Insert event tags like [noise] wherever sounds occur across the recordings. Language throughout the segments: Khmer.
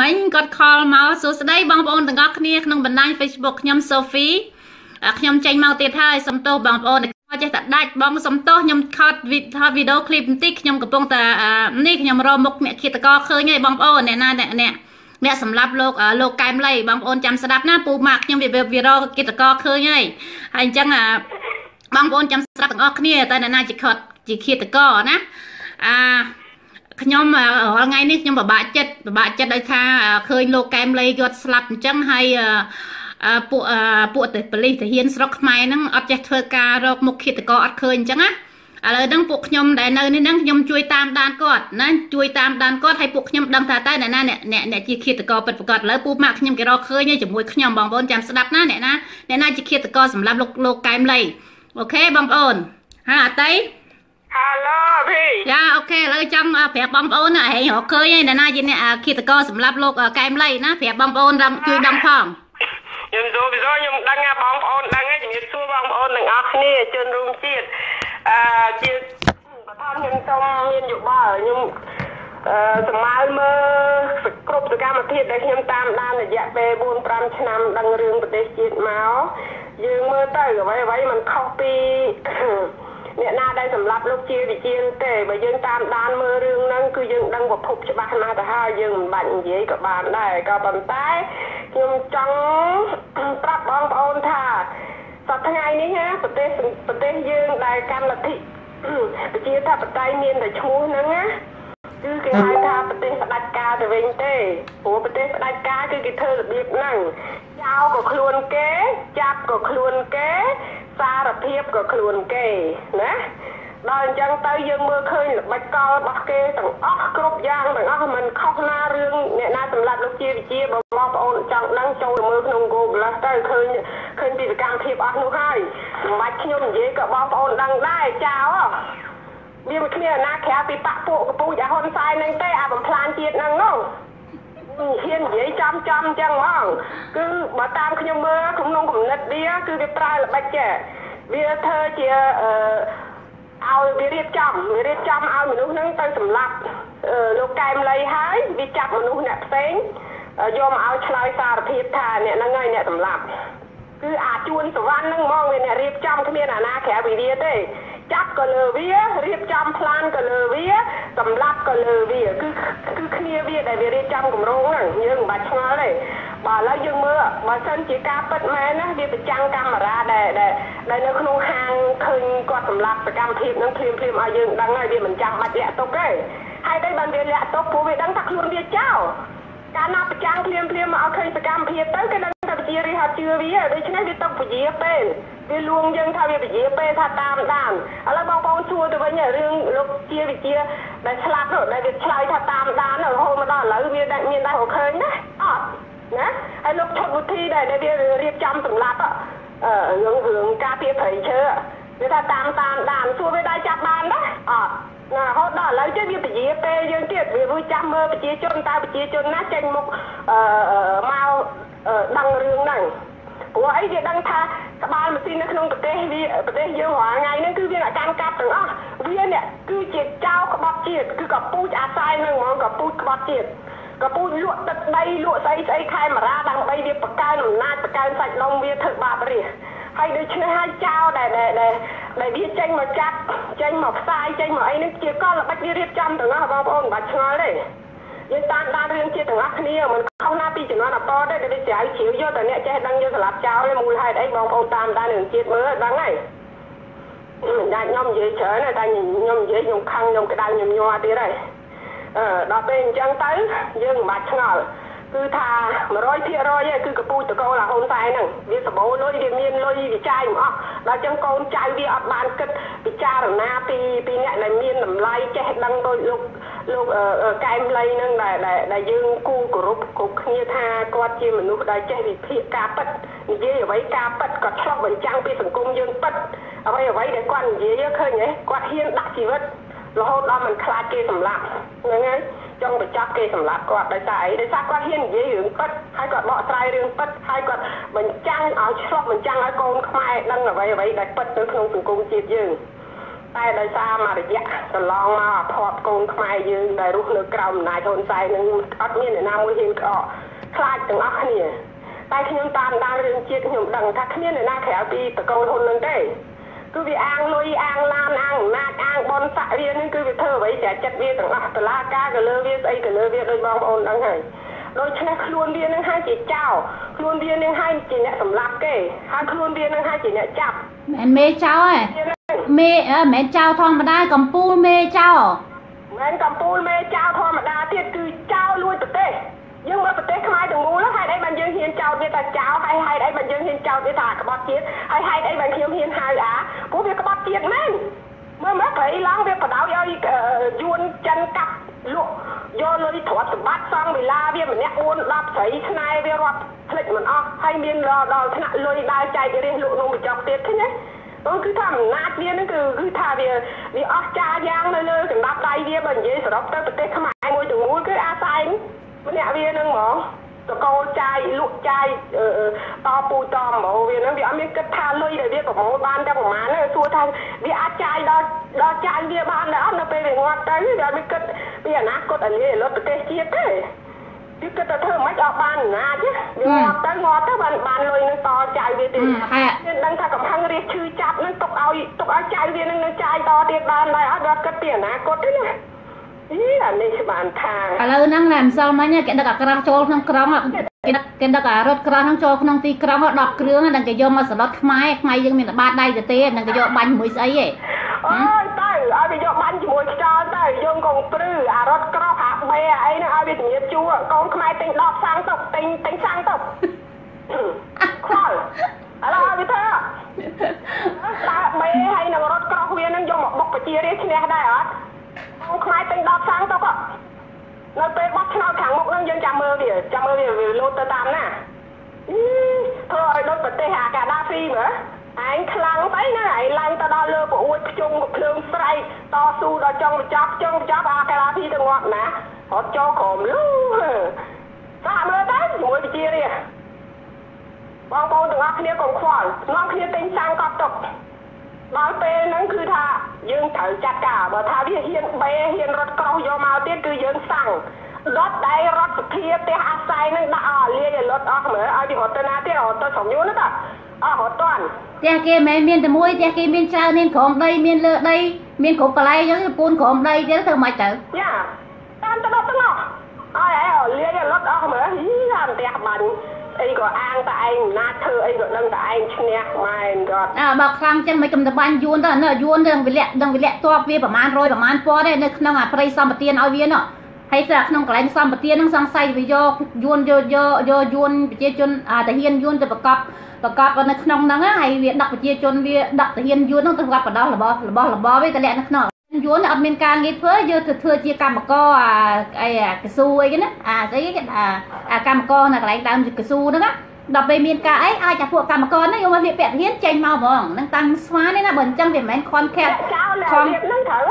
មិញគាត់ខលមកសួស្តីបងប្អូនទាំងអស់គ្នាក្នុងបណ្ដាញ Facebook ខ្ញុំ Sophie ខ្ញុំចេញមកទៀតហើយសំទោសបងប្អូនចេះតែដាច់បងសំទោសខ្ញុំខត់ថតវីដេអូឃ្លីបបន្តិចខ្ញុំកំពុងតែនេះខ្ញុំរកមុខអ្នកឃាតករឃើញហើយបងប្អូនអ្នកណាអ្នកអ្នកអ្នកសម្រាប់លោកលោកកែមលីបងប្អូនចាំស្ដាប់ណាពូម៉ាក់ខ្ញុំវាវីរោគិតកឃើញហើយហើយអញ្ចឹងបងប្អូនចាំស្ដាប់ទាំងអស់គ្នាតែអ្នកណាជាខត់ជាឃាតកណាអា ខ្ញុំរាល់ថ្ងៃនេះខ្ញុំពិបាកចិត្តពិបាកចិត្តដោយថាឃើញលោកកែមលីគាត់ស្លាប់អញ្ចឹងហើយពួកពួកទៅប៉ូលីសទាហានស្រុកខ្មែរហ្នឹងអត់ចេះធ្វើការរកមុខឃាតករអត់ឃើញអញ្ចឹងណាឥឡូវហ្នឹងពួកខ្ញុំដែលនៅនេះហ្នឹងខ្ញុំជួយតាមដានគាត់ណាជួយតាមដានគាត់ហើយពួកខ្ញុំដឹងថាតើអ្នកណាអ្នកអ្នកជាឃាតករពិតប្រាកដឥឡូវពូម៉ាក់ខ្ញុំគេរកឃើញជាមួយខ្ញុំបងប្អូនចាំស្ដាប់ណាអ្នកណាអ្នកណាជាឃាតករសម្រាប់លោកលោកកែមលីអូខេបងប្អូនហាអតី ហាឡូវីយ៉ាអូខេឥឡូវចង់ប្រាប់បងប្អូនហែងរកឃើញហើយអ្នកណាជាអ្នកឃាតករសម្រាប់លោកកែមលីណាប្រាប់បងប្អូនជួយដឹងផងខ្ញុំចូលពីខ្ញុំដឹងថាបងប្អូនដឹងហើយជំរាបសួរបងប្អូនទាំងអស់គ្នាជនរួមជាតិអឺជាបឋមខ្ញុំសូមមានយោបល់ខ្ញុំអឺសម្មាលមើលគ្រប់សកម្មភាពដែលខ្ញុំតាមដានរយៈពេល4 5ឆ្នាំដឹងរឿងប្រទេសជាតិមកយើងមើលទៅអ្វីអ្វីมันខុសពី អ្នកណាដែលសម្រាប់លោកជាវិជាទេបើយើងតាមដានមើលរឿងហ្នឹងគឺយើងដឹងប្រភពច្បាស់ណាស់ទៅហើយយើងមិនបាច់និយាយក៏បានដែរក៏ប៉ុន្តែខ្ញុំចង់ប្រាប់បងប្អូនថាសប្តាហ៍ថ្ងៃនេះណាប្រទេសប្រទេសយើងដែលកម្មលទ្ធិប្រជាធិបតេយ្យមានតែឈ្មោះហ្នឹងណាគឺគេហៅថាប្រទេសផ្ដាច់ការទៅវិញទេព្រោះប្រទេសផ្ដាច់ការគឺគេធ្វើរបៀបហ្នឹងចោលក៏ខ្លួនគេចាប់ក៏ខ្លួនគេ សារភាពក៏ខ្លួនគេណាដល់អញ្ចឹងទៅយើងមើលឃើញល្បិចកលរបស់គេទាំងអស់គ្រប់យ៉ាងទាំងអស់មិនខុសណារឿងអ្នកណាសម្រាប់លោកជាវិជាបងប្អូនចង់ដឹងចូលមើលក្នុង Google ទៅឃើញឃើញពីសកម្មភាពអស់នោះហើយមិនបាច់ខ្ញុំនិយាយក៏បងប្អូនដឹងដែរចោលវាមិនគ្នាណាក្រៅពីបាក់ពួកកពូចអាហ៊ុនសែននឹងទេអាបំផ្លាញជាតិនឹងនោះ ហ៊ាននិយាយចំចំអញ្ចឹងហ្មងគឺបើតាមខ្ញុំមើលក្នុងគំនិតវាគឺវាប្រើល្បិចចេះវាធ្វើជាអឺឲ្យវារៀបចំវារៀបចំឲ្យមនុស្សហ្នឹងទៅសម្លាប់លោកកែមលីហើយវាចាប់មនុស្សអ្នកផ្សេងយកមកឲ្យឆ្លើយសារភាពថាអ្នកហ្នឹងហើយអ្នកសម្លាប់គឺអាជួនសវណ្ណហ្នឹងហ្មងវាអ្នករៀបចំគ្មានអាណាក្រៅពីវាទេ ចាប់ក៏លើវារៀបចំផ្លានក៏លើវាសម្លាប់ក៏លើវាគឺគឺគ្នាវាដែលវារៀបចំគម្រោងហ្នឹងយើងមិនបាច់ឆ្ងល់ទេបើឥឡូវយើងមើលបើសិនជាការពិតមែនណាវាប្រចាំងកាមេរ៉ាដែលដែលនៅក្នុងហាងឃើញគាត់សម្លាប់សកម្មភាពហ្នឹងភ្លាមភ្លាមឲ្យយើងដឹងហើយវាមិនចាំបាច់លាក់ទុកទេហើយតែបានវាលាក់ទុកព្រោះវាដឹងថាខ្លួនវាចោលកាលណាប្រចាំងភ្លាមភ្លាមមកឲ្យឃើញសកម្មភាពទៅគេដឹង ថាវិជារីហត់ជឿវាដូច្នេះវាຕົកវិជាពេលវាលួងយើងថាវាវិជាពេលថាតាមដានឥឡូវបងប្អូនសួរទៅវិញរឿងលោកជាវិជាដែលឆ្លាប់ដែលវាឆ្លើយថាតាមដានរហូតមកដល់ឥឡូវវាមានដែររកឃើញណាអត់ណាហើយលោកឈុតវិធីដែលវារៀបចំសម្លាប់អឺរឿងរឿងការពារព្រៃឈើវាថាតាមតាមដានសួរវាដែរចាប់បានដែរអត់ណារហូតដល់ឥឡូវចេះវាពជាពេលយើងទៀតវារួចចាំមើលប្រជាជនតើប្រជាជនណាចេញមុខអឺមក ដឹងរឿងហ្នឹងព្រោះអីគេដឹងថាក្បាលម៉ាស៊ីននៅក្នុងប្រទេសវាប្រទេសយើងរាល់ថ្ងៃហ្នឹងគឺវាអ្នកកាន់កាប់ទាំងអស់វាអ្នកគឺជាចៅក្បត់ជាតិគឺកពូចអាស្រ័យនឹងហ្មងកពូចក្បត់ជាតិកពូចលក់ទឹកដីលក់ស្អីស្អីខេមរាដើម្បីវាបង្កើនអំណាចបង្កើនសាច់ដុំវាធ្វើបាបរាជហើយដូច្នេះហើយចៅដែលដែលដែលវាចេញមកចាប់ចេញមកផ្សាយចេញមកអីនេះជាកលល្បិចវារៀបចំទាំងអស់បងប្អូនមិនបាច់ឆ្ងល់ទេ យើងតាមដានរឿងជាតិទាំងអស់គ្នាមិនខុសណាពីជំនាន់អតទេដែលវាស្រាវជ្រាវយកតែអ្នកចេះដឹងយកសម្រាប់ចោលមូលហេតុអីបងប្អូនតាមដានរឿងជាតិមើលដឹងហើយដាច់ខ្ញុំនិយាយច្រើនតែខ្ញុំនិយាយខ្ញុំខឹងខ្ញុំក្តៅខ្ញុំញ័រទៀតហើយអឺដល់ពេលអញ្ចឹងទៅយើងមិនបាច់ឆ្ងល់ គឺថា100%ឯងគឺកពូចតកូលអាហ៊ុនសែនហ្នឹងវាសបោលុយវាមានលុយវាចាយមិនអស់ដល់ចឹងកូនចៅវាអត់បានគិតពិចារណាពីពីអ្នកដែលមានតម្លៃចេះដឹងដូចលោកលោកកែមលៃហ្នឹងដែលដែលយើងគូគោរពគ្រប់គ្នាថាគាត់ជាមនុស្សដែលចេះវិភាគការពិតនិយាយអ្វីការពិតគាត់ឆ្លុះបញ្ចាំងពីសង្គមយើងពិតអ្វីអ្វីដែលគាត់និយាយឃើញទេគាត់ហ៊ានដាក់ជីវិតរហូតដល់មិនខ្លាចគេសម្លាប់ហ្នឹងហើយ ចង់បញ្ចប់គេសម្លាប់គាត់ដោយសារអីដោយសារគាត់ហ៊ាននិយាយរឿងពិតហើយគាត់បកស្រាយរឿងពិតហើយគាត់បញ្ចាំងឲ្យឆ្លុះបញ្ចាំងឲ្យកូនខ្មែរដឹងអ្វីអ្វីដែលពិតនៅក្នុងសង្គមជាតិយើងតែដោយសារមករយៈកន្លងមកអភ័ព្វកូនខ្មែរយើងដែលរស់នៅក្រោមអំណាចហ៊ុនសែននឹងអត់មានអ្នកណាមួយហ៊ានក្អកខ្លាចទាំងអស់គ្នាតែខ្ញុំតាមដានរឿងជាតិខ្ញុំដឹងថាគ្មានអ្នកណាក្រៅពីតកូលហ៊ុននឹងទេ គឺវាអាងលុយអាងឡានអាងអំណាចអាងបនស័កវានឹងគឺវាធ្វើអ្វីតែចិត្តវាទាំងអស់តឡាការក៏លើវាស្អីក៏លើវាដោយបងប្អូនដឹងហើយដូច្នេះខ្លួនវានឹងហើយជាចោលខ្លួនវានឹងហើយជាអ្នកសម្លាប់គេហើយខ្លួនវានឹងហើយជាអ្នកចាប់មិនមេចោលទេមេអឺមិនមែនចោលធម្មតាកំពូលមេចោលមិនកំពូលមេចោលធម្មតាទៀតគឺចោលលួចប្រទេស យើងមើលប្រទេសខ្មែរទាំងមូលហេតុអីបានយើងហ៊ានចោលវាថាចោលហើយហេតុអីបានយើងហ៊ានចោលវាថាក្បត់ជាតិហើយហេតុអីបានខ្ញុំហ៊ានហៅអាព្រោះវាក្បត់ជាតិមែនមើលមើលក្រៃឡងវាបដ ாய் ឲ្យយួនចិនកាប់លក់យកលុយទ្រព្យសម្បត្តិសង់វិឡាវាម្នាក់4 10ស្រីឆ្នៃវារាប់ផ្លិចមិនអស់ហើយមានដល់ថ្នាក់លុយដើរចែករះលក់នំបញ្ចុកទៀតឃើញទេអូគឺថាអំណាចវានឹងគឺគឺថាវាវាអស់ចាយ៉ាងនៅលើកណ្ដាប់ដៃវាបើនិយាយសរុបទៅប្រទេសខ្មែរមួយទាំងមូលគឺអាសែង ម្នាក់វានឹងហ្មងតកូលចាយលក់ចាយតពូតហ្មងវានឹងវាអត់មានគិតថាលុយដែលវាប្រមូលបានតែប្រហែលទេសួរថាវាអាចចាយដល់ដល់ចាយវាបានដែរអត់នៅពេលវាងាប់ទៅវាអត់មានគិតពីអនាគតឲ្យលាលុតប្រទេសជាតិទេវាគិតតែធ្វើមិនអត់បានអំណាចវាងាប់ទៅងាប់ទៅបានបានលុយនឹងតចៅវាទៀតមានដឹងថាកំហឹងរៀបឈឺចាប់នឹងទុកឲ្យទុកឲ្យចៅវានឹងនឹងចាយតទៀតបានដែរអត់វាគិតពីអនាគតទេណា អីអានេះបានថាឥឡូវហ្នឹងណែម្សិលមិញគេដឹកអាក្រាស់ចូលក្នុងក្រុងគេដឹកគេដឹកអារថក្រាស់ហ្នឹងចូលក្នុងទីក្រុង10គ្រឿងហ្នឹងគេយកមកសឡុតខ្មែរខ្មែរយើងមានបាតដៃទៅទេហ្នឹងគេយកបាញ់ជាមួយស្អីហ៎អូយទៅឲ្យវាយកបាញ់ជាមួយខ្យល់ទៅយើងកងព្រឺអារថក្រោះអាបេអីហ្នឹងឲ្យវាជំរាបជួកូនខ្មែរទិញ10សាំងទៅទិញទិញសាំងទៅខ្វល់ឥឡូវឲ្យវាធ្វើតើបេហើយនឹងរថក្រោះវានឹងយកមកបុកប្រជារាឈ្នះដែរអត់ កូនខ្មែរទិញ10សាំងទៅក៏នៅពេលបោះឆ្នោតខាងមុខនឹងយើងចាំមើលវាចាំមើលវាវាលោតទៅតាមណាធ្វើឲ្យដូចប្រទេសអាកាដាហ្វីមើលឯងខ្លាំងទៅណាឯងឡើងទៅដល់លើប្រអួតខ្ជុំភ្លើងស្រែកតស៊ូដល់ចុងបញ្ចប់ចុងបញ្ចប់អាកាឡាភីទៅងាប់ណារត់ចូលក្រោមលូសាកមើលទៅជាមួយវិជារាបងប្អូនទាំងអស់គ្នាកុំខ្វល់នាំគ្នាទិញសាំងកប់ទុក ដល់ពេលហ្នឹងគឺថាយើងត្រូវចាត់ការបើថាវាហ៊ានបេហ៊ានរត់ក្រោះយកមកទៀតគឺយើងសាំងរត់ដែររត់សភាផ្ទះអាស្រ័យនឹងដាក់អស់លាយឲ្យលត់អស់មើលឲ្យវារត់ទៅណាទៀតរត់ទៅស្រុកយួនណាតាអស់រត់តាន់ផ្ទះគេមិនមានតែមួយផ្ទះគេមានច្រើនមានក្រោមដីមានលើដីមានគ្រប់កន្លែងអញ្ចឹងពូនក្រោមដីទៀតធ្វើម៉េចទៅយ៉ាតាមទៅដល់ទាំងអស់អើយអើលាយលត់អស់មើលយីតាមផ្ទះបាញ់ អីក៏អាងតែឯងណាចធ្វើអីក៏ដឹងតែឯងឈ្នះម៉ែគាត់អើបើខ្លាំងចឹងមិនកំតបាញ់យួនទៅនៅយួននឹងវិលាក់នឹងវិលាក់តបវាប្រមាណ100ប្រមាណពាន់ទេនៅក្នុងអាព្រៃសម្បទានឲ្យវានោះហើយស្រាប់ក្នុងកន្លែងសម្បទាននឹងសង្ស័យវាយកយួនយកយកយកយួនប្រជាជនតាហ៊ានយួនទៅប្រកបប្រកបនៅក្នុងហ្នឹងហើយវាដឹកប្រជាជនវាដឹកទាហានយួនហ្នឹងទៅប្រកបបដោះរបស់របស់របស់វាតម្លាក់នៅក្នុង យួនអត់មានការងារធ្វើយកទៅធ្វើជាកម្មករអាអីអាកស៊ូអីគេណាអាស្អីគេអាកម្មករនៅកន្លែងដើមកស៊ូហ្នឹងណាដល់ពេលមានការអីអាចតែពួកកម្មករហ្នឹងយកមកលៀបពាក់ធានចេញមកហ្មងហ្នឹងតាំងស្វានេះណាបើអញ្ចឹងវាមិនមែនខនខាត់ខនហ្នឹងត្រូវ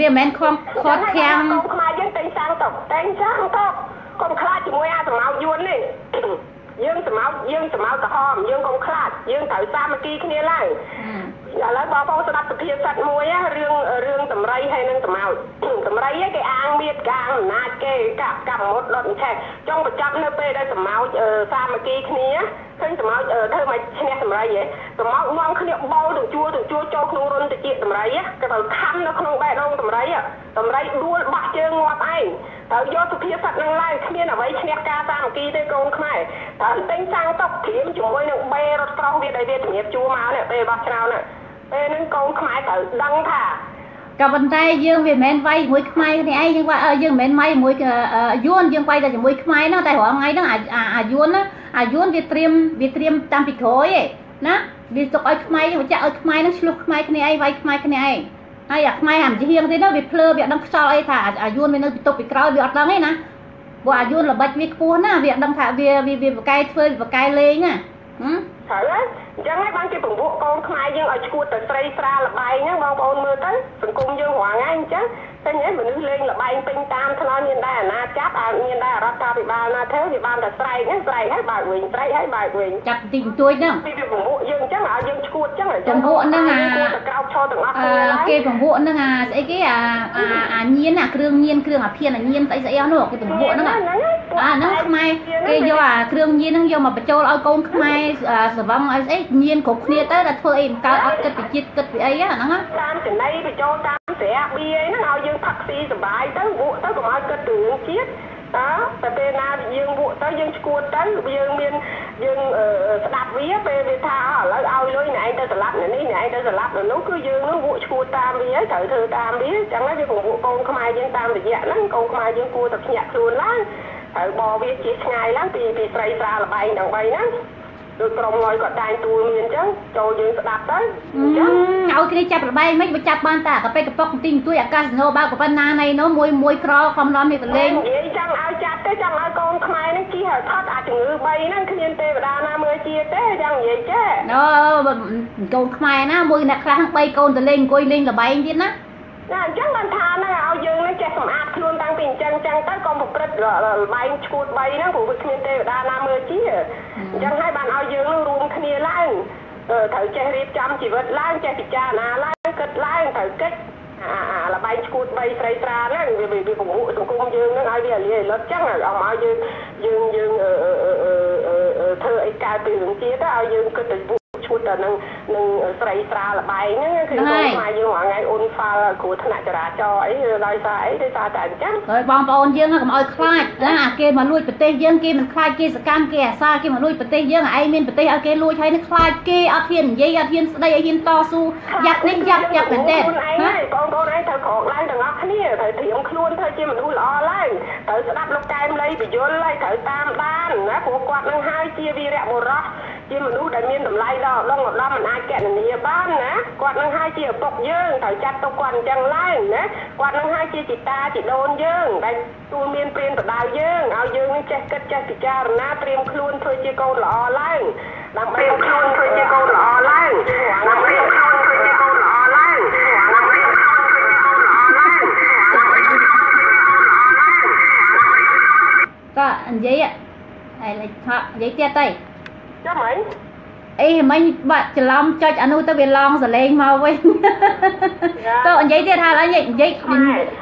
វាមិនមែនខនខត់ខាំងខ្មែរយើងតែងសាំងតុតែងសាំងតុកុំខ្លាចជាមួយអាសម្ោយួននេះយើងសម្ោយើងសម្ោក្រហមយើងកុំខ្លាចយើងត្រូវសាមគ្គីគ្នាឡើង ឥឡូវបងប្អូនស្ដាប់សុភាសិតមួយរឿងរឿងតម្រៃហើយនឹងសម្ោចតម្រៃគេអាងមៀតកាងអំណាចគេកាប់កម្មមុតដុតឆេះចង់បញ្ចប់នៅពេលដែលសម្ោចសាមគ្គីគ្នាឃើញសម្ោចធ្វើមកឈ្នះតម្រៃហ៎សម្ោចនាំគ្នាបោទៅជួទៅជួចូលក្នុងរុនទៅជាតម្រៃគេទៅខំនៅក្នុងបេះដូងតម្រៃតម្រៃដួលបោះជើងងាប់ឯងត្រូវយកសុភាសិតនឹងឡើងគ្មានអ្វីឈ្នះការសាមគ្គីទេកូនខ្មែរត្រូវទិញសាំងតុកព្រាមជាមួយនឹងបេរត់ក្រោះវាដែលវាជំរាបជួមកនេះពេលបោះឆ្នោតនេះ ពេលហ្នឹងកូនខ្មែរត្រូវដឹងថាក៏ប៉ុន្តែយើងវាមិនមែនវាយជាមួយខ្មែរគ្នាឯងយើងវាយើងមិនមែនវាយជាមួយយួនយើងវាយតែជាមួយខ្មែរហ្នឹងតែរាល់ថ្ងៃហ្នឹងអាយួនណាអាយួនវាត្រៀមវាត្រៀមតាំងពីក្រោយឯណាវាទុកឲ្យខ្មែរវាចាក់ឲ្យខ្មែរហ្នឹងឆ្លោះខ្មែរគ្នាឯងវាយខ្មែរគ្នាឯងហើយអាខ្មែរអាមជាហៀងទេនោះវាភ្លើវាអត់ដឹងខ្យល់អីថាអាយួនវានៅពីទុកពីក្រោយវាអត់ដឹងទេណាព្រោះអាយួនល្បិចវាខ្ពស់ណាវាអត់ដឹងថាវាវាបកែធ្វើបកែលេងណាត្រូវហើយ អញ្ចឹងហើយបានគេពង្ពួកកូនខ្មែរយើងឲ្យឈួតទៅស្រីស្រាលបែងហ្នឹងបងប្អូនមើលទៅសង្គមយើងរាល់ថ្ងៃអញ្ចឹង ឃើញទេមនុស្សលេងលបែងពេញតាមថ្នល់មានដែរអាណាចាប់អាមានដែររដ្ឋាភិបាលណាធ្វើវាបានតែស្រែកហ្នឹងស្រែកហើយបើកវិញស្រែកហើយបើកវិញចាប់បន្តិចបន្តួចហ្នឹងពីវាពង្ពួកយើងអញ្ចឹងឲ្យយើងឈួតអញ្ចឹងពង្ពួកហ្នឹងអាគួរតែក្រោកឈរទាំងអស់អគ្នាឺឡើយគេពង្ពួកហ្នឹងអាស្អីគេអាអាអាញៀនអាគ្រឿងញៀនគ្រឿងអាភៀនអាញៀនស្អីស្អីអស់នោះគេពង្ពួកហ្នឹងអាហ្នឹងហើយអាហ្នឹងខ្មែរគេយកអាគ្រឿងញៀនហ្នឹងយកមកបញ្ចូលឲ្យកូនខ្មែរអាសវឹងឲ្យស្អីញៀនគ្រប់គ្នាទៅដល់ធ្វើអីបង្កើតអត់គិតពីជាតិគិតពីអីហ្នឹងណាតាមចំណីបញ្ចូលតាម ស្រាបៀហ្នឹងឲ្យយើងផឹកស៊ីសុបាយទៅវក់ទៅកុំឲ្យគិតពីរឿងជាតិតើតែពេលណាយើងវក់ទៅយើងឈួតទៅយើងមានយើងអឺស្ដាប់វាពេលវាថាឥឡូវឲ្យលុយអ្នកឯងទៅស្លាប់អ្នកនេះអ្នកឯងទៅស្លាប់នៅនោះគឺយើងនោះវក់ឈួតតាមវាហើយត្រូវធ្វើតាមវាអញ្ចឹងហើយវាពង្ពួកកូនខ្មែរយើងតាមរយៈហ្នឹងកូនខ្មែរយើងគួរតែភ្ញាក់ខ្លួនឡើងត្រូវបវាជាឆ្ងាយឡើងពីពីស្រីស្រាលបែងទាំង3ហ្នឹង ដូចក្រុមងយគាត់តែងទួលមានអញ្ចឹងចូលយើងស្ដាប់ទៅអញ្ចឹងឲ្យគ្នាចាប់លបែងមិនមកចាប់បានតាកាពេកកប៉ុកទីទួយអាកាសណូបើក៏ប៉ុណ្ណាណៃនោះមួយមួយក្រខំឡំនេះទៅលេងនិយាយចង់ឲ្យចាប់ទេចង់ឲ្យកូនខ្មែរនឹងជិះឲ្យផុតអាជំងឺ3ហ្នឹងគ្មានទេវតាណាមើលជាទេចង់និយាយចេះណូកូនខ្មែរណាមួយអ្នកខ្លះ3កូនទៅលេងអង្គុយលេងលបែងទៀតណា ណាអញ្ចឹងបានថាហ្នឹងឲ្យយើងនឹងចេះសម្អាតខ្លួនតាំងពីអញ្ចឹងអញ្ចឹងទៅកុំប្រព្រឹត្តលបែងឈួត3ហ្នឹងព្រោះវាគ្មានទេវតាណាមើលជាអញ្ចឹងហើយបានឲ្យយើងនឹងរួមគ្នាឡើងអឺត្រូវចេះរៀបចំជីវិតឡើងចេះពិចារណាឡើងគិតឡើងត្រូវកិច្ចអាអាលបែងឈួត3ស្រីស្រាហ្នឹងវាវាពង្រួមសង្គមយើងហ្នឹងឲ្យវាលាយលត់អញ្ចឹងឲ្យមកឲ្យយើងយើងយើងអឺអឺអឺអឺអឺធ្វើអីកើតពីរឿងជាតិទៅឲ្យយើងគិតទៅ ឈួតទៅនឹងនឹងស្រីស្រាលបែងហ្នឹងគឺកូនខ្មែរយើងរាល់ថ្ងៃអូនហ្វាល់គ្រោះថ្នាក់ចរាចរណ៍អីដោយសារអីដោយសារតែអញ្ចឹងហើយបងប្អូនយើងកុំឲ្យខ្លាចណាអាគេមកលួចប្រទេសយើងគេមិនខ្លាចគេសកម្មគេអាសាគេមកលួចប្រទេសយើងឯងមានប្រទេសឲ្យគេលួចហើយនឹងខ្លាចគេអត់ហ៊ាននិយាយអត់ហ៊ានស្ដីអត់ហ៊ានតស៊ូយ៉ាប់នេះយ៉ាប់យ៉ាប់មែនទេខ្លួនឯងណាហើយបងប្អូនឯងត្រូវក្រោកឡើងទាំងអស់គ្នាត្រូវត្រៀមខ្លួនធ្វើជាមនុស្សល្អឡើងត្រូវស្ដាប់លោកកែមលីបញ្យលហើយត្រូវតាមដានណាព្រោះគាត់នឹងហើយជាវីរៈបុរស ជាមនុស្សដែលមានតម្លៃដល់ដងឧត្តមមិនអាចកណនីបានណាគាត់នឹងហើយជាឪពុកយើងត្រូវចាត់ទុកគាត់អញ្ចឹងឡើងណាគាត់នឹងហើយជាជីតាជីដូនយើងដែលទូលមានព្រានបដៅយើងឲ្យយើងនឹងចេះគិតចេះពិចារណាត្រៀមខ្លួនធ្វើជាកូនល្អឡើងដើម្បីខ្លួនធ្វើជាកូនល្អឡើងដើម្បីខ្លួនធ្វើជាកូនល្អឡើងដើម្បីខ្លួនធ្វើជាកូនល្អឡើងក៏និយាយហើយលេចថកនិយាយទៀតទៅ ចាំហីអីមិញបាក់ច្រឡំចុចអានោះទៅវាឡងសលេងមកវិញទៅនិយាយទៀតហើយនិយាយនិយាយ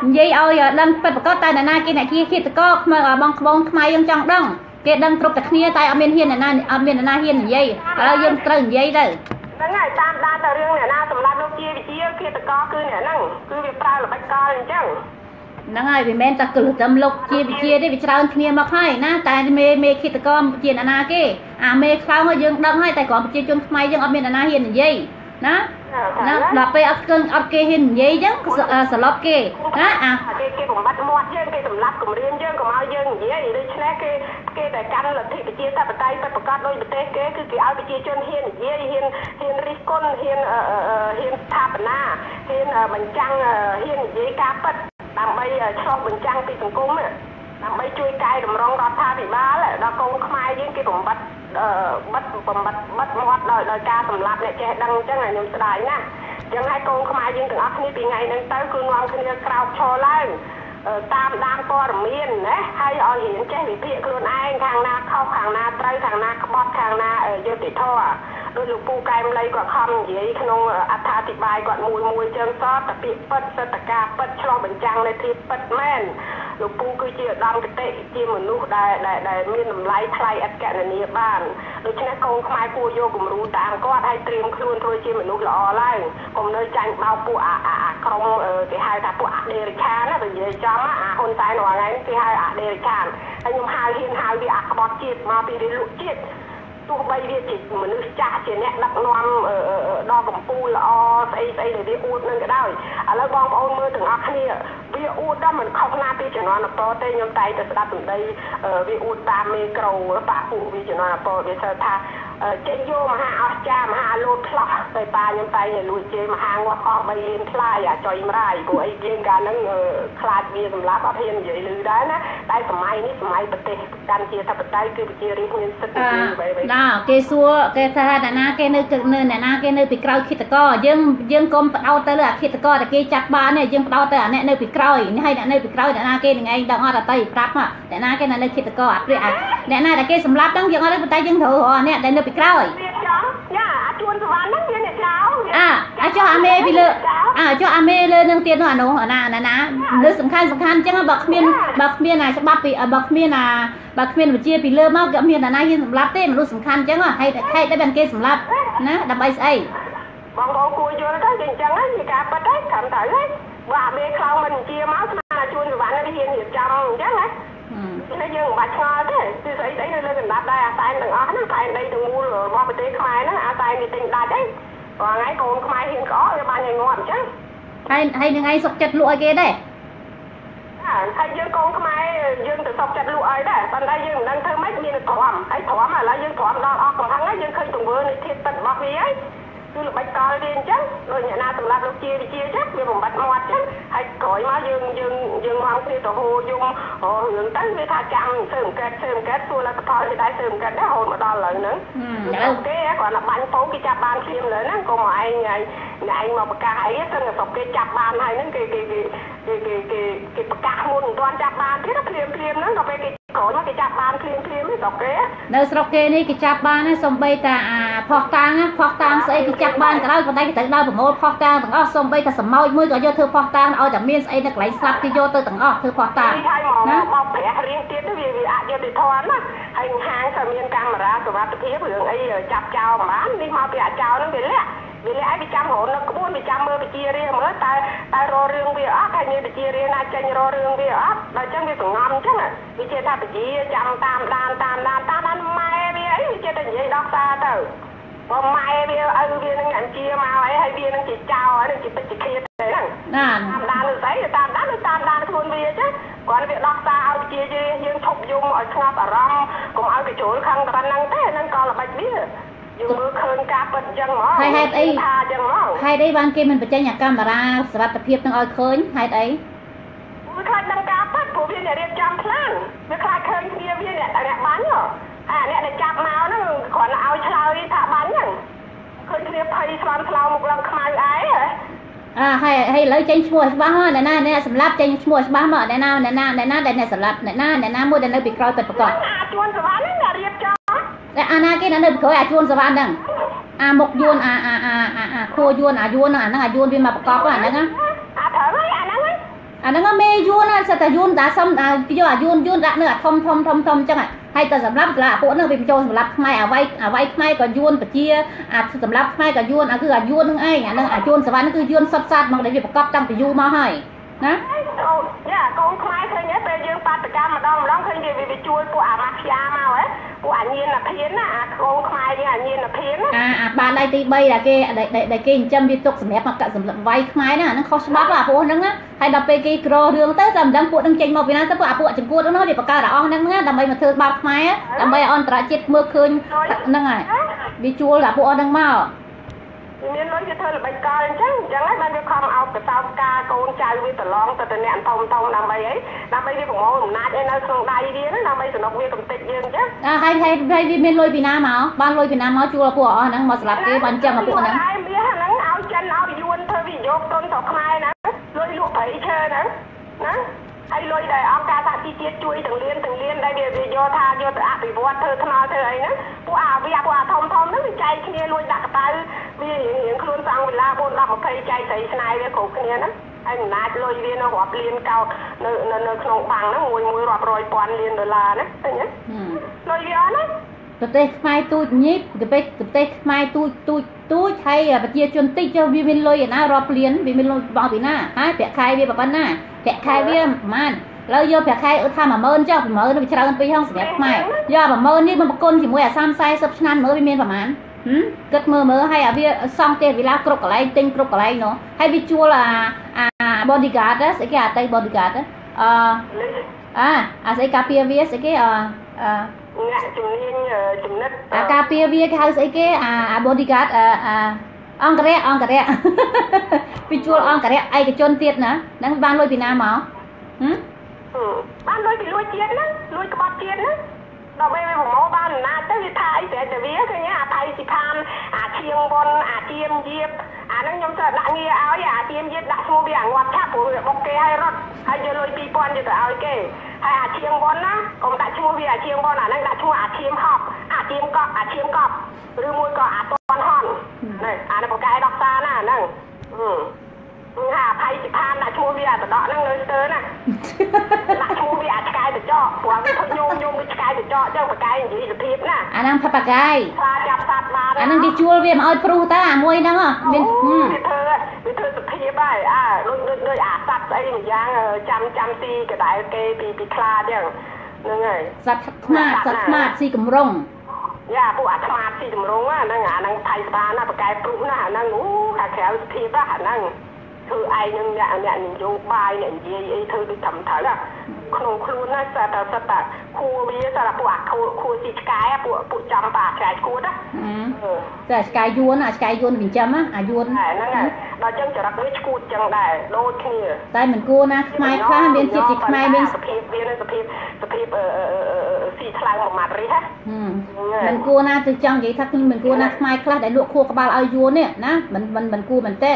និយាយឲ្យដឹងពិតប្រកបតែអ្នកណាគេអ្នកជាឃាតកខ្មើបងក្បងខ្មែរយើងចង់ដឹងគេដឹងគ្រប់តែគ្នាតែអត់មានហ៊ានអ្នកណាអត់មានអ្នកណាហ៊ាននិយាយឥឡូវយើងត្រូវនិយាយទៅហ្នឹងហើយតាមដានតែរឿងអ្នកណាសម្រាប់លោកជាវិជាគិតកោគឺអ្នកហ្នឹងគឺវាប្រើល្បិចកលអញ្ចឹង ហ្នឹងហើយវាមិនមែនតែគ្រឹះត្រឹមលោកជាវិជាទេវាច្រើនគ្នាមកហើយណាតែមេមេឃាតកម្មជាអ្នកណាគេអាមេខ្លោងយើងដឹងហើយតែគ្រាន់ប្រជាជនខ្មែរយើងអត់មានអ្នកណាហ៊ាននិយាយណាណាដល់ពេលអត់គឹងអត់គេហ៊ាននិយាយអញ្ចឹងសឡប់គេណាអាគេគេបំបត្តិមាត់យើងគេសម្លាប់គម្រាមយើងកុំឲ្យយើងនិយាយដូច្នេះគេគេតែកាន់លទ្ធិប្រជាធិបតេយ្យពិតប្រាកដដោយប្រទេសគេគឺគេឲ្យប្រជាជនហ៊ាននិយាយហ៊ានហ៊ានរិះគន់ហ៊ានហ៊ានស្ថាបនាហ៊ានបញ្ចាំងហ៊ាននិយាយការពិត ដើម្បីឆ្លុះបញ្ចាំងពីសង្គមដើម្បីជួយកែតម្រង់រដ្ឋាភិបាលដល់កូនខ្មែរយើងគេបំបត្តិបិទបំបត្តិបិទមាត់ដោយដោយការសម្លាប់អ្នកចេះដឹងអញ្ចឹងខ្ញុំស្ដាយណាស់អញ្ចឹងហើយកូនខ្មែរយើងទាំងអស់គ្នាពីថ្ងៃហ្នឹងទៅគឺនាំគ្នាក្រោកឈរឡើងតាមដានព័ត៌មានណាហើយឲ្យរៀនចេះវិភាគខ្លួនឯងខាងណាខុសខាងណាត្រូវខាងណាក្បត់ខាងណាយុត្តិធម៌ ដោយលោកពូកែមលីគាត់ខំនិយាយក្នុងអត្ថាធិប្បាយគាត់មួយមួយចឹងសតតែពាក្យពិតសិទ្ធិការពិតឆ្លុះបញ្ចាំងនៃធៀបពិតមែនលោកពូគឺជាឧត្តមគតិជាមនុស្សដែលដែលមានតម្លៃថ្លៃឥតកណនីបានដូច្នេះកូនខ្មែរគួរយកគំរូតាមគាត់ហើយត្រៀមខ្លួនធ្វើជាមនុស្សល្អឡើងកុំនៅចាញ់បោកពួកអាអាក្រុមគេហៅថាពួកអដេរិឆានណាបើនិយាយចំអាហ៊ុនសែនរាល់ថ្ងៃនេះគេហៅអដេរិឆានហើយខ្ញុំហៅហ៊ានហៅវាអាក្បត់ជាតិមកពីវាលក់ជាតិ ទោះបីវាជាមនុស្សចាស់ជាអ្នកដឹកនាំដល់កម្ពុជាល្អស្អីស្អីដែលវាអួតនឹងក៏ដោយឥឡូវបងប្អូនមើលទាំងអស់គ្នាវាអួតដល់មិនខុសណាពីជំនាន់អពទេខ្ញុំតែងតែស្ដាប់សម្ដីវាអួតតាមមេក្រូបាក់ពួកវាជំនាន់អពវាថាថា ចេញយកមហាអស្ចារ្យមហាលោតផ្លោះទៅប៉ាខ្ញុំតែលួចជេរមហាងាស់អស់3លានថ្លៃអាចុយម្រាយព្រោះអីគេកាលហ្នឹងខ្លាចវាសម្លាប់អត់ហ៊ាននិយាយឮដែរណាតែសម័យនេះសម័យប្រទេសកម្ពុជាធិបតេយ្យគឺប្រជារាស្ត្រមានសិទ្ធិនិយាយអ្វីៗដល់គេសួរគេថាអ្នកណាគេនៅនៅអ្នកណាគេនៅពីក្រោយឃាតករយើងយើងកុំបដោតទៅលើអាឃាតករតែគេចាត់បានទេយើងបដោតទៅអាអ្នកនៅពីក្រោយនេះហើយអ្នកនៅពីក្រោយអ្នកណាគេនឹងឯងដឹងអត់អតីប្រាប់អ្នកណាគេនៅឃាតករអាព្រាអ្នកណាដែលគេសម្លាប់ហ្នឹងយើងអត់ទេតែយើងត្រូវរកអ្នកដែលនៅពីក្រោយយ៉ាអាជួនសវណ្ណហ្នឹងវាអ្នកចៅអាអាចុះអាមេពីលើអាចុះអាមេលើនឹងទៀតនោះអានោះអាណាណាណាលើសំខាន់សំខាន់អញ្ចឹងបើគ្មានបើគ្មានអាច្បាប់ពីបើគ្មានអាបើគ្មានវិជាពីលើមកក៏មានអាណាយើងសម្លាប់ទេមនុស្សសំខាន់អញ្ចឹងហេតុហេតុដែលបានគេសម្លាប់ណាដើម្បីស្អីបងប្អូនគួរយល់ទៅអញ្ចឹងជាការប៉ັດហើយត្រឹមត្រូវហើយបើអាមេខ្លោងមិនជាមកស្មានជួនសវណ្ណនេះហ៊ានរៀបចំអញ្ចឹងណា ហើយយើងមិនបាច់ឆ្ងល់ទេគឺស្អីស្អីនៅលើកណ្ដាប់ដែរអាសែនទាំងអស់ហ្នឹងសែនដីទាំងមូលរបស់ប្រទេសខ្មែរហ្នឹងអាសែនគេទិញដាច់អីរាល់ថ្ងៃកូនខ្មែរហ៊ានក្អកវាបានឲ្យងាប់អញ្ចឹងហើយហើយនឹងឯងសុកចិត្តលក់ឲ្យគេដែរហើយយើងកូនខ្មែរយើងទៅសុកចិត្តលក់ឲ្យដែរប៉ុន្តែយើងមិនដឹងធ្វើម៉េចមានទ្រាំហើយទ្រាំឥឡូវយើងទ្រាំដល់អស់កំហឹងហើយយើងឃើញទង្វើនៃធាតុទឹករបស់វាហើយ គឺល្បិចកលវាអញ្ចឹងដូចអ្នកណាសម្រាប់លោកជាវិជាអញ្ចឹងវាបំបត្តិមាត់អញ្ចឹងហើយក្រោយមកយើងយើងយើងមកគ្នាទៅហូយំរឿងទៅវាថាចាំធ្វើអង្កេតធ្វើអង្កេតសួរលទ្ធផលគេដែរធ្វើអង្កេតដែររហូតមកដល់ឥឡូវហ្នឹងឥឡូវគេគាត់ថាបាញ់ពោគេចាប់បានភ្លាមលើហ្នឹងកុំឲ្យឯងឯងមកប្រកាសអីទៅស្រុកគេចាប់បានហើយហ្នឹងគេគេគេគេគេគេគេប្រកាសមុនមិនទាន់ចាប់បានទៀតភ្លាមភ្លាមហ្នឹងដល់ពេលគេ ក្រោយមកគេចាប់បានភ្លាមភ្លាមស្រុកគេនៅស្រុកគេនេះគេចាប់បានសំបីតាអាផោះតាំងផោះតាំងស្អីគេចាប់បានក៏ដោយប៉ុន្តែគេត្រូវដល់ប្រមូលផោះតាំងទាំងអស់សំបីតាសម្ោចមួយក៏យកធ្វើផោះតាំងឲ្យតែមានស្អីនៅកន្លែងស្លាប់គេយកទៅទាំងអស់ធ្វើផោះតាំងណាមកប្រាក់រៀងទៀតវាវាអយុត្តិធម៌ណាហើយហាងក៏មានកាមេរ៉ាសុវត្ថិភាពរឿងអីចាប់ចោលមិនបាននេះមកពីអាចោលហ្នឹងវាលាក់ វាលាក់ឲ្យវាចាំរហូតនៅក្បួនវាចាំមើលវិជារៀងមើលតើតើរករឿងវាអត់ហើយមានវិជារៀងណាចេញរករឿងវាអត់ដល់អញ្ចឹងវាសងំអញ្ចឹងវិជាថាវិជាចាំតាមដានតាមដានតាមដានម៉ែវាអីវិជាតែនិយាយដោះសារទៅបើម៉ែវាឪវានឹងអញ្ជាមកអីហើយវានឹងជាចៅហើយនឹងជាពេជ្រឃាតទេហ្នឹងតាមដានទៅស្អីតាមដានទៅតាមដានខ្លួនវាចឹងគាត់វាដោះសារឲ្យវិជាយើងឈប់យំឲ្យស្ងប់អារម្មណ៍កុំឲ្យគេចូលខឹងតែប៉ុណ្្នឹងទេហ្នឹងក៏ល្បិចវា យើងមើលឃើញការពិតអញ្ចឹងហ្មងហើយហេតុអីថាអញ្ចឹងហ្មងហេតុអីបានគេមិនបញ្ចេញអាកាមេរ៉ាសវត្ថភាពនឹងឲ្យឃើញហេតុអីវាខ្លាចដឹងការពិតព្រោះវាអ្នករៀបចំផ្លានវាខ្លាចឃើញគ្នាវាអ្នកអ្នកបាញ់អាអ្នកដែលចាប់មកហ្នឹងគ្រាន់តែឲ្យឆ្លើយថាបាញ់ហ្នឹងឃើញគ្នាភ័យស្លន់ស្លោមុខឡើងខ្មៅអែអាហើយហើយឥឡូវចេញឈ្មោះច្បាស់ហើយអ្នកណាអ្នកសម្លាប់ចេញឈ្មោះច្បាស់មកអ្នកណាអ្នកណាអ្នកណាដែលអ្នកសម្លាប់អ្នកណាអ្នកណាមួយដែលនៅពីក្រោយពិតប្រាកដអាជួនសវណ្ណហ្នឹងអ្នករៀបចំ អាណាគេនៅពីក្រោយអាជួនសវណ្ណហ្នឹងអាមុខយួនអាអាអាអាខួរយួនអាយួនហ្នឹងអាហ្នឹងអាយួនវាមកប្រកបអាហ្នឹងអាត្រូវហើយអាហ្នឹងអាហ្នឹងមេយួនសិតតែយួនតាសុំយកអាយួនយួនដាក់នៅអាធំធំធំធំអញ្ចឹងហើយតែសម្រាប់សម្រាប់ពួកហ្នឹងវាបញ្ចូលសម្រាប់ខ្មែរអាវៃអាវៃខ្មែរក៏យួនបជាអាសម្រាប់ខ្មែរក៏យួនអាគឺអាយួនហ្នឹងឯងអាហ្នឹងអាយួនសវណ្ណគឺយួនសុតសាតមកដែលវាប្រកបតាំងពីយូរមកហើយ ណាយ៉ាកូនខ្មែរឃើញទេពេលយើងបាតកម្មម្ដងម្ដងឃើញវាវាជួយពួកអាម៉ាហ្វៀមកហ៎ពួកអាញៀនភានណាអាកូនខ្មែរយើងអាញៀនភានណាអាអាបានដៃទី3ដែលគេដែលគេចិញ្ចឹមវាទុកសម្រាប់មកសម្រាប់វាយខ្មែរហ្នឹងអាហ្នឹងខុសច្បាប់អាពួកហ្នឹងហើយដល់ពេលគេក្ររឿងទៅតែមិនដឹងពួកហ្នឹងចេញមកពីណាទៅពួកអាពួកចង្កួតហ្នឹងវាបង្កើតអស់ហ្នឹងដើម្បីមកធ្វើបាបខ្មែរដើម្បីឲ្យអន្តរជាតិមើលឃើញហ្នឹងហើយវាជួលអាពួកអស់ហ្នឹងមក មានលុយវាធ្វើល្បិចកលអញ្ចឹងអញ្ចឹងហើយបានវាខំអោបកសោបការកូនចៅវាប្រឡងទៅទៅអ្នកធំធំដើម្បីអីដើម្បីវាប្រមូលអំណាចឲ្យនៅក្នុងដៃវាណាដើម្បីសំណុកវាកំតិចយើងអញ្ចឹងអើហើយហើយហើយវាមានលុយពីណាមកបានលុយពីណាមកជួលពួកអស់ហ្នឹងមកស្លាប់គេបានចាំមកពួកហ្នឹងហើយវាហ្នឹងឲ្យចិនឲ្យយួនធ្វើវិនិយោគទុនទៅខ្មែរណាលុយលក់ប្រៃឈើហ្នឹងណា ហើយលុយដែលអង្គការសហជីវជាតិជួយទាំងលៀនទាំងលៀនដែលវាវាយកថាយកទៅអភិវឌ្ឍធ្វើថ្នល់ធ្វើអីហ្នឹងពួកអាវាពួកអាធំធំហ្នឹងវាចែកគ្នាលួចដាក់កប៉ៅវារៀងខ្លួនសងវិឡា4 10 20ចែកស្រីស្នាយវាគ្រប់គ្នាហ្នឹងហើយអំណាចលុយវានៅរាប់លានកោតនៅនៅក្នុងបាំងហ្នឹងមួយមួយរាប់រយពាន់លានដុល្លារណាឃើញទេលុយវាអត់ណា ប្រទេសខ្មែរទូចញីប្រទេសប្រទេសខ្មែរទូចទូចទូចហើយប្រជាជនតិចចុះវាមានលុយឯណារាប់លានវាមានលុយបោះពីណាហើយប្រាក់ខែវាប៉ុណ្ណាប្រាក់ខែវាប្រហែលឥឡូវយកប្រាក់ខែឧថា10000ចុះ10000វាច្រើនពេកហងសម្រាប់ខ្មែរយក10000នេះមកប្រគុណជាមួយអា30 40ឆ្នាំមើលវាមានប្រហែលហឹមគិតមើលមើលហើយអាវាសង់ទេវិឡាគ្រប់កន្លែងទិញគ្រប់កន្លែងនោះហើយវាជួលអាអា bodyguard ស្អីគេអាតៃ bodyguard អឺអាអាស្អីការពារវាស្អីគេអឺអឺ អ្នកជំនាញចំណិតអាការពារវាគេហៅស្អីគេអាអា bodyguard អាអាអង្គរៈអង្គរៈពីជួលអង្គរៈឯកជនទៀតណាហ្នឹងបានលុយពីណាមកហឹមបានលុយពីលួចជាតិណាលួចក្បត់ជាតិណា ដល់ពេលវាប្រមូលបានអំណាចទៅវាថាអីតែតែវាឃើញអាថៃសិផានអាឈៀងបនអាជៀមយៀបអាហ្នឹងខ្ញុំទៅដាក់ងារឲ្យអាជៀមយៀបដាក់ឈ្មោះវាអាងាត់ឆាប់ព្រោះវាបុកគេឲ្យរត់ហើយយកលុយ2000យកទៅឲ្យគេហើយអាឈៀងបនណាកុំដាក់ឈ្មោះវាអាឈៀងបនអាហ្នឹងដាក់ឈ្មោះអាឈៀមហប់អាឈៀមកប់អាឈៀមកប់ឬមួយក៏អាតនហន់នេះអានេះបកកែដោះសារណាហ្នឹង ហឹមហាថៃសិផានដាក់ឈ្មោះវាអាតដកហ្នឹងនៅស្ទើរណាដាក់ឈ្មោះវាអាចឆ្កែទៅចកព្រោះវាធ្វើញោមញោមវាឆ្កែទៅចកចឹងបកកែនិយាយសភាពណាអាហ្នឹងផាប់ប៉ាកាយខ្លាចាប់សត្វបានអាហ្នឹងគេជួលវាមកឲ្យព្រុសតើអាមួយហ្នឹងហ៎មានហឹមវាធ្វើវាធ្វើសភាពហើយអាដូចដូចដូចអាសត្វស្អីម្យ៉ាងចាំចាំទីកដែលគេពីពីខ្លាចឹងហ្នឹងហើយសត្វខ្មាតសត្វខ្មាតស៊ីកំរុងយ៉ាពួកអាខ្មាតស៊ីតម្រងហ្នឹងអាហ្នឹងថៃស្បាណាបកកែព្រុសណាអាហ្នឹងអូខាក្រៅសភាពណាអាហ្នឹង ធ្វើឯងនឹងអ្នកអ្នកនយោបាយអ្នកនិយាយអីធ្វើដូចត្រឹមត្រូវណាក្នុងខ្លួនណាសត្វសត្វគួវាសត្វពួកអាគួគួស៊ីឆ្កែពួកពួកចំបាឆ្កែគួតណាហឹមតែឆ្កែយួនអាឆ្កែយួនចិញ្ចឹមណាអាយួនតែហ្នឹងហើយដល់ចឹងចរិតវាឈួតចឹងដែរដូចគ្នាតែមិនគួរណាខ្មែរខ្លះមានជាតិជាខ្មែរមានសភាពវានៅសភាពសភាពអឺស៊ីថ្លើមមួយម៉ាត់រីហ៎ហឹមមិនគួរណាទៅចង់និយាយថាខ្ញុំមិនគួរណាខ្មែរខ្លះដែលលក់ខួរក្បាលឲ្យយួននេះណាមិនមិនមិនគួរមែនតើ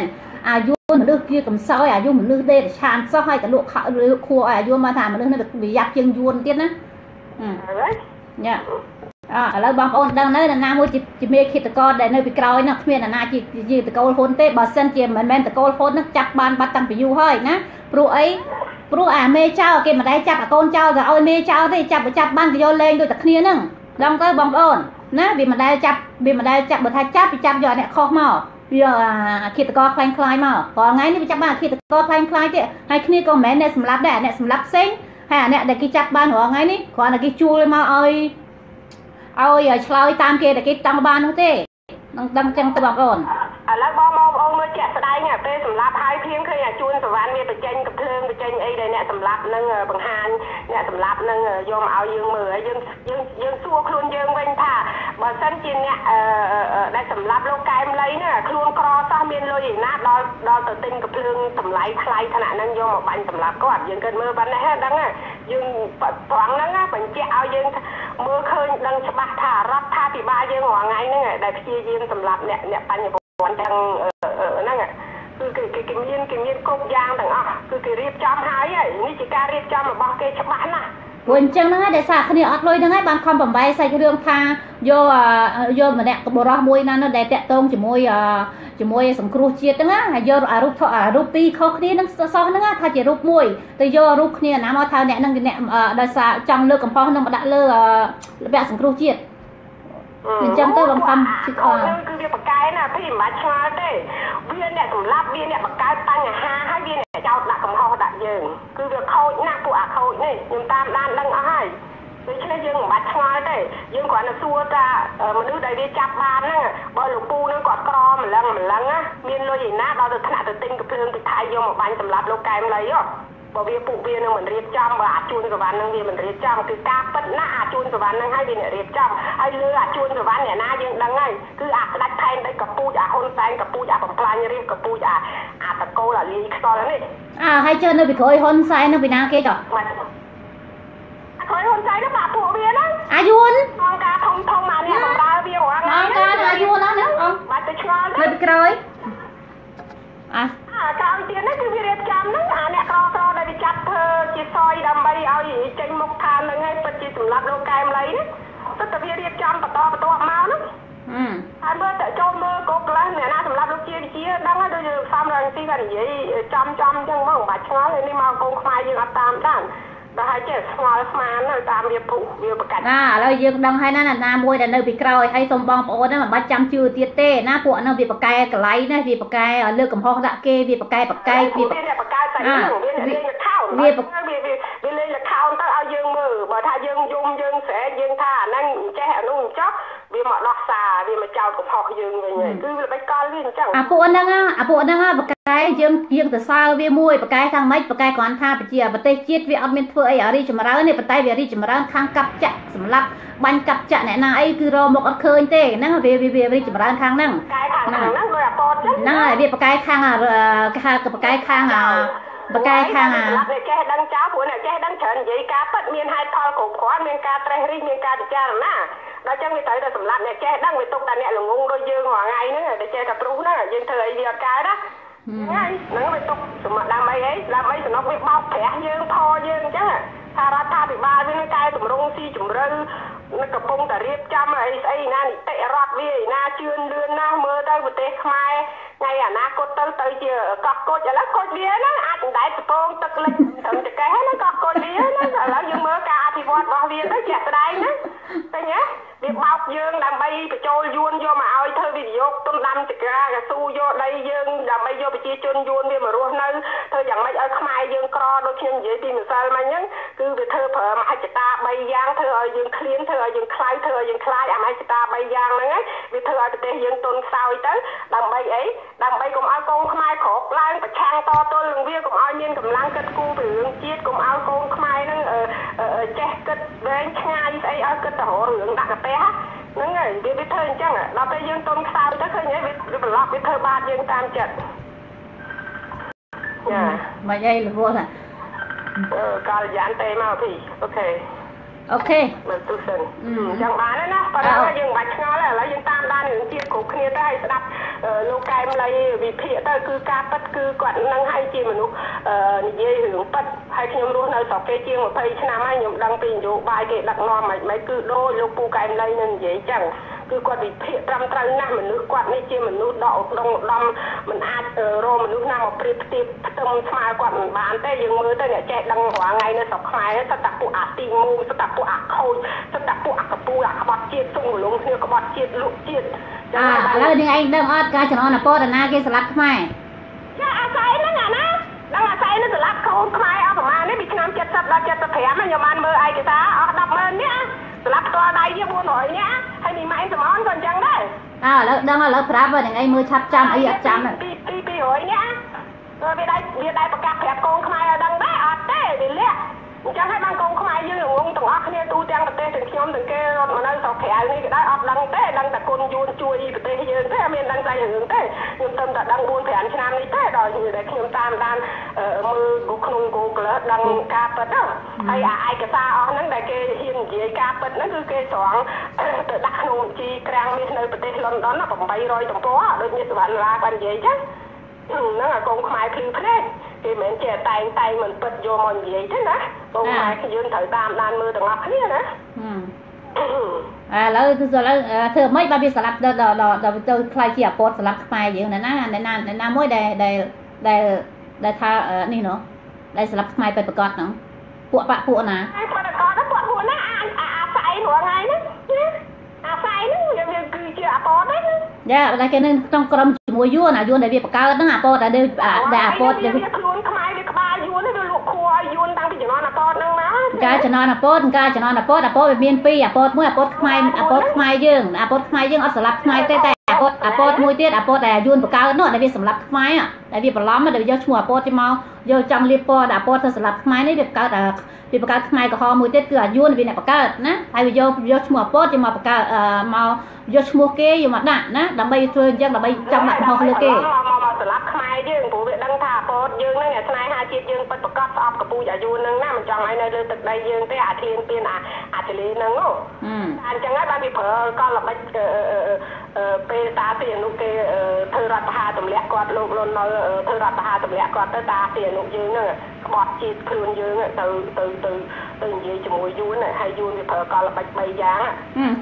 អាយួនមនុស្សជាកំសោយអាយុមនុស្សដេកឆានសោះហើយក៏លក់ខោឬខួរឲ្យអាយួនមកថាមនុស្សនេះវាយ៉ាប់ជាងយួនទៀតណាហឹមហើយញ៉ាអឥឡូវបងប្អូនដឹងនៅនរណាមួយជាជាមេឃាតករដែលនៅពីក្រោយនោះគ្មាននរណាជាជាតកូលហ៊ុនទេបើសិនជាមិនមែនតកូលហ៊ុននោះចាប់បានបាត់តាំងពីយូរហើយណាព្រោះអីព្រោះអាមេចោលគេមិនដែលចាប់អាកូនចោលទៅឲ្យមេចោលទេចាប់បើចាប់បានក៏យកលេងដូចតែគ្នាហ្នឹងដឹងទៅបងប្អូនណាវាមិនដែលចាប់វាមិនដែលចាប់បើថាចាប់វាចាប់យកអ្នកខុសមកវាអាឃាតករខ្លាំងខ្លាយមកព្រោះថ្ងៃនេះវាចាប់បានអាឃាតករខ្លាំងខ្លាយទេហើយគ្នាក៏មិនមែនអ្នកសម្លាប់ដែរអ្នកសម្លាប់ផ្សេង ហើយអាអ្នកដែលគេចាប់បានរាល់ថ្ងៃនេះគ្រាន់តែគេជួលមកឲ្យឲ្យឆ្លើយតាមគេដែលគេតង់បាននោះទេនឹងដឹងចឹងទៅបងប្អូន ឥឡូវបងបងប្អូនមើលជាក់ស្ដែងពេលសម្រាប់ហើយភៀងឃើញអាជួនសវណ្ណវាបញ្ចេញកំភ្លើងបញ្ចេញអីដែលអ្នកសម្លាប់នឹងបង្ហាញអ្នកសម្លាប់នឹងយកមកឲ្យយើងមើលហើយយើងយើងយើងសួរខ្លួនយើងវិញថាបើសិនជាអ្នកអឺដែលសម្លាប់លោកកែមលីណាខ្លួនក្រសោះមានលុយឯណាដល់ដល់ទៅទិញកំភ្លើងតម្លៃថ្លៃថ្នាក់ហ្នឹងយកមកបាញ់សម្លាប់គាត់យើងគិតមើលបានដែរដឹងយើងត្រង់ហ្នឹងបញ្ជាក់ឲ្យយើងមើលឃើញដឹងច្បាស់ថារដ្ឋាភិបាលយើងរាល់ថ្ងៃហ្នឹងដែលព្យាយាមសម្លាប់អ្នកអ្នកបញ្ញ វន្តទាំងហ្នឹងគឺគេគេមានគេមានគ្រប់យ៉ាងទាំងអស់គឺគេរៀបចំហើយហើយនេះជាការរៀបចំរបស់គេច្បាស់ណាស់ព្រោះអញ្ចឹងហ្នឹងហើយដែលសារគ្នាអត់លុយហ្នឹងហើយបានខំបំបីសាច់រឿងថាយកយកម្នាក់បរោះមួយណានោះដែលតាក់ទងជាមួយជាមួយសង្គ្រោះជាតិហ្នឹងហើយយកអារូបថតអារូបពីរខុសគ្នាហ្នឹងសោះហ្នឹងថាជារូបមួយទៅយករូបគ្នាណាមកថាអ្នកហ្នឹងជាអ្នកដោយសារចង់លើកកំហុសហ្នឹងមកដាក់លើវគ្គសង្គ្រោះជាតិ អញ្ចឹងទៅបងខំជិះអហ្នឹងគឺវាបកកែណាពីមិនបាច់ឆ្ងល់ទេវាអ្នកសម្លាប់វាអ្នកបង្កើតបញ្ហាហើយវាអ្នកចោតដាក់កំហុសដាក់យើងគឺវាខូចណាស់ពួកអាខូចនេះខ្ញុំតាមដានដឹងអស់ហើយដូច្នេះយើងមិនបាច់ឆ្ងល់ទេយើងគ្រាន់តែសួរថាមនុស្សដែលវាចាប់បានហ្នឹងបើលោកពូហ្នឹងគាត់ក្រម្លឹងម្លឹងណាមានលុយឯណាដល់ទៅថ្នាក់ទៅទិញកំភ្លើងពីថៃយកមកបាញ់សម្លាប់លោកកែមលីហ៎ បើវាពួកវានឹងមិនរៀបចំបើអាជួនសវណ្ណនឹងវាមិនរៀបចំគឺការពិតណាស់អាជួនសវណ្ណនឹងឲ្យវាអ្នករៀបចំហើយលើអាជួនសវណ្ណអ្នកណាយើងដឹងហើយគឺអាស្ដាច់ថែនដីកពូចអាហ៊ុនសែនកពូចអាបំផ្លាញរៀបកពូចអាអាតកូលអាលីខ្សលនេះអើហើយជឿនៅពីក្រោយហ៊ុនសែននៅពីណាគេចុះមិនអាក្រោយហ៊ុនសែននោះបាក់ពួកវាហ្នឹងអាយួនអង្គការធំធំអានេះបំរើវារាល់ថ្ងៃអង្គការអាយួនហ្នឹងណាអង្គបាច់ទៅឆ្ងល់នៅពីក្រោយអ่ะអាក្រោយទៀតហ្នឹងគឺវារៀបចំហ្នឹងអាអ្នកក្រ ក្រដែលវាចាត់ធ្វើជាសយដើម្បីឲ្យចេញមុខថានឹងឲ្យពិតជាសម្រាប់លោកកែមលីហ្នឹងទៅតែវារៀបចំបន្តបន្តមកហ្នឹងហឹមហើយមើលទៅចូលមើលកូកន្លះអ្នកណាសម្រាប់លោកជាវិជាដឹងហើយដូចសំរងទីគាត់និយាយចំចំអញ្ចឹងមកមិនបាច់ឆ្ងល់ទេនេះមកកូនខ្មែរយើងអត់តាមដានដល់ហើយចេះស្ងល់ស្មាននៅតាមវាពុះវាប្រកាច់ណាឥឡូវយើងដឹងហើយណាណាមួយដែលនៅពីក្រោយហើយសូមបងប្អូនហ្នឹងមិនបាច់ចាំជឿទៀតទេណាពួកហ្នឹងវាប្រកែកន្លែងណាវាប្រកែលើកកំហុសដាក់គេវាប្រកែប្រកែវាវាអ្នកបង្កើ តតែហ្នឹងវាលេងលខោនវាវាលេងលខោនទៅឲ្យយើងមើលបើថាយើងយំយើងស្រែកយើងថាអាហ្នឹងចេះអានោះចប់ វាមកដោះសារវាមកចោតកំហុសយើងវិញហើយគឺវាបែកកលវាអញ្ចឹងអាពួកហ្នឹងអាពួកហ្នឹងប្រកែយើងយើងទៅសើវាមួយប្រកែខាងម៉េចប្រកែគ្រាន់ថាប្រជាប្រទេសជាតិវាអត់មានធ្វើអីអារីចម្រើនទេប៉ុន្តែវារីចម្រើនខាងកាប់ចាក់សម្សម្លាប់បាញ់កាប់ចាក់អ្នកណាអីគឺរមកអត់ឃើញទេហ្នឹងវាវាវារីកចម្រើនខាងហ្នឹងកាយខាងហ្នឹងហ្នឹងដោយអាពតចឹងហ្នឹងហើយវាបកកាយខាងអាគេហៅបកកាយខាងអា បកកាយខាងអាសម្រាប់អ្នកចេះដឹងចោលព្រោះអ្នកចេះដឹងច្រើននិយាយការពិតមានហេតុផលគ្រប់គ្រាន់មានការត្រេះរិះមានការពិចារណាដល់ចឹងវាត្រូវតែសម្រាប់អ្នកចេះដឹងវាទុកតែអ្នកល្ងងដូចយើងរាល់ថ្ងៃហ្នឹងដែលចេះតែព្រុសហ្នឹងយើងធ្វើអីវាអត់កើតណាហ្នឹងហ្នឹងវាទុកសម្រាប់ដើម្បីអីដើម្បីសំណុកវាបោកប្រាស់យើងផលយើងអញ្ចឹងថារដ្ឋាភិបាលវានឹងកែតម្រង់ស៊ីជម្រៅ នឹងកំពុងតែរៀបចំអីស្អីណានីតិរដ្ឋវាឯណាជឿនលឿនណាមើលទៅប្រទេសខ្មែរថ្ងៃអនាគតទៅទៅជាកោះកុចឥឡូវកុចវាណាអាចដដែលកំពងទឹកលិចត្រឹមតែកេះណាកោះកុចវាណាឥឡូវយើងមើលការអភិវឌ្ឍរបស់វាទៅជាក់ស្ដែងណាឃើញទេវាបោកយើងដើម្បីបញ្ចូលយួនយកមកឲ្យធ្វើវិនិយោគទុនដាំចក្រាកស៊ូយកដីយើងដើម្បីយកប្រជាជនយួនវាមករស់នៅធ្វើយ៉ាងម៉េចឲ្យខ្មែរយើងក្រដូចខ្ញុំនិយាយពីម្សិលមិញហ្នឹងគឺវាធ្វើប្រើមហិច្ឆតា3យ៉ាងធ្វើឲ្យយើងឃ្លានធ្វើឲ្យយើងខ្លាយធ្វើឲ្យយើងខ្លាយអាមហិច្ឆតា3យ៉ាងហ្នឹងឯងវាធ្វើឲ្យប្រទេសយើងទុនខ្សោយទៅដើម្បីអីដើម្បីកុំឲ្យកូនខ្មែរក្រោកឡើងប្រឆាំងតទល់នឹងវាកុំឲ្យមានកម្លាំងគិតគូរពីរឿងជាតិកុំឲ្យកូនខ្មែរហ្នឹងចេះគិតវែងឆ្ងាយស្អីឲ្យគិតទៅរករឿងដាក់កាពះហ្នឹងហើយវាវាធ្វើអញ្ចឹងដល់ពេលយើងទុនខ្សោយទៅឃើញហើយវាប្រឡប់វាធ្វើបាបយើងតាមចិត្តចាមិនអីរហូតអឺកាលយ៉ានទេមកពីអូខេ អូខេមើលទូសិនអញ្ចឹងបានហើយណាប៉ុន្តែយើងមិនបាច់ឆ្ងល់ទេឥឡូវយើងតាមដានរឿងជាតិគ្រប់គ្នាទៅឲ្យស្ដាប់លោកកែមលីវិភាគទៅគឺការប៉ັດគឺគាត់នឹងឲ្យជាមនុស្សនិយាយរឿងប៉ັດហើយខ្ញុំរស់នៅស្រុកគេជាង20ឆ្នាំហើយខ្ញុំដឹងពីនយោបាយគេដឹកនាំមិនមិនគឺដូចលោកពូកែមលីនឹងនិយាយអញ្ចឹង គឺគាត់វិភាគត្រឹមត្រូវណាស់មនុស្សគាត់នេះជាមនុស្សដកឧត្តមឧត្តមមិនអាចរកមនុស្សណាមកប្រៀបផ្ទៀបផ្ទឹមស្មើគាត់មិនបានទេយើងមើលទៅអ្នកចេះដឹងរាល់ថ្ងៃនៅស្រុកខ្មែរសិតតែពួកអាទីមូសិតតែពួកអាខូចសិតតែពួកអាកពូអាក្បត់ជាតិសុំរលងគ្នាក្បត់ជាតិលក់ជាតិអាឥឡូវនេះឯងដឹងអត់ការចំណងនពតណាគេស្លាប់ខ្មែរចាអាស្រ័យហ្នឹងអាណាដល់អាស្រ័យនឹងស្លាប់កូនខ្មែរអស់ប្រហែលនេះពីឆ្នាំ70ដល់75ខ្ញុំបានមើលឯកសារអស់100000នា ក់ស្លាប់ផ្ទាល់ដៃជា400នាក់ហើយមីម៉ែសមនក៏អញ្ចឹងដែរអើឥឡូវដឹងឥឡូវប្រាប់ហ្នឹងឯងមើលឆាប់ចាំអីអត់ចាំពីពី200នាក់វាដែរវាដែរប្រកាសប្រាប់កូនខ្មែរឲ្យដឹងដែរអត់ទេវាលាក់ អញ្ចឹងហើយបានកូនខ្មែរយើងងងទាំងអស់គ្នាទូទាំងប្រទេសទាំងខ្ញុំទាំងគេរត់មកនៅស្រុកក្រៅនេះក៏ដែរអត់ដឹងទេដឹងតែគុណយួនជួយប្រទេសយើងទេអត់មានដឹងតែរឿងទេខ្ញុំទៅតែដឹង4 5ឆ្នាំនេះទេដល់ដែលខ្ញុំតាមដានមើលក្នុង Google ដឹងការពិតទៅហើយអាឯកសារអស់ហ្នឹងដែលគេហ៊ាននិយាយការពិតហ្នឹងគឺគេស្រង់ទៅដាក់ក្នុងបញ្ជីក្រាំងមាសនៅប្រទេសលន់ដុន800ទំព័រដូចមានសវណ្ណរាបាននិយាយចឹង ហ្នឹងអាកូនខ្មែរភ្លឺភ្នែកគេមិនចេះតែងតែងមិនពិតយកមកនិយាយទេណាកូនខ្មែរយើងត្រូវតាមដានមើលទាំងអស់គ្នាណាឥឡូវគឺឥឡូវធ្វើម៉េចបើវាស្លាប់ដល់ដល់ដល់ទៅខ្លាយជាអពតស្លាប់ខ្មែរយើងណាណាណាណាមួយដែលដែលដែលដែលថានេះនោះដែលស្លាប់ខ្មែរពិតប្រកបហ្នឹងពួកបាក់ពួកណាអាគាត់ក៏គាត់ពួកពួកណាអាអាស្អីរាល់ថ្ងៃហ្នឹង អាស្អីហ្នឹងវាគឺជាអពតហ្នឹងយ៉ាតែគេនៅក្នុងក្រុមជាមួយយួនអាយួនដែលវាបង្កើតហ្នឹងអាពតដែលដែលអាពតវាខ្លួនខ្មែរវាក្បាលយួនវាលក់ខួរយួនតាំងពីជំនាន់អាពតហ្នឹងមកការចំណនអាពតការចំណនអាពតអាពតវាមានពីរអាពតមួយអាពតខ្មែរអាពតខ្មែរយើងអាពតខ្មែរយើងអត់ស្លាប់ខ្មែរទេតែអា ពតអាពតមួយទៀតអាពតដែលយួនបង្កើតនោះដែលវាសម្លាប់ខ្មែរដែលវាបន្លំដែលយកឈ្មោះអាពតទៅមកយកចង់លៀបពណ៌អាពតទៅសម្លាប់ខ្មែរនេះវាបង្កើតវាបង្កើតខ្មែរក្រហមមួយទៀតគឺអាយួនវាអ្នកបង្កើតណាហើយវាយកយកឈ្មោះអាពតយកមកបង្កើតមកយកឈ្មោះគេយកមកដាក់ណាដើម្បីធ្វើអញ្ចឹងដើម្បីចង់ដាក់កំហុសលើគេមកមកសម្រាប់ខ្មែរយើងព្រោះវាដឹងថាពត យើងហ្នឹងស្នេហាជាតិយើងពិតប្រកបស្អប់កពូចអាយុហ្នឹងណាមិនចង់ឲ្យនៅលើទឹកដីយើងទេអាធៀនពៀនអាអាទលេហ្នឹងហ៎អញ្ចឹងហើយបានវាប្រើកលល្បិចពេលតាទីអនុគេធ្វើរដ្ឋបហាទម្លាក់គាត់លោកលន់នៅធ្វើរដ្ឋបហាទម្លាក់គាត់ទៅតាទីអនុយើងហ្នឹង ក្បត់ជាតិខ្លួនយើងទៅទៅទៅទៅនិយាយជាមួយយួនហើយយួនវាប្រើកលល្បិច3យ៉ាង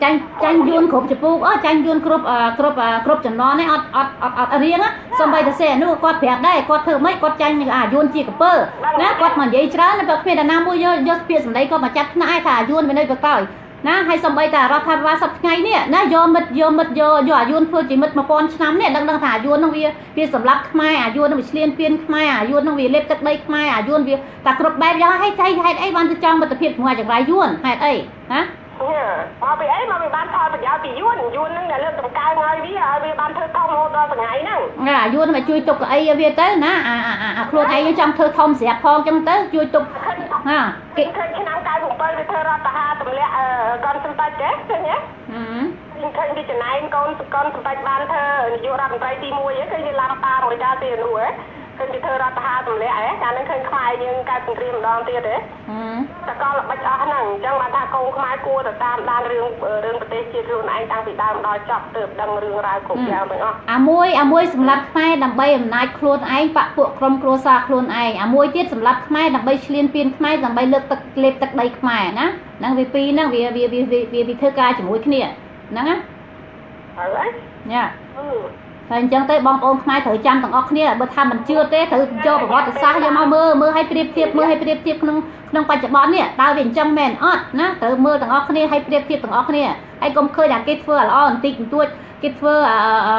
ចាញ់ចាញ់យួនគ្រប់ចំពោះអូចាញ់យួនគ្រប់គ្រប់គ្រប់ចំណន់នេះអត់អត់អត់អត់រៀងសំបីតែសេអនុគាត់ប្រាប់ដែរគាត់ធ្វើម៉េចគាត់ចាញ់អាយួនជាកពើណាគាត់មកនិយាយច្រើនតែគ្មានតែណាមួយយកយកពាក្យសម្ដីគាត់មកចាត់ថ្នាក់ថាយួនវានៅបកោយ ណាហើយសំបីតារដ្ឋាភិបាលសប្តាហ៍ថ្ងៃនេះណាយកមិត្តយកមិត្តយកយកអាយុនធ្វើជាមិត្ត1000ឆ្នាំនេះដឹងដឹងថាអាយុននឹងវាវាសម្រាប់ខ្មែរអាយុននឹងវាឆ្លៀនពៀនខ្មែរអាយុននឹងវាលេបទឹកដីខ្មែរអាយុនវាតែគ្រប់បែបយ៉ាងហេតុហេតុហេតុអីបានទៅចង់មិត្តភាពជាមួយចង្រៃយួនហេតុអីណា មកពីអីមកវាបានផលប្រយោជន៍ពីយួនយួនហ្នឹងដែលលើកតម្កើងឲ្យវាឲ្យវាបានធ្វើធំរហូតដល់ថ្ងៃហ្នឹងអាយួនមកជួយទុកកៅអីឲ្យវាទៅណាអាអាខ្លួនឯងចង់ធ្វើធំស្រាប់ផងចឹងទៅជួយទុកហាគេឃើញឆ្នាំ97វាធ្វើរដ្ឋប្រហារទម្លាក់កូនសម្ដេចទេឃើញទេហឹមឃើញឃើញវាចំណែនកូនកូនសម្ដេចបានធ្វើនាយករដ្ឋមន្ត្រីទី1ហ្នឹងឃើញវាឡាំប៉ាមួយតាទីនោះហ៎ ឃើញវាធ្វើរដ្ឋប្រហារទម្លាក់ហ៎កាលហ្នឹងឃើញខ្មែរយើងកើតសង្គ្រាមម្ដងទៀតហ៎ហឹមតកលល្បិចអស់ហ្នឹងអញ្ចឹងបានថាកូនខ្មែរគួរទៅតាមដានរឿងរឿងប្រទេសជាតិខ្លួនឯងតាំងពីដើមដល់ចប់ទើបដឹងរឿងរ៉ាវគ្រប់យ៉ាងទាំងអស់អាមួយអាមួយសម្រាប់ខ្មែរដើម្បីអំណាចខ្លួនឯងបពពួកក្រុមគ្រួសារខ្លួនឯងអាមួយទៀតសម្រាប់ខ្មែរដើម្បីឈ្លានពានខ្មែរដើម្បីលើកទឹកលេបទឹកដីខ្មែរណាហ្នឹងវាពីរហ្នឹងវាវាវាវាវាធ្វើការជាមួយគ្នាហ្នឹងណាហើយហ៎ញ៉ាអឺ ហើយអញ្ចឹងទៅបងប្អូនខ្មែរត្រូវចាំទាំងអស់គ្នាបើថាមិនជឿទេត្រូវយកប្រវត្តិសាស្ត្រយកមកមើលមើលឲ្យប្រៀបធៀបមើលឲ្យប្រៀបធៀបក្នុងក្នុងបច្ចុប្បន្ននេះតើវាអញ្ចឹងមែនអត់ណាត្រូវមើលទាំងអស់គ្នាឲ្យប្រៀបធៀបទាំងអស់គ្នាហើយកុំឃើញថាគេធ្វើល្អបន្តិចបន្តួចគេធ្វើអឺ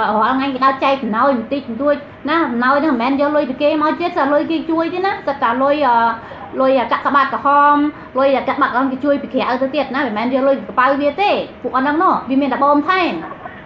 អឺរាល់ថ្ងៃគេដល់ចែកបំណោយបន្តិចបន្តួចណាបំណោយហ្នឹងមិនមែនយកលុយពីគេមកទៀតតែលុយគេជួយទេណាតែតែលុយអឺលុយកាក់ក្បាត់ក្រហមលុយកាក់បាត់ក្រហមគេជួយពីក្រៅទៅទៀតណាមិនមែនយកលុយពីកប៉ៅវាទេពួកអស់ហ្នឹងនោះវាមានតែបូមថែម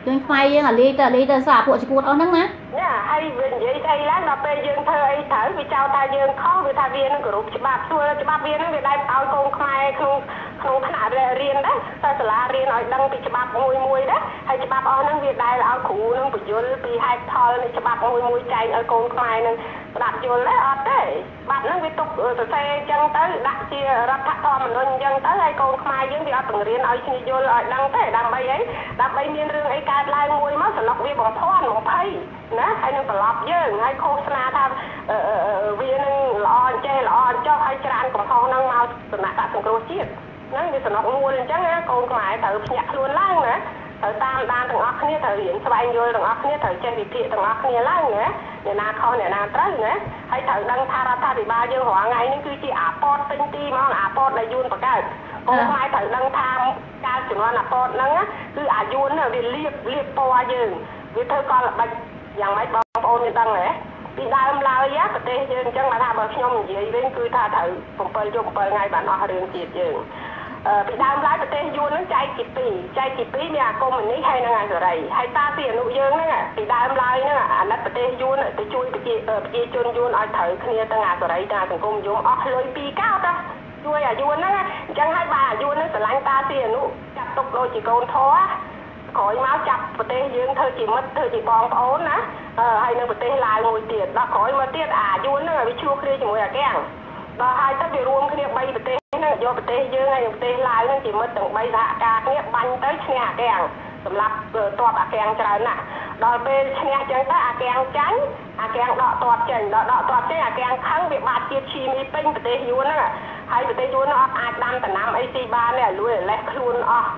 ឃើញខ្មែរយើងអាលេទៅអាលេទៅសារពួកឈួតអស់ហ្នឹងណាណាហើយវានិយាយស្អីឡើងដល់ពេលយើងធ្វើអីត្រូវវាចោទថាយើងខុសវាថាវានឹងគោរពច្បាប់សួរច្បាប់វានឹងវាដែរឲ្យកូនខ្មែរក្នុងក្នុងថ្នាក់រៀនដែរតែសាលារៀនឲ្យដឹងពីច្បាប់មួយមួយដែរហើយច្បាប់អស់ហ្នឹងវាដែរឲ្យគ្រូនឹងបញ្យល់ពីហេតុផលនៃច្បាប់មួយមួយចែងឲ្យកូនខ្មែរនឹង ស្ដាប់យល់ដែរអត់ទេច្បាប់ហ្នឹងវាទុកសរសេរអញ្ចឹងទៅដាក់ជារដ្ឋធម្មនុញ្ញអញ្ចឹងទៅហើយកូនខ្មែរយើងវាអត់បង្រៀនឲ្យគ្នាយល់ឲ្យដឹងទេដើម្បីអីដើម្បីមានរឿងអីកើតឡើងមួយមកសន្លុកវាបំភាន់បំភ័យណាហើយនឹងប្រឡប់យើងហើយឃោសនាថាអឺអឺអឺវានឹងល្អអញ្ចេះល្អអញ្ចោះហើយច្រានកំហុសហ្នឹងមកសំណាក់ដាក់សង្គ្រោះជាតិហ្នឹងវាសំណុកមួលអញ្ចឹងណាកូនខ្មែរត្រូវភ្ញាក់ខ្លួនឡើងណា ត្រូវតាមដានទាំងអស់គ្នាត្រូវរៀនស្វែងយល់ទាំងអស់គ្នាត្រូវចេះវិភាគទាំងអស់គ្នាឡើងណាអ្នកណាខុសអ្នកណាត្រូវណាហើយត្រូវដឹងថារដ្ឋាភិបាលយើងរាល់ថ្ងៃនេះគឺជាអាពតពេញទីហ្មងអាពតដែលយួនបង្កើតកូនខ្មែរត្រូវដឹងថាការជំនាន់អាពតហ្នឹងណាគឺអាយួនហ្នឹងវាលៀបលៀបពណ៌យើងវាធ្វើកលល្បិចយ៉ាងម៉េចបងប្អូនមានដឹងទេពីដើមឡើយប្រទេសយើងអញ្ចឹងបើថាបើខ្ញុំនិយាយវិញគឺថាត្រូវ7យប់7ថ្ងៃបានអស់រឿងជាតិយើងអឺ ពីដើមឡើយប្រទេសយួនហ្នឹងចែកជាពីរចែកជាពីរមានអាកុម្មុយនីសហើយនិងអាសេរីហើយតាពីអនុយើងហ្នឹងពីដើមឡើយហ្នឹងអាណិតប្រទេសយួនទៅជួយប្រជាប្រជាជនយួនឲ្យត្រូវគ្នាទាំងអាសេរីទាំងអាសង្គមនិយមអស់លុយពីរកោតណាជួយអាយួនហ្នឹងអញ្ចឹងហើយបើអាយួនហ្នឹងស្រឡាញ់តាពីអនុចាត់ទុកដូចជាកូនធរក្រោយមកចាប់ប្រទេសយើងធ្វើជាមិត្តធ្វើជាបងប្អូនណាអឺហើយនៅប្រទេសឡាវមួយទៀតដល់ក្រោយមកទៀតអាយួនហ្នឹងវាឈ្លោះគ្នាជាមួយអាកៀង ដល់ហើយទៅវារួមគ្នា3ប្រទេសហ្នឹងយកប្រទេសយើងហើយប្រទេសឡាវហ្នឹងជាមិត្តទាំង3សហការគ្នាបាញ់ទៅឈ្នះអាកៀងសម្រាប់តបអាកៀងច្រើនណាស់ដល់ពេលឈ្នះចឹងទៅអាកៀងចាញ់អាកៀងដកតបចេញដល់ដកតបចេញអាកៀងខឹងវាបាត់ជាតិឈីមីពេញប្រទេសយួនហ្នឹងហើយប្រទេសយួនអត់អាចដាំដំណាំអីទីបានទេលួយលេះខ្លួនអស់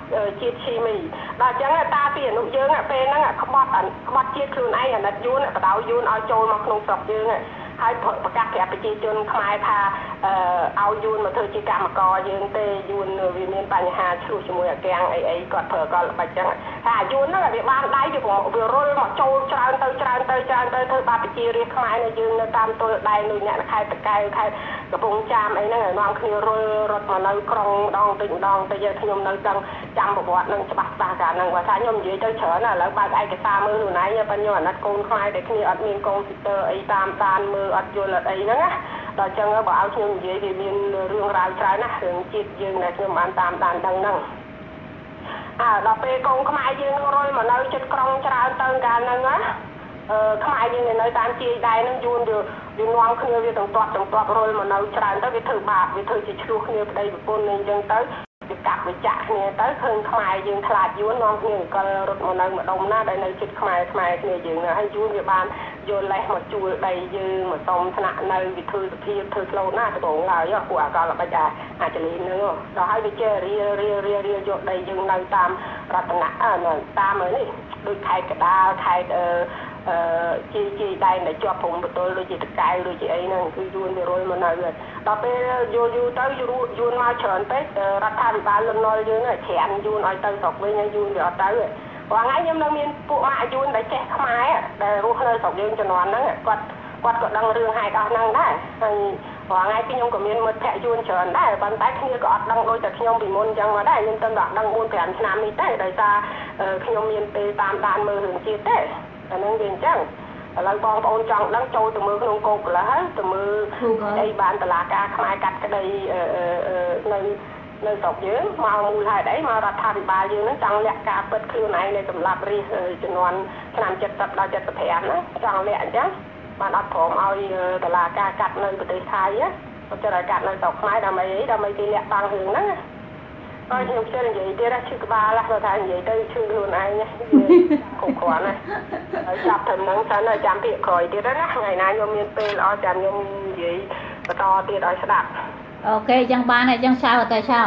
ជាតិឈីមីដល់អញ្ចឹងតាពីអនុយើងពេលហ្នឹងក្បត់ក្បត់ជាតិខ្លួនឯងអាណិតយួនបដៅយួនឲ្យចូលមកក្នុងស្រុកយើងហើ យប្រកាសប្រាប់ប្រជាជនខ្មែរថាអឺឲ្យយួនមកធ្វើជាកម្មករយើងទេយួនវាមានបញ្ហាឆ្លោះជាមួយអាកាំងអីអីគាត់ប្រើកលល្បិចចឹងថាយួនហ្នឹងវាបានដៃវាវារុលមកចូលច្រើនទៅច្រើនទៅច្រើនទៅធ្វើបាបប្រជារាស្ត្រខ្មែរនៅយើងនៅតាមទល់ដែនដូចអ្នកខេត្តតកែវខេត្ត កំពង់ចាមអីហ្នឹងឲ្យនាំគ្នារុលរត់មកនៅក្រុងម្ដងតិចម្ដងទៅយកខ្ញុំនៅដឹងចាំប្រវត្តិនឹងច្បាស់ច្បាស់កាលហ្នឹងបើថាខ្ញុំនិយាយទៅច្រើនឥឡូវបើកឯកសារមើលខ្លួនឯងប៉ុន្តែខ្ញុំអាណិតកូនខ្មែរដែលគ្នាអត់មានកុំព្យូទ័រអីតាមដានមើលអត់យល់អត់អីហ្នឹងណាដល់អញ្ចឹងបើឲ្យខ្ញុំនិយាយវាមានរឿងរ៉ាវច្រើនណាស់រឿងជាតិយើងដែលខ្ញុំបានតាមដានដឹងហ្នឹងអើដល់ពេលកូនខ្មែរយើងរុលមកនៅចិត្តក្រុងច្រើនទៅកាលហ្នឹងណាអឺខ្មែរយើងនៅតាមជាយដែរនឹងយួនវា វានាំគ្នាវាទាំងទាត់ទាំងទាត់រុលមកនៅច្រើនទៅវាធ្វើបាបវាធ្វើជាឆ្លោះគ្នាប្តីប្រពន្ធនេះអញ្ចឹងទៅវាកាប់វាចាក់គ្នាទៅឃើញខ្មែរយើងខ្លាចយួននាំគ្នាអង្គលរត់មកនៅម្ដុំណាដែលនៅចិត្តខ្មែរខ្មែរគ្នាយើងហើយយួនវាបានយកលេសមកជួលដីយើងមកសុំថ្នាក់នៅវិធ្វើសភាធ្វើឆ្លូតណាដបងឡើយពួកអាកលល្បិចអាអាចលីនឹងដល់ហើយវាចេះរៀលរៀលរៀលរៀលយកដីយើងនៅតាមរតនៈតាមនេះដូចខេត្តកដាលខេត្តអឺ អឺជាជាដែនដែលជាប់ព្រំបទល់ដូចជាតកែវដូចជាអីហ្នឹងគឺយួនវារុលមកនៅដល់ពេលយូរយូរទៅយួនមកច្រើនពេករដ្ឋាភិបាលលន់នល់យើងច្រានយួនឲ្យទៅស្រុកវិញហើយយួនវាអត់ទៅរាល់ថ្ងៃខ្ញុំនៅមានពួកម៉ាក់យួនដែលចេះខ្មែរដែលរស់នៅស្រុកយើងជំនាន់ហ្នឹងគាត់គាត់ក៏ដឹងរឿងហេតុអស់ហ្នឹងដែរហើយរាល់ថ្ងៃខ្ញុំក៏មានមិត្តភ័ក្តិយួនច្រើនដែរប៉ុន្តែគ្នាក៏អត់ដឹងដូចតែខ្ញុំពីមុនអញ្ចឹងមកដែរខ្ញុំទៅដល់ដឹង4 5ឆ្នាំនេះទេដោយសារខ្ញុំមានពេលតាមដានមើលរឿងជាតិទេ អានឹងវាអញ្ចឹងឥឡូវបងប្អូនចង់ដឹងចូលទៅមើលក្នុងកូកន្លះហើយទៅមើលអីបានតឡាការខ្មែរកាត់ក្តីនៅនៅស្រុកយើងមកមូលហេតុអីមករដ្ឋាភិបាលយើងហ្នឹងចង់លាក់ការពិតខ្លួនឯងនៅសម្រាប់រិះចំនួនឆ្នាំ70ដល់75ណាចង់លាក់អញ្ចឹងបានអត់ព្រមឲ្យតឡាការកាត់នៅប្រទេសថៃណាគាត់ចង់ឲ្យកាត់នៅស្រុកខ្មែរដើម្បីអីដើម្បីគេលាក់បាំងរឿងហ្នឹងណា ហើយខ្ញុំជិះនិយាយទៀតឈឺក្បាលហ្នឹងថានិយាយទៅឈឺខ្លួនឯងគ្រប់គ្រាន់ណាហើយចាប់ទៅហ្នឹងសិនចាំពាក្យក្រោយទៀតណាថ្ងៃណាខ្ញុំមានពេលល្អចាំខ្ញុំនិយាយបន្តទៀតឲ្យស្ដាប់អូខេអញ្ចឹងបានហើយអញ្ចឹងឆៅតែឆៅ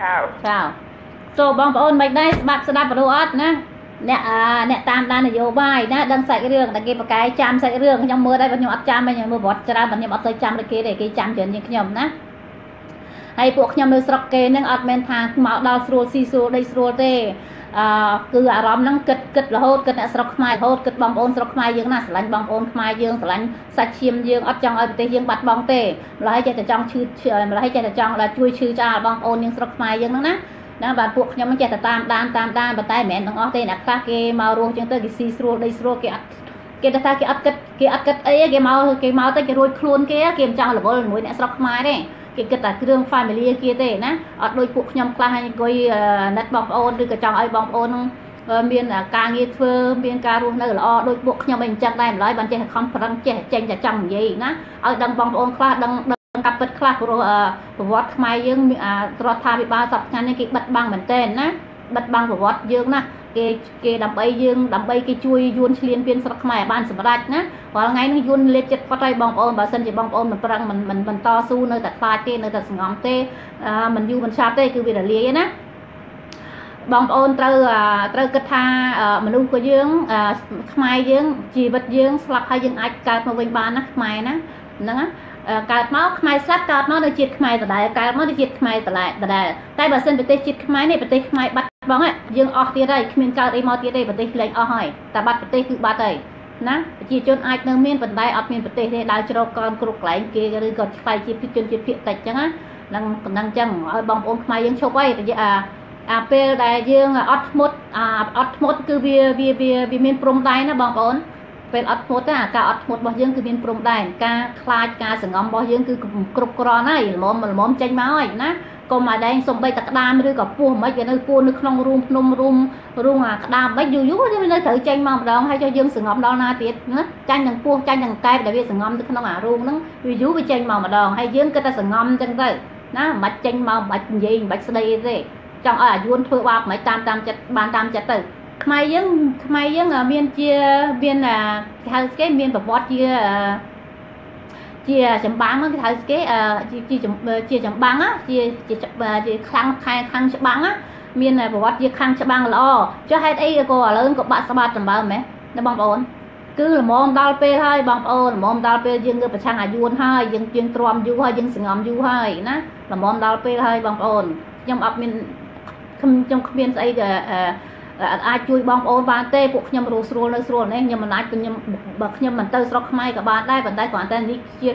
ឆៅឆៅចូលបងប្អូនមិនដែរស្បាប់ស្ដាប់ព្រោះអត់ណាអ្នកអ្នកតាមដាននយោបាយណាដឹងសាច់រឿងតែគេប្រកែចាំសាច់រឿងខ្ញុំមើលដែរបើខ្ញុំអត់ចាំទេខ្ញុំមើលប្រវត្តិច្រើនបើខ្ញុំអត់សូវចាំដូចគេទេគេចាំច្រើនជាងខ្ញុំណា ហើយពួកខ្ញុំនៅស្រុកគេនឹងអត់មែនថាមកដល់ស្រួលស៊ីស្រួលដេកស្រួលទេអឺគឺអារម្មណ៍ហ្នឹងគិតគិតរហូតគិតអ្នកស្រុកខ្មែររហូតគិតបងប្អូនស្រុកខ្មែរយើងណាស្រឡាញ់បងប្អូនខ្មែរយើងស្រឡាញ់សាច់ឈាមយើងអត់ចង់ឲ្យប្រទេសយើងបាត់បង់ទេម្ល៉េះចេះតែចង់ឈឺម្ល៉េះចេះតែចង់ដល់ជួយឈឺឆ្អាលបងប្អូនយើងស្រុកខ្មែរយើងហ្នឹងណាណាបាទពួកខ្ញុំចេះតែតាមដានតាមដានប៉ុន្តែមិនមែនទាំងអស់ទេអ្នកខ្លះគេមករស់ចឹងទៅគេស៊ីស្រួលដីស្រួលគេអត់គេថាគេអត់គិតគេអត់គិតអីគេមកគេមកទៅគេរួចខ្លួនគេគេមិនចង់រវល់ជាមួយអ្នកស្រុកខ្មែរទេ គេគិតតែគ្រឿង family គេទេណាអត់ដូចពួកខ្ញុំខ្លះអង្គុយណិតបងប្អូនឬក៏ចង់ឲ្យបងប្អូនមានការងារធ្វើមានការរស់នៅល្អដូចពួកខ្ញុំអីអញ្ចឹងដែរម្ល៉េះបានចេះខំប្រឹងចេះចេញតែចង់និយាយណាឲ្យដឹងបងប្អូនខ្លះដឹងដឹងកាប់ពិតខ្លះព្រោះប្រវត្តិខ្មែរយើងរដ្ឋាភិបាលសពថ្ងៃនេះគេបិទបាំងមែនទែនណា បិទបាំងប្រវត្តិយើងណាគេគេដើម្បីយើងដើម្បីគេជួយយួនឈ្លានពានស្រុកខ្មែរបានសម្រេចណារាល់ថ្ងៃនេះយួនលេខចិត្តផុតហើយបងប្អូនបើសិនជាបងប្អូនមិនប្រឹងមិនមិនបន្តស៊ូនៅតែខ្លាចទេនៅតែសង្ងំទេមិនយូរមិនឆាប់ទេគឺវារលាយណាបងប្អូនត្រូវត្រូវគិតថាមនុស្ស của យើងខ្មែរយើងជីវិតយើងស្លាប់ហើយយើងអាចកើតមកវិញបានណាខ្មែរណាហ្នឹងណា កើតមកខ្មែរស្លាប់កើតមកនៅជាតិខ្មែរដដែលកើតមកនៅជាតិខ្មែរដដែលដដែលតែបើសិនប្រទេសជាតិខ្មែរនេះប្រទេសខ្មែរបាត់បងយើងអស់ទៀតហើយគ្មានកើតអីមកទៀតទេប្រទេសលែងអស់ហើយតែបាត់ប្រទេសគឺបាត់ហើយណាប្រជាជនអាចនៅមានប៉ុន្តែអត់មានប្រទេសទេដើរជ្រកកនគ្រប់កន្លែងគេឬក៏ខ្លាយជាជនជាតិភាគតិចចឹងណានឹងនឹងចឹងឲ្យបងប្អូនខ្មែរយើងឈប់ហើយរយៈអាអាពេលដែលយើងអត់ធ្មត់អាអត់ធ្មត់គឺវាវាវាវាមានព្រំដែនណាបងប្អូន ពេលអត់ធ្មត់ទេអាការអត់ធ្មត់របស់យើងគឺមានព្រំដែនការខ្លាចការសង្ងំរបស់យើងគឺគ្រប់គ្រាន់ហើយល្មមល្មមចេញមកហើយណាកុំឲ្យដែងសំបីតែក្តាមឬក៏ពោះមិនវានៅពួននៅក្នុងរូងភ្នំរូងរូងអាក្តាមមិនយូរយូរវានៅត្រូវចេញមកម្ដងហើយចុះយើងសង្ងំដល់ណាទៀតណាចាញ់ទាំងពោះចាញ់ទាំងកែបដែលវាសង្ងំទៅក្នុងអារូងហ្នឹងវាយូរវាចេញមកម្ដងហើយយើងគិតតែសង្ងំអញ្ចឹងទៅណាមិនបាច់ចេញមកមិនបាច់និយាយមិនបាច់ស្ដីទេចង់ឲ្យអាយួនធ្វើបាបមិនតាមតាមចិត្តបានតាមចិត្តទៅ ខ្មែរយើងខ្មែរយើងមានជាមានគេហៅគេមានប្រវត្តិជាជាចម្បាំងគេហៅគេជាជាចម្បាំងជាជាជាខ្លាំងខែខាងច្បាំងមានប្រវត្តិជាខាងច្បាំងល្អចុះហេតុអីក៏ឥឡូវក៏បាក់ស្បាតចម្បើមែនណាបងប្អូនគឺល្មមដល់ពេលហើយបងប្អូនល្មមដល់ពេលយើងគឺប្រឆាំងអាយួនហើយយើងយើងទ្រាំយូរហើយយើងសង្ងំយូរហើយណាល្មមដល់ពេលហើយបងប្អូនខ្ញុំអត់មានខ្ញុំគ្មានស្អី អាចជួយបងប្អូនបានទេពួកខ្ញុំរស់ស្រួលនៅស្រួលនេះខ្ញុំមិនអាចខ្ញុំបើខ្ញុំមិនទៅស្រុកខ្មែរក៏បានដែរប៉ុន្តែគ្រាន់តែនេះជា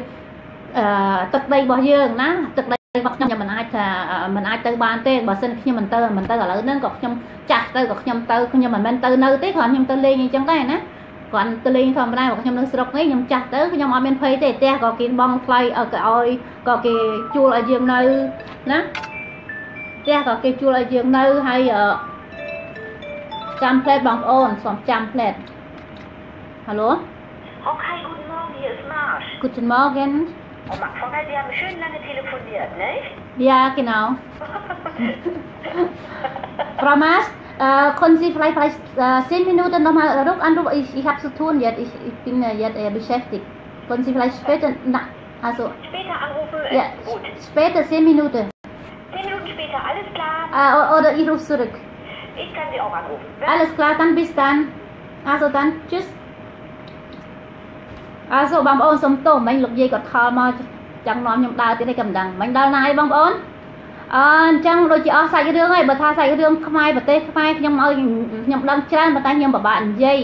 អឺទឹកដីរបស់យើងណាទឹកដីរបស់ខ្ញុំខ្ញុំមិនអាចថាមិនអាចទៅបានទេបើសិនខ្ញុំមិនទៅមិនទៅឥឡូវហ្នឹងក៏ខ្ញុំចាស់ទៅក៏ខ្ញុំទៅខ្ញុំមិនមែនទៅនៅទេគ្រាន់ខ្ញុំទៅលេងអញ្ចឹងដែរណាគ្រាន់ទៅលេងធម្មតាបើខ្ញុំនៅស្រុកនេះខ្ញុំចាស់ទៅខ្ញុំអត់មានភ័យទេផ្ទះក៏គេបងថ្លៃឲ្យក៏ឲ្យក៏គេជួលឲ្យយើងនៅណាផ្ទះក៏គេជួលឲ្យយើងនៅហើយ ចាំផ្លែតបងប្អូនសូមចាំផ្លែត Hallo Okay, guten Morgen, hier ist Marsch. Guten Morgen. Oh, Frau Sie haben schön lange telefoniert, nicht? Ja, genau. [laughs] Frau Marsch, äh, können Sie vielleicht, vielleicht äh, 10 Minuten nochmal Rück anrufen? Ich, ich habe zu tun jetzt, ich, ich bin äh, jetzt äh, beschäftigt. Können Sie vielleicht später, na, also... Später anrufen? Ja, gut. Später 10 Minuten. 10 Minuten später, alles klar? Äh, oder ich rufe zurück. Ich kann Sie auch anrufen. Alles klar, dann bis dann. Also dann, tschüss. Also បងប្អូនសុំទោសមិញលោកយាយគាត់ខលមកចង់នាំខ្ញុំដើរទៀតឯងក៏មិនដឹងមិញដល់ណាហើយបងប្អូនអឺអញ្ចឹងដូចជាអស់សាច់រឿងហើយបើថាសាច់រឿងខ្មែរប្រទេសខ្មែរខ្ញុំឲ្យខ្ញុំដឹងច្រើនប៉ុន្តែខ្ញុំពិបាកនិយាយ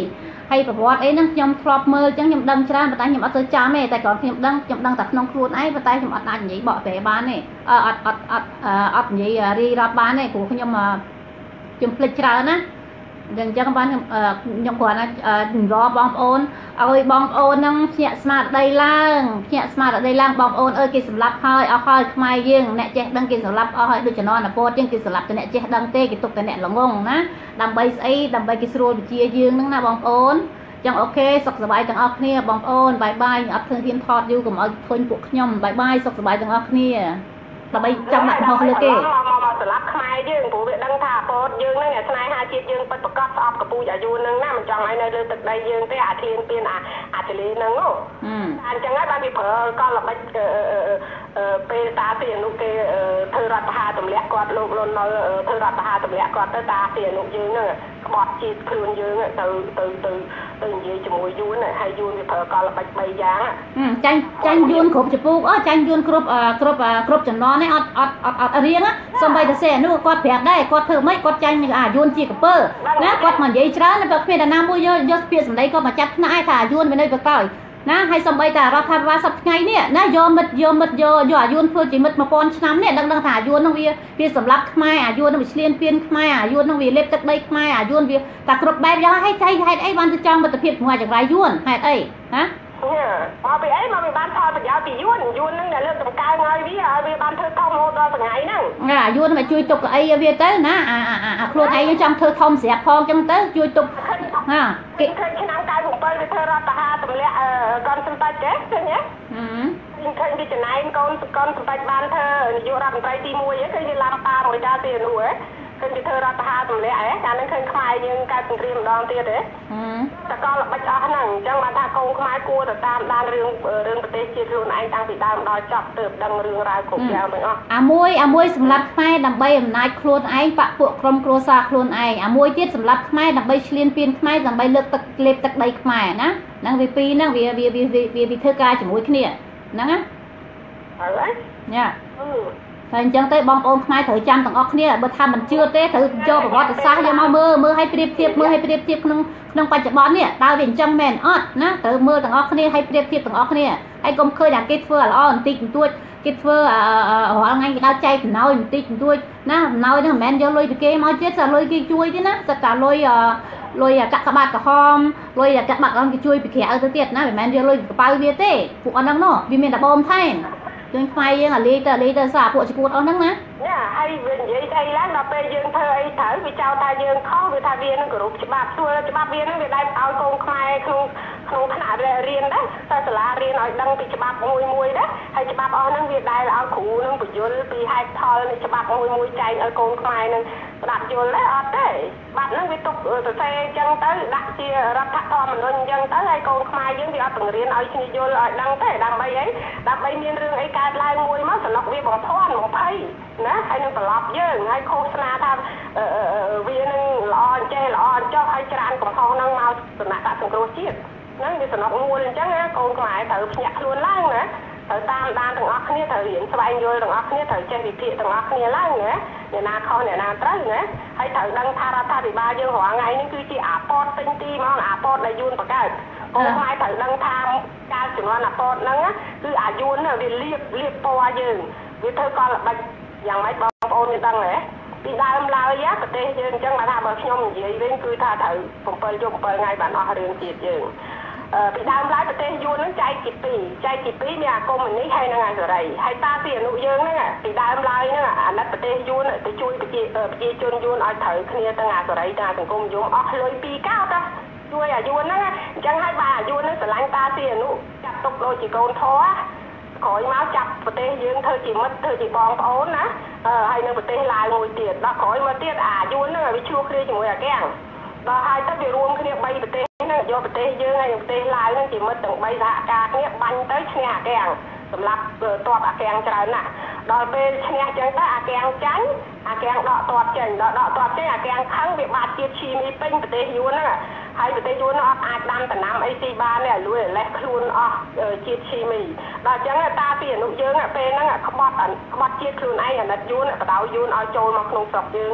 ហើយប្រវត្តិអីហ្នឹងខ្ញុំធ្លាប់មើលអញ្ចឹងខ្ញុំដឹងច្រើនប៉ុន្តែខ្ញុំអត់សូវចាំទេតែគ្រាន់ខ្ញុំដឹងខ្ញុំដឹងតែក្នុងខ្លួនឯងប៉ុន្តែខ្ញុំអត់អាចនិយាយបកប្រែបានទេអត់អត់អត់អត់និយាយរីរាប់បានទេព្រោះខ្ញុំ ខ្ញុំភ្លេចច្រើនណាអញ្ចឹងបានខ្ញុំអឺខ្ញុំគ្រាន់តែអឺរកបងប្អូនឲ្យបងប្អូនហ្នឹងភ្ញាក់ស្មារតីឡើងភ្ញាក់ស្មារតីឡើងបងប្អូនអើយគេសម្លាប់ហើយអស់ហើយខ្មែរយើងអ្នកចេះដឹងគេសម្លាប់អស់ហើយដូចជំនាន់អពតជាងគេសម្លាប់តែអ្នកចេះដឹងទេគេទុកតែអ្នកល្ងងណាដើម្បីស្អីដើម្បីគេស្រួលវិជាយើងហ្នឹងណាបងប្អូនចឹងអូខេសុខសប្បាយទាំងអស់គ្នាបងប្អូនបាយបាយអត់ធ្វើហ៊ានថតយូរកុំឲ្យធុញពួកខ្ញុំបាយបាយសុខសប្បាយទាំងអស់គ្នា ដើម្បីចាំដាក់ហោះលើគេមកមកមកស្លាប់ខ្មែរយើងព្រោះវាដឹងថាពតយើងហ្នឹងស្នេហាជាតិយើងពិតប្រកបស្អប់កពូចអាយុហ្នឹងណាមិនចង់ឲ្យនៅលើទឹកដីយើងទេអាធៀងពៀនអាអាទលេហ្នឹងហ៎អឺអញ្ចឹងហើយបានវាប្រើកលល្បិចអឺអឺអឺពេលតាទីអនុគេអឺធ្វើរដ្ឋបហាទម្លាក់គាត់លោកលន់នៅអឺធ្វើរដ្ឋបហាទម្លាក់គាត់ទៅតាទីអនុយើងហ្នឹងក្បត់ជាតិខ្លួនយើងទៅទៅទៅ ទៅនិយាយជាមួយយួនហើយយួនវាប្រើកលល្បិច3យ៉ាងហឹមចាញ់ចាញ់យួនគ្រប់ចំពោះអស់ចាញ់យួនគ្រប់អឺគ្រប់អឺគ្រប់ចំណន់ហ្នឹងអត់អត់អត់អត់រៀងណាសំបីតែសេអានោះគាត់ប្រាប់ដែរគាត់ធ្វើម៉េចគាត់ចាញ់អាយួនជាកពើណាគាត់មកនិយាយច្រើនតែគ្មានតែណាមួយយកយកពាក្យសម្ដីគាត់មកចាត់ថ្នាក់ឯថាអាយួនវានៅបកោយ ណាហើយសំបីតែរដ្ឋាភិបាលសប្តាហ៍ថ្ងៃនេះណាយកមិត្តយកមិត្តយកយកអាយួនធ្វើជាមិត្ត1000ឆ្នាំនេះដឹងដឹងថាអាយួននឹងវាវាសម្លាប់ខ្មែរអាយួននឹងវាឆ្លៀនពៀនខ្មែរអាយួននឹងវាលេបទឹកដីខ្មែរអាយួនវាតែគ្រប់បែបយ៉ាងហេតុហេតុហេតុអីបានទៅចង់មិត្តភាពជាមួយចង្រៃយួនហេតុអីណា មកពីអីមកវាបានផលប្រយោជន៍ពីយួនយួនហ្នឹងដែលលើកតម្កើងឲ្យវាឲ្យវាបានធ្វើធំរហូតដល់ថ្ងៃហ្នឹងអាយួនមកជួយទុកកៅអីឲ្យវាទៅណាអាអាអាអាខ្លួនឯងចង់ធ្វើធំស្រាប់ផងចឹងទៅជួយទុកឃើញណាគេគេឃើញឆ្នាំ97វាធ្វើរដ្ឋបហាទម្លាក់អឺកុនសម្បត្តិទេឃើញទេហឹមខ្ញុំឃើញវាចំណែនកូនកូនសម្បត្តិបានធ្វើនាយករដ្ឋមន្ត្រីទី1ហ្នឹងឃើញវាឡាំប៉ាមួយដាទីនោះហ៎ ឃើញវាធ្វើរដ្ឋបហាទម្លាក់ហ៎កាលហ្នឹងឃើញខ្មែរយើងកើតសង្គ្រាមម្ដងទៀតហ៎ហឹមតកលល្បិចអស់ហ្នឹងអញ្ចឹងបានថាកូនខ្មែរគួរទៅតាមដានរឿងរឿងប្រទេសជាតិខ្លួនឯងតាំងពីដើមដល់ចប់ទើបដឹងរឿងរ៉ាវគ្រប់យ៉ាងទាំងអស់អាមួយអាមួយសម្រាប់ខ្មែរដើម្បីអំណាចខ្លួនឯងបាក់ពួកក្រុមគ្រួសារខ្លួនឯងអាមួយទៀតសម្រាប់ខ្មែរដើម្បីឈ្លានពានខ្មែរដើម្បីលើកទឹកលេបទឹកដីខ្មែរណាហ្នឹងវាពីរហ្នឹងវាវាវាវាវាវាធ្វើការជាមួយគ្នាហ្នឹងណាហើយហ៎ញ៉ា អឺតែអញ្ចឹងទៅបងប្អូនខ្មែរត្រូវចាំទាំងអស់គ្នាបើថាមិនជឿទេត្រូវយកប្រវត្តិសាស្ត្រយកមកមើលមើលឲ្យប្រៀបធៀបមើលឲ្យប្រៀបធៀបក្នុងក្នុងបច្ចុប្បន្ននេះតើវាអញ្ចឹងមែនអត់ណាត្រូវមើលទាំងអស់គ្នាឲ្យប្រៀបធៀបទាំងអស់គ្នាហើយកុំឃើញថាគេធ្វើល្អបន្តិចបន្តួចគេធ្វើអឺរាល់ថ្ងៃគេដល់ចែកបំណោយបន្តិចបន្តួចណាបំណោយហ្នឹងមិនមែនយកលុយពីគេមកទៀតតែលុយគេជួយទេណាតែតែលុយអឺលុយកាក់ក្បាត់ក្រហមលុយកាក់បាត់ក្រហមគេជួយពីក្រៅទៅទៀតណាមិនមែនយកលុយពីកប៉ៅវាទេពួកអត់ហ្នឹងនោះវាមានតែបូមថែម ឃើញខ្មែរយើងអាលេទៅអាលេទៅសារពួកឈួតអស់ហ្នឹងណាញ៉ាហើយវានិយាយស្អីឡើងដល់ពេលយើងធ្វើអីត្រូវវាចោទថាយើងខុសវាថាវានឹងគោរពច្បាប់ធ្វើច្បាប់វានឹងវាដែរឲ្យកូនខ្មែរក្នុងក្នុងថ្នាក់រៀនដែរតែសាលារៀនឲ្យដឹងពីច្បាប់មួយមួយដែរហើយច្បាប់អស់ហ្នឹងវាដែរឲ្យគ្រូនឹងបញ្យល់ពីហេតុផលនៃច្បាប់មួយមួយចែងឲ្យកូនខ្មែរនឹងស្ដាប់យល់ដែរអត់ទេច្បាប់ហ្នឹងវាទុកសរសេរអញ្ចឹងទៅដាក់ជារដ្ឋធម្មនុញ្ញអញ្ចឹងទៅហើយកូនខ្មែរយើងវាអត់បង្រៀនឲ្យគ្នាយល់ឲ្យដឹងទេដើម្បីអីដើម្បីមានរឿងអីកើតឡើងមួយមកសន្លុកវាបំភាន់បំភ័យណាហើយនឹងប្រឡប់យើងហើយឃោសនាថាអឺអឺអឺវានឹងល្អអញ្ចេះល្អអញ្ចោះហើយច្រានកំហុសហ្នឹងមកសំណាក់ដាក់សង្គ្រោះជាតិហ្នឹងវាសំណុកងួនអញ្ចឹងណាកូនខ្មែរត្រូវភ្ញាក់ខ្លួនឡើងណា ត្រូវតាមដានទាំងអស់គ្នាត្រូវរៀនស្វែងយល់ទាំងអស់គ្នាត្រូវចេះវិភាគទាំងអស់គ្នាឡើងណាអ្នកណាខុសអ្នកណាត្រូវណាហើយត្រូវដឹងថារដ្ឋាភិបាលយើងរាល់ថ្ងៃនេះគឺជាអាពតពេញទីហ្មងអាពតដែលយួនបង្កើតកូនខ្មែរត្រូវដឹងថាការជំនាន់អាពតហ្នឹងណាគឺអាយួនហ្នឹងវាលៀបលៀបពណ៌យើងវាធ្វើកលល្បិចយ៉ាងម៉េចបងប្អូនមានដឹងទេពីដើមឡើយប្រទេសយើងអញ្ចឹងបានថាបើខ្ញុំនិយាយវិញគឺថាត្រូវ7យប់7ថ្ងៃបានអស់រឿងជាតិយើងអឺ ពីដើមឡើយប្រទេសយួនហ្នឹងចែកជាពីរចែកជាពីរមានអាកុម្មុយនីសហើយនិងអាសេរីហើយតាពីអនុយើងហ្នឹងពីដើមឡើយហ្នឹងអាណិតប្រទេសយួនទៅជួយប្រជាប្រជាជនយួនឲ្យត្រូវគ្នាទាំងអាសេរីទាំងអាសង្គមនិយមអស់លុយពីរកោតណាជួយអាយួនហ្នឹងអញ្ចឹងហើយបាទអាយួនហ្នឹងស្រឡាញ់តាពីអនុចាត់ទុកដូចជាកូនធរក្រោយមកចាប់ប្រទេសយើងធ្វើជាមិត្តធ្វើជាបងប្អូនណាអឺហើយនៅប្រទេសឡាវមួយទៀតដល់ក្រោយមកទៀតអាយួនហ្នឹងវាឈ្លោះគ្នាជាមួយអាកៀងដល់ហើយទៅវារួមគ្នា3ប្រទេសហ្នឹង យកប្រទេសយើងហើយប្រទេសឡាវហ្នឹងជាមិត្តទាំង3សហការគ្នាបាញ់ទៅឈ្នះអាកៀងសម្រាប់តបអាកៀងច្រើនណាស់ដល់ពេលឈ្នះចឹងទៅអាកៀងចាញ់អាកៀងដកតបចេញដល់ដកតបចេញអាកៀងខឹងវាបាត់ជាតិឈីមីពេញប្រទេសយួនហ្នឹងហើយប្រទេសយួនអត់អាចដាំដំណាំអីទីបានទេលួយលេះខ្លួនអស់ជាតិឈីមីដល់ចឹងតាពីអនុយើងពេលហ្នឹងក្បត់ក្បត់ជាតិខ្លួនឯងអាណិតយួនបដៅយួនឲ្យចូលមកក្នុងស្រុកយើង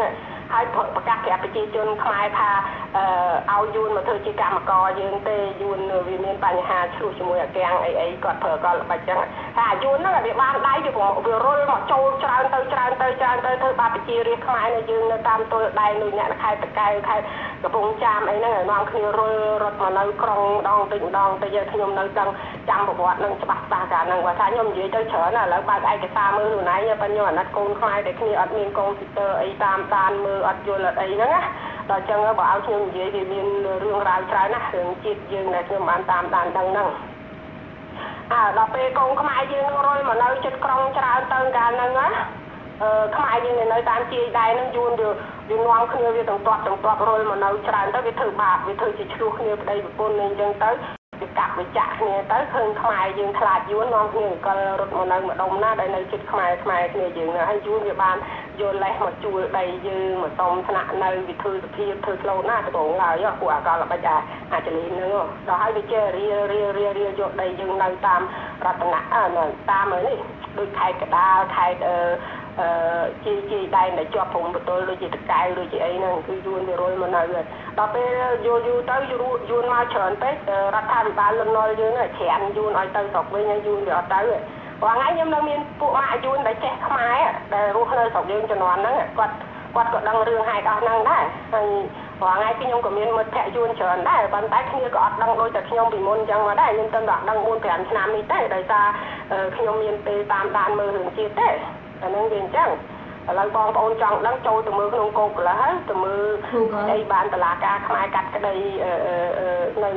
ហើយប្រកាសប្រាប់ប្រជាជនខ្មែរថាអឺឲ្យយួនមកធ្វើជាកម្មករយើងទេយួនវាមានបញ្ហាឆ្លោះជាមួយអាកាំងអីអីគាត់ប្រើកលល្បិចចឹងថាយួនហ្នឹងវាបានដៃវាវារុលមកចូលច្រើនទៅច្រើនទៅច្រើនទៅធ្វើបាបប្រជារាស្ត្រខ្មែរនៅយើងនៅតាមទល់ដែនដូចអ្នកខេត្តតកែវខេត្តខកំពង់ចាមអីហ្នឹងឲ្យនាំគ្នារុលរត់មកនៅក្រុងដងតិចម្ដងទៅយកខ្ញុំនៅដឹងចាំប្រវត្តិនឹងច្បាស់ច្បាស់កាលហ្នឹងបើថាខ្ញុំនិយាយទៅច្រើនណាឥឡូវបើកឯកសារមើលខ្លួនឯងប៉ុន្តែខ្ញុំអាណិតកូនខ្មែរដែលគ្នាអត់មានកុំព្យូទ័រអីតាមដានមើលអត់យល់អត់អីហ្នឹងណាដល់ចឹងបើឲ្យខ្ញុំនិយាយវាមានរឿងរ៉ាវច្រើនណាស់រឿងជាតិយើងដែលខ្ញុំបានតាមដានដឹងហ្នឹងអើដល់ពេលកូនខ្មែរយើងនឹងរុលមកនៅចិត្តក្រុងច្រើនទៅកាលហ្នឹងណាអឺខ្មែរយើងនៅតាមជាយដែរនឹងយួនវាវានាំគ្នាវាទាំងទាត់ទាំងទាត់រុលមកនៅច្រើនទៅវាធ្វើបាបវាធ្វើជាឆ្លោះគ្នាប្តីប្រពន្ធនេះអញ្ចឹងទៅ វាកាប់វាចាក់គ្នាទៅឃើញខ្មែរយើងខ្លាចយួននាំគ្នាអង្គលរត់មកនៅម្ដុំណាដែលនៅជិតខ្មែរខ្មែរគ្នាយើងហើយយួនវាបានយកលេសមកជួលដីយើងមកសុំថ្នាក់នៅវិធ្វើសភាពធ្វើស្លូតណាដំបងឡើយពួកអាកលល្បិចអាចលីហ្នឹងដល់ហើយវាចេះរៀលរៀលរៀលរៀលយកដីយើងនៅតាមរតនៈតាមនេះដូចខេត្តកដាលខេត្តអឺ អឺជាជាដែនដែលជាប់ព្រំបទល់ដូចជាតកៅដូចជាអីហ្នឹងគឺយួនវារុលមកនៅដល់ពេលយូរយូរទៅយួនមកច្រើនពេករដ្ឋាភិបាលលន់នល់យើងច្រានយួនឲ្យទៅស្រុកវិញហើយយួនវាអត់ទៅរាល់ថ្ងៃខ្ញុំនៅមានពួកម៉ាក់យួនដែលចេះខ្មែរដែលរស់នៅស្រុកយើងជំនាន់ហ្នឹងគាត់គាត់ក៏ដឹងរឿងហេតុអស់ហ្នឹងដែរហើយរាល់ថ្ងៃខ្ញុំក៏មានមិត្តភ័ក្ដិយួនច្រើនដែរប៉ុន្តែគ្នាក៏អត់ដឹងដូចតែខ្ញុំពីមុនអញ្ចឹងមកដែរខ្ញុំទៅដល់ដឹង4 5ឆ្នាំនេះទេដោយសារខ្ញុំមានពេលតាមដានមើលរឿងជាតិទេ អាហ្នឹងវាអញ្ចឹងឥឡូវបងប្អូនចង់ដឹងចូលទៅមើលក្នុងកូកន្លះហើយទៅមើលអីបានតឡាការខ្មែរកាត់ក្តីនៅ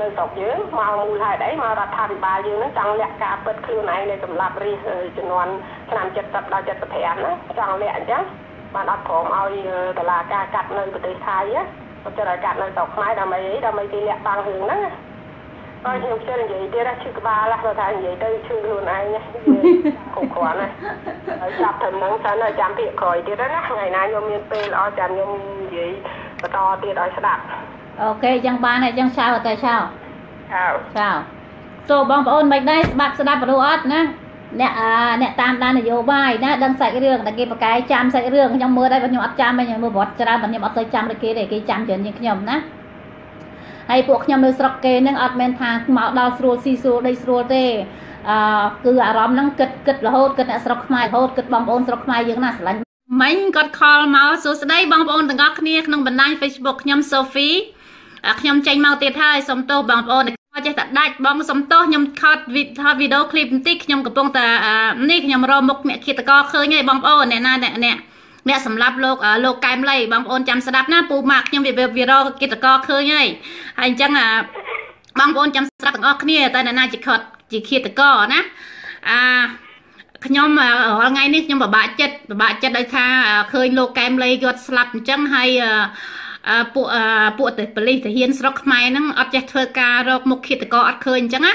នៅស្រុកយើងមកមូលហេតុអីមករដ្ឋាភិបាលយើងហ្នឹងចង់លាក់ការពិតខ្លួនឯងនៅសម្រាប់រិះចំនួនឆ្នាំ70ដល់75ណាចង់លាក់អញ្ចឹងបានអត់ព្រមឲ្យតឡាការកាត់នៅប្រទេសថៃណាគាត់ចង់ឲ្យកាត់នៅស្រុកខ្មែរដើម្បីអីដើម្បីគេលាក់បាំងរឿងហ្នឹង ហើយខ្ញុំជិះនិយាយទៀតឈឺក្បាលហ្នឹងថានិយាយទៅឈឺខ្លួនឯងគ្រប់គ្រាន់ណាហើយចាប់ត្រឹមហ្នឹងសិនហើយចាំពាក្យក្រោយទៀតណាថ្ងៃណាខ្ញុំមានពេលល្អចាំខ្ញុំនិយាយបន្តទៀតឲ្យស្ដាប់អូខេអញ្ចឹងបានហើយអញ្ចឹងឆៅតែឆៅឆៅឆៅចូលបងប្អូនមិនដែរស្បាប់ស្ដាប់ព្រោះអត់ណាអ្នកអ្នកតាមដាននយោបាយណាដឹងសាច់រឿងតែគេប្រកែចាំសាច់រឿងខ្ញុំមើលដែរខ្ញុំអត់ចាំទេខ្ញុំមើលប្រវត្តិច្រើនតែខ្ញុំអត់ទៅចាំដូចគេទេគេចាំច្រើនជាងខ្ញុំណា ហើយពួកខ្ញុំនៅស្រុកគេនឹងអត់មែនថាមកដល់ស្រួលស៊ីស្រួលដីស្រួលទេអឺគឺអារម្មណ៍ហ្នឹងគិតគិតរហូតគិតអ្នកស្រុកខ្មែររហូតគិតបងប្អូនស្រុកខ្មែរយើងណាស្រឡាញ់មិញគាត់ខលមកសួស្ដីបងប្អូនទាំងអស់គ្នាក្នុងបណ្ដាញ Facebook ខ្ញុំ Sophie ខ្ញុំចេញមកទៀតហើយសូមទោសបងប្អូនចេះតែដាច់បងសំទោសខ្ញុំខត់វីដេអូឃ្លីបបន្តិចខ្ញុំកំពុងតែនេះខ្ញុំរកមុខអ្នកឃាតករឃើញហើយបងប្អូនអ្នកណាអ្នកអ្នក អ្នកសម្រាប់លោកលោកកែមលីបងប្អូនចាំស្ដាប់ណាពូម៉ាក់ខ្ញុំវាវារកគិតកឃើញហើយហើយអញ្ចឹងបងប្អូនចាំស្ដាប់ទាំងអស់គ្នាតែអ្នកណាជាខត់ជាឃាតកណាអាខ្ញុំរាល់ថ្ងៃនេះខ្ញុំពិបាកចិត្តពិបាកចិត្តដោយថាឃើញលោកកែមលីគាត់ស្លាប់អញ្ចឹងហើយពួកពួកទៅប៉ូលីសទាហានស្រុកខ្មែរហ្នឹងអត់ចេះធ្វើការរកមុខឃាតករអត់ឃើញអញ្ចឹងណា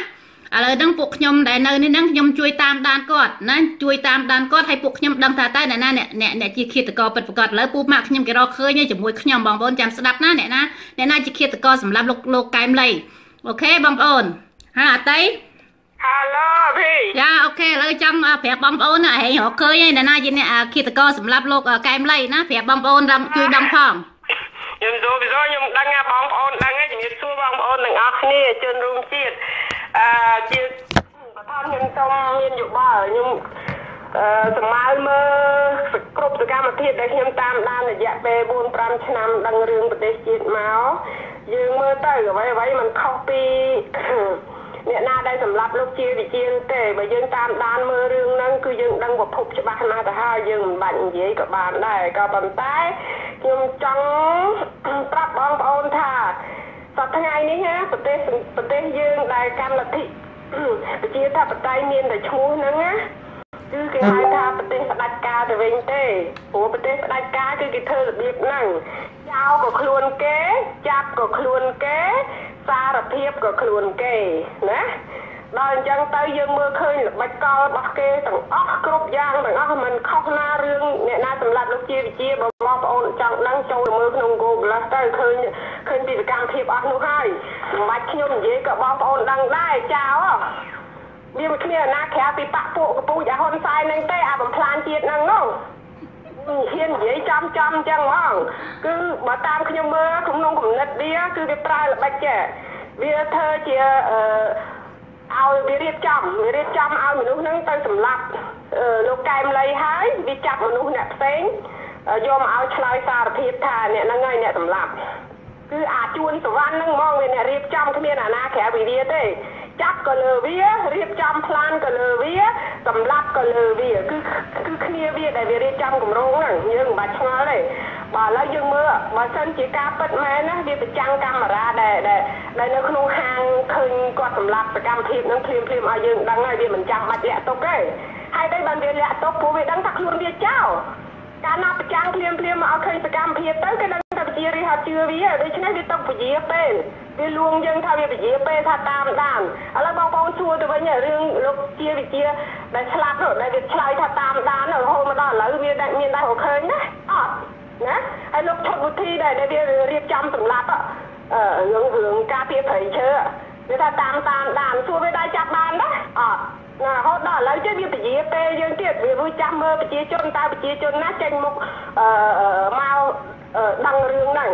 ឥឡូវហ្នឹងពួកខ្ញុំដែលនៅនេះហ្នឹងខ្ញុំជួយតាមដានគាត់ណាជួយតាមដានគាត់ហើយពួកខ្ញុំដឹងថាតើអ្នកណាអ្នកអ្នកជាឃាតករពិតប្រាកដឥឡូវពូម៉ាក់ខ្ញុំគេរកឃើញជាមួយខ្ញុំបងប្អូនចាំស្ដាប់ណាអ្នកណាអ្នកណាជាឃាតករសម្រាប់លោកលោកកែមលីអូខេបងប្អូនហើយអតីហាឡូវីយ៉ាអូខេឥឡូវចង់ប្រាប់បងប្អូនហែងរកឃើញហើយអ្នកណាជាអ្នកឃាតករសម្រាប់លោកកែមលីណាប្រាប់បងប្អូនជួយដឹងផងខ្ញុំសូវិសខ្ញុំដឹងថាបងប្អូនដឹងហើយជំរាបសួរបងប្អូនទាំងអស់គ្នាជនរួមជាតិ អឺជាបឋមខ្ញុំសូមមានយោបល់ខ្ញុំអឺសម្មាលមើលគ្រប់សកម្មភាពដែលខ្ញុំតាមដានរយៈពេល4 5ឆ្នាំដឹងរឿងប្រទេសជាតិមកយើងមើលទៅអ្វីអ្វីมันខុសពីអ្នកណាដែលសម្រាប់លោកជាវិជាទេបើយើងតាមដានមើលរឿងហ្នឹងគឺយើងដឹងប្រភពច្បាស់ណាស់ទៅហើយយើងមិនបាច់និយាយក៏បានដែរក៏ប៉ុន្តែខ្ញុំចង់ប្រាប់បងប្អូនថា សប្តាហ៍ថ្ងៃនេះណាប្រទេសប្រទេសយើងដែលកម្មលទ្ធិប្រជាធិបតេយ្យមានតែឈ្មោះហ្នឹងណាគឺគេហៅថាប្រទេសផ្ដាច់ការទៅវិញទេព្រោះប្រទេសផ្ដាច់ការគឺគេធ្វើរបៀបហ្នឹងចោលក៏ខ្លួនគេ ចាប់ក៏ខ្លួនគេ សារភាពក៏ខ្លួនគេណា ដល់អញ្ចឹងទៅយើងមើលឃើញល្បិចកលរបស់គេទាំងអស់គ្រប់យ៉ាងទាំងអស់មិនខុសណារឿងអ្នកណាសម្រាប់លោកជាវិជាបងប្អូនចង់ដឹងចូលមើលក្នុង Google ទៅឃើញឃើញពីសកម្មភាពអស់នោះហើយមិនបាច់ខ្ញុំនិយាយក៏បងប្អូនដឹងដែរចោលវាមិនគ្នាណាក្រៅពីបាក់ពួកកពូចអាហ៊ុនសែននឹងទេអាបំផ្លាញជាតិហ្នឹងនោះហ៊ាននិយាយចំចំអញ្ចឹងហ្មងគឺបើតាមខ្ញុំមើលក្នុងគំនិតវាគឺវាប្រើល្បិចចេះវាធ្វើជាអឺ ឲ្យវារៀបចំវារៀបចំឲ្យមនុស្សហ្នឹងទៅសម្លាប់លោកកែមលីហើយវាចាប់មនុស្សអ្នកផ្សេងយកមកឲ្យឆ្លើយសារភាពថាអ្នកហ្នឹងហើយអ្នកសម្លាប់គឺអាជួនសវណ្ណហ្នឹងហ្មងវាអ្នករៀបចំគ្មានអាណាក្រៅពីវាទេចាប់ក៏លើវារៀបចំផ្លានក៏លើវាសម្លាប់ក៏លើវាគឺគឺគ្នាវាដែលវារៀបចំគម្រោងហ្នឹងយើងមិនបាច់ឆ្ងល់ទេ បាទឥឡូវយើងមើលបើសិនជាការពិតមែនណាវាប្រចាំងកាមេរ៉ាដែលដែលដែលនៅក្នុងហាងឃើញគាត់សម្លាប់សកម្មភាពហ្នឹងភ្លាមភ្លាមឲ្យយើងដឹងហើយវាមិនចាំបាច់លាក់ទុកទេហើយតែបានវាលាក់ទុកព្រោះវាដឹងថាខ្លួនវាចោលកាលណាប្រចាំងភ្លាមភ្លាមមកឲ្យឃើញសកម្មភាពទៅគេដឹងថាវិជារីហត់ជឿវាដូច្នេះវាຕົកពជាពេលវាលួងយើងថាវាពជាពេលថាតាមដានឥឡូវបងប្អូនសួរទៅវិញរឿងលោកជាវិជាដែលឆ្លាប់នោះដែលវាឆ្លើយថាតាមដានរហូតមកដល់ឥឡូវវាដែលមានដែររកឃើញណាអត់ ណាហើយលោកឈុតវិធីដែលវារៀបចំសម្លាប់អឺរឿងរឿងការពារព្រៃឈើវាថាតាមតាមដានសួរវាដែរចាប់បានណាអត់ណារហូតដល់ឥឡូវចេះវាពជាពេលយើងទៀតវារួចចាំមើលប្រជាជនតើប្រជាជនណាចេញមុខអឺមកដឹងរឿងហ្នឹង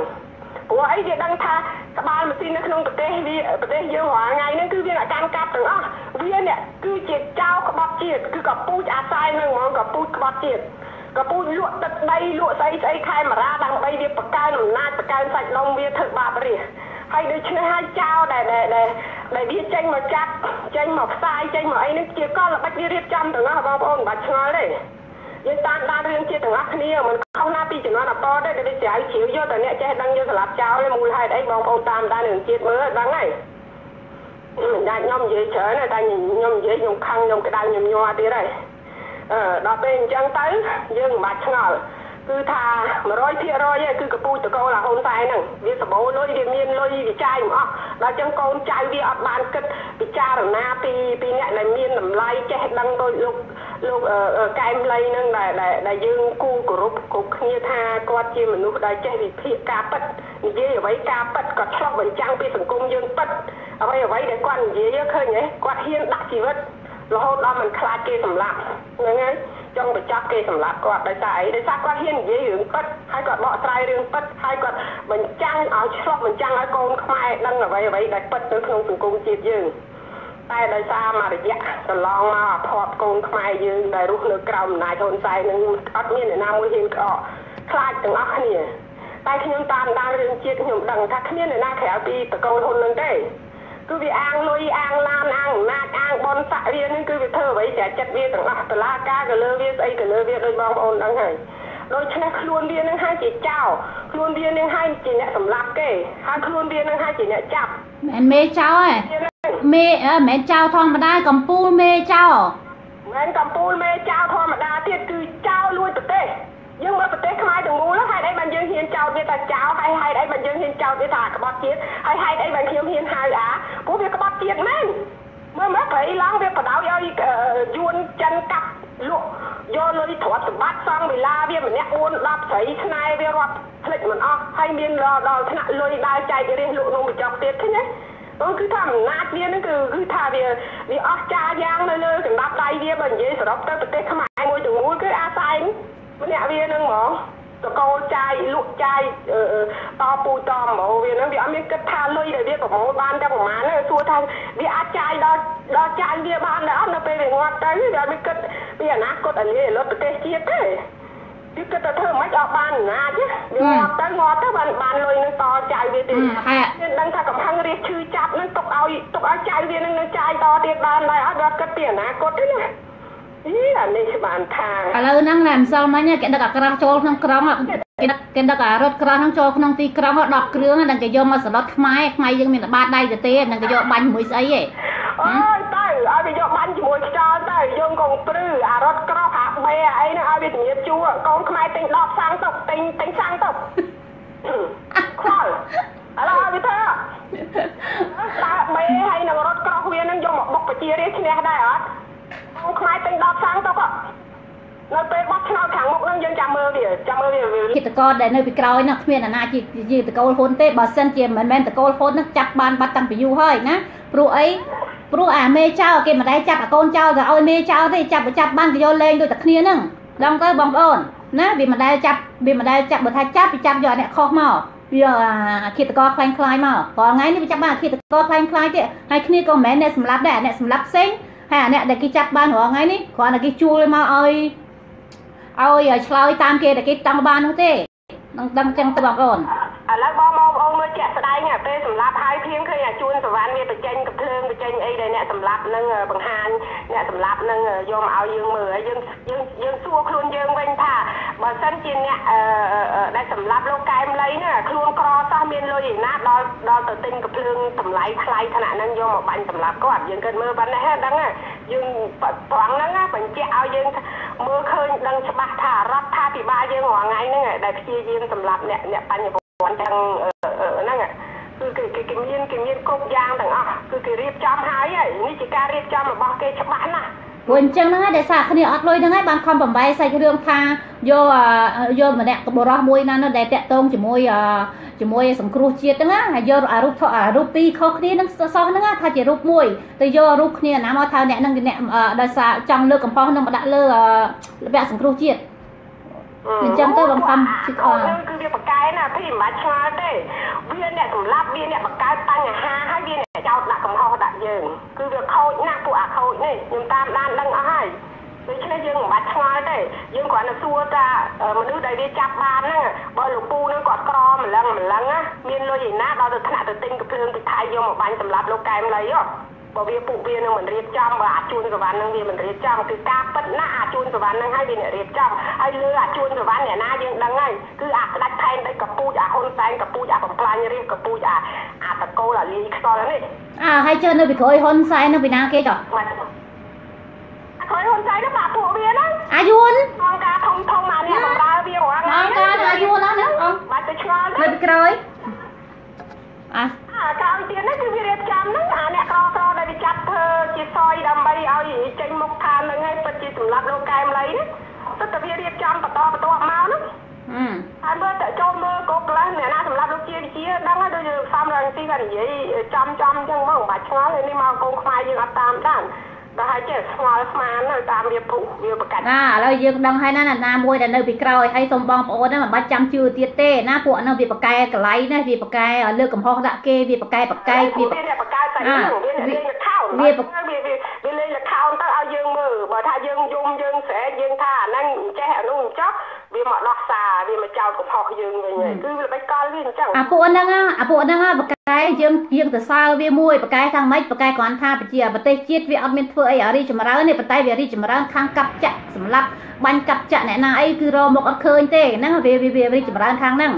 ព្រោះអីវាដឹងថាក្បាលម៉ាស៊ីននៅក្នុងប្រទេសវាប្រទេសយើងរាល់ថ្ងៃហ្នឹងគឺវាអ្នកកាន់កាប់ទាំងអស់វាអ្នកគឺជាចៅក្បត់ជាតិគឺកពូជអាស្រ័យនឹងហ្មងកពូជក្បត់ជាតិ កពូជលក់ទឹកដីលក់ស្អីស្អីខេមរាដើម្បីវាបង្កើនអំណាចបង្កើនសាច់ដុំវាធ្វើបាបរាជហើយដូច្នេះហើយចៅដែលដែលដែលវាចេញមកចាប់ចេញមកផ្សាយចេញមកអីនេះជាកលល្បិចវារៀបចំទាំងអស់បងប្អូនមិនបាច់ឆ្ងល់ទេយើងតាមដានរឿងជាទាំងអស់គ្នាមិនខុសណាពីជំនាន់អតទេដែលវាស្រាវជ្រាវយកតែអ្នកចេះដឹងយកស្លាប់ចោលមូលហេតុអីបងប្អូនតាមដានរឿងជាតិមើលដឹងហើយមិនដាច់ខ្ញុំនិយាយច្រើនតែខ្ញុំនិយាយខ្ញុំខឹងខ្ញុំក្តៅខ្ញុំញ័រទៀតហើយអឺ ដល់ពេលអញ្ចឹងទៅយើងមិនបាច់ឆ្ងល់គឺថា100%ឯងគឺកពូចតកោលហ៊ុនសែនហ្នឹងវាសបោលុយវាមានលុយវាចាយមិនអស់ដល់ចឹងកូនចៅវាអត់បានគិតពិចារណាពីពីអ្នកដែលមានតម្លៃចេះដឹងដូចលោកលោកកែមលៃហ្នឹងដែលដែលយើងគូគោរពគ្រប់គ្នាថាគាត់ជាមនុស្សដែលចេះវិភាគការពិតនិយាយអ្វីការពិតគាត់ឆ្លុះបញ្ចាំងពីសង្គមយើងពិតអ្វីអ្វីដែលគាត់និយាយឃើញទេគាត់ហ៊ានដាក់ជីវិត រហូតដល់មិនខ្លាចគេសម្លាប់ហ្នឹងហើយចង់បញ្ចប់គេសម្លាប់គាត់ដោយសារអីដោយសារគាត់ហ៊ាននិយាយរឿងពិតហើយគាត់បកស្រាយរឿងពិតហើយគាត់បញ្ចាំងឲ្យឆ្លុះបញ្ចាំងឲ្យកូនខ្មែរដឹងអ្វីអ្វីដែលពិតនៅក្នុងសង្គមជាតិយើងតែដោយសារមួយរយៈកន្លងមកអភ័ព្វកូនខ្មែរយើងដែលរស់នៅក្រោមអំណាចហ៊ុនសែននឹងអត់មានអ្នកណាមួយហ៊ានក្អកខ្លាចទាំងអស់គ្នាតែខ្ញុំតាមដានរឿងជាតិខ្ញុំដឹងថាគ្មានអ្នកណាក្រៅពីតកូលហ៊ុននឹងទេ គឺវាអាងលុយអាងឡានអាងអំណាចអាងបនស័កវានឹងគឺវាធ្វើអ្វីចាចិត្តវាទាំងអស់តឡាការក៏លើវាស្អីក៏លើវាដូចបងប្អូនដឹងហើយដូច្នេះខ្លួនវានឹងហើយជាចោលខ្លួនវានឹងហើយជាអ្នកសម្លាប់គេហើយខ្លួនវានឹងហើយជាអ្នកចាប់មិនមេចោលឯងមេអឺមិនមែនចោលធម្មតាកំពូលមេចោលមិនកំពូលមេចោលធម្មតាទៀតគឺចោលលួចប្រទេស យើងមើលប្រទេសខ្មែរទាំងមូលហេតុអីបានយើងហ៊ានចោទវាថាចោលហើយហេតុអីបានយើងហ៊ានចោទវាថាក្បត់ជាតិហើយហេតុអីបានខ្ញុំហ៊ានហៅអាព្រោះវាក្បត់ជាតិមែនមើលមើលព្រៃឡងវាបដ ாய் ឲ្យយួនចិនកាប់លក់យកលុយទ្រព្យសម្បត្តិសង់វិឡាវាម្នាក់4 10ស្រីស្នេហ៍វារាប់ផ្លិចមិនអស់ហើយមានដល់ថ្នាក់លុយដើរចែករាសលក់នំបញ្ចុកទៀតឃើញទេអូគឺថាអំណាចវាហ្នឹងគឺគឺថាវាវាអស្ចារ្យយ៉ាងនៅលើកណ្ដាប់ដៃវាបើនិយាយសរុបទៅប្រទេសខ្មែរមួយទាំងមូលគឺអាសែង ម្នាក់វាហ្នឹងហ្មងតកូលចាយលក់ចាយតពូតហ្មងវាហ្នឹងវាអត់មានគិតថាលុយដែលវាប្រមូលបានតែប្រហែលទេសួរថាវាអាចចាយដល់ដល់ចាយវាបានដែរអត់នៅពេលវាងាប់ទៅវាអត់មានគិតពីអនាគតអាលាលុតប្រទេសជាតិទេវាគិតតែធ្វើមិនអត់បានណាចវាងាប់ទៅងាប់ទៅបានបានលុយនឹងតចាយវាទៀតមានដឹងថាកំហឹងរៀបឈឺចាប់នឹងទុកឲ្យទុកឲ្យចាយវានឹងនឹងចាយតទៀតបានដែរអត់វាគិតពីអនាគតទេណា អីអានេះបានថាឥឡូវហ្នឹងណាម្សិលមិញគេដឹកអាក្រាស់ចូលក្នុងក្រុងគេដឹកគេដឹកអារថក្រាស់ហ្នឹងចូលក្នុងទីក្រុង10គ្រឿងហ្នឹងគេយកមកសឡុតខ្មែរខ្មែរយើងមានបាតដៃទៅទេហ្នឹងគេយកបាញ់ជាមួយស្អីហ៎អូយទៅឲ្យគេយកបាញ់ជាមួយខ្យល់ទៅយើងកងព្រឺអារថក្រោះអាបេអីហ្នឹងឲ្យវាជំរាបជួកូនខ្មែរទិញ10សាំងទៅទិញទិញសាំងទៅខ្វល់ឥឡូវឲ្យវាធ្វើតើបេហើយនឹងរថក្រោះវានឹងយកមកបុកប្រជារាស្ត្រឈ្នះដែរអត់បង ខ្មែរទិញ10សាំងទៅក៏នៅពេលបោះឆ្នោតខាងមុខហ្នឹងយើងចាំមើលវាចាំមើលវាគិតកោដែលនៅពីក្រោយហ្នឹងគ្មានអាណាជាជាតកូលហ៊ុនទេបើសិនជាមិនមែនតកូលហ៊ុនហ្នឹងចាប់បានបាត់តាំងពីយូរហើយណាព្រោះអីព្រោះអាមេចៅគេមិនដែលចាប់អាកូនចៅទៅឲ្យមេចៅទេចាប់ចាប់បានគេយកលេងដូចតែគ្នាហ្នឹងដឹងទៅបងប្អូនណាវាមិនដែលចាប់វាមិនដែលចាប់បើថាចាប់វាចាប់យកអ្នកខុសមកវាអាឃាតកោខ្លាំងខ្លាយមកព្រោះថ្ងៃនេះវាចាប់បានអាឃាតកោខ្លាំងខ្លាយទៀតហើយគ្នាក៏មិនមែនអ្នកសម្លាប់ដែរអ្នកសម្លាប់ផ្សេង ហើយអាអ្នកដែលគេចាប់បានរាល់ថ្ងៃនេះគ្រាន់តែគេជួលមកឲ្យឲ្យឆ្លើយតាមគេដែលគេតាំងបាននោះទេនឹងដឹងចឹងទៅបងប្អូន ឥឡូវបងបងប្អូនមើលជាក់ស្ដែងអាពេលសម្រាប់ហើយភៀងឃើញអាជួនសវណ្ណវាបញ្ចេញកំភ្លើងបញ្ចេញអីដែលអ្នកសម្រាប់នឹងបង្ហាញអ្នកសម្រាប់នឹងយកមកឲ្យយើងមើលហើយយើងយើងយើងសួរខ្លួនយើងវិញថាបើសិនជាអ្នកអឺដែលសម្រាប់លោកកែមលីណាខ្លួនក្រសោះមានលុយឯណាដល់ដល់ទៅទិញកំភ្លើងតម្លៃថ្លៃថ្នាក់ហ្នឹងយកមកបាញ់សម្រាប់គាត់យើងគិតមើលបានណាដឹងយើងប្រងហ្នឹងបញ្ជាក់ឲ្យយើងមើលឃើញដឹងច្បាស់ថារដ្ឋាភិបាលយើងរាល់ថ្ងៃហ្នឹងដែលព្យាយាមសម្រាប់អ្នកអ្នកបញ្ញវ ន្តទាំងហ្នឹងគឺគេគេមានគេមានគ្រប់យ៉ាងទាំងអស់គឺគេរៀបចំហើយហើយនេះជាការរៀបចំរបស់គេច្បាស់ណាស់ព្រោះអញ្ចឹងហ្នឹងហើយដែលសារគ្នាអត់លុយហ្នឹងហើយបានខំបំបីសាច់រឿងថាយកយកម្នាក់បរោះមួយណានោះដែលតាក់ទងជាមួយជាមួយសង្គ្រោះជាតិហ្នឹងហើយយកអារូបអារូបពីរខុសគ្នាហ្នឹងសោះហ្នឹងថាជារូបមួយទៅយករូបគ្នាណាមកថាអ្នកហ្នឹងជាអ្នកដោយសារចង់លើកកំហុសហ្នឹងមកដាក់លើវគ្គសង្គ្រោះជាតិ អញ្ចឹងទៅបង្ខំជិះអត់គឺវាបកកែណាพี่មិនបាច់ឆ្ងល់ទេវាអ្នកសម្លាប់វាអ្នកបង្កើតបញ្ហាហើយវាអ្នកចោតដាក់កំហុសដាក់យើងគឺវាខូចណាស់ពួកអាខូចនេះខ្ញុំតាមដានដឹងអស់ហើយដូច្នេះយើងមិនបាច់ឆ្ងល់ទេយើងគ្រាន់តែសួរថាមនុស្សដែលវាចាប់បានហ្នឹងបើលោកពូហ្នឹងគាត់ក្រម្លឹងម្លឹងណាមានលុយឯណាដល់ទៅថ្នាក់ទៅទិញកំភ្លើងពីថៃយកមកបាញ់សម្លាប់លោកកែមលីហ៎ បើវាពួកវានឹងមិនរៀបចំបើអាជួនសវណ្ណនឹងវាមិនរៀបចំគឺការពិតណាអាជួនសវណ្ណនឹងឲ្យវាអ្នករៀបចំហើយលើអាជួនសវណ្ណអ្នកណាយើងដឹងហើយគឺអាក្តាច់ថែនដីកពូចអាហ៊ុនសែនកពូចអាកំ pl ាញ់រៀបកពូចអាអាតកូលអាលីខ្សលនេះអើហើយចុះនៅពីក្រោយហ៊ុនសែននៅពីណាគេចុះក្រោយហ៊ុនសែននោះបាក់ពួកវាហ្នឹងអាយួនអង្គការធំធំអានេះបម្រើវារាល់ថ្ងៃអង្គការអាយួនហ្នឹងអង្គបាច់ទៅឆ្ងល់នៅពីក្រោយ អាអាក្រោយទៀតហ្នឹងគឺវារៀបចំហ្នឹងអាអ្នកក្រក្រដែលវាចាត់ធ្វើជាសយដើម្បីឲ្យចេញមុខឋានហ្នឹងឯងពិតជាសម្រាប់លោកកែមលីណាទៅតែវារៀបចំបន្តបន្តមកហ្នឹងហើយមើលតែចូលមើលកូកលេសអ្នកណាសម្រាប់លោកជាវិជាដឹងហើយដូចសំរងទីគាត់និយាយចំចំអញ្ចឹងមកមិនបាច់ឆ្ងល់នេះមកកូនខ្មែរយើងអត់តាមដាន ដល់ហើយចេះស្ងល់ស្មាននៅតាមវាពុះវាប្រកាសណាឥឡូវយើងដឹងហើយណាណាមួយដែលនៅពីក្រោយហើយសូមបងប្អូនហ្នឹងមិនបាច់ចាំជឿទៀតទេណាពួកហ្នឹងវាប្រកែកន្លែងណាវាប្រកែលើកកំហុសដាក់គេវាប្រកែប្រកែវាប្រកែតែវាលេងលខោនវាវាវាលេងលខោនទៅឲ្យយើងមើលបើថាយើងយំយើងស្រែកយើងថាអាហ្នឹងចេះអានោះចោះ វាមកដោះសារវាមកចោតកំហុសយើងវិញគឺវាល្បិចកលវាអញ្ចឹងអាពួកហ្នឹងអាពួកហ្នឹងប្រកែយើងយើងទៅសើវាមួយប្រកែខាងម៉េចប្រកែគ្រាន់ថាប្រជាប្រទេសជាតិវាអត់មានធ្វើអីឲ្យរីចម្រើនទេប៉ុន្តែវារីចម្រើនខាងកាប់ចាក់សម្រាប់បាញ់កាប់ចាក់អ្នកណាអីគឺរមកអត់ឃើញទេហ្នឹងវាវារីចម្រើនខាងហ្នឹង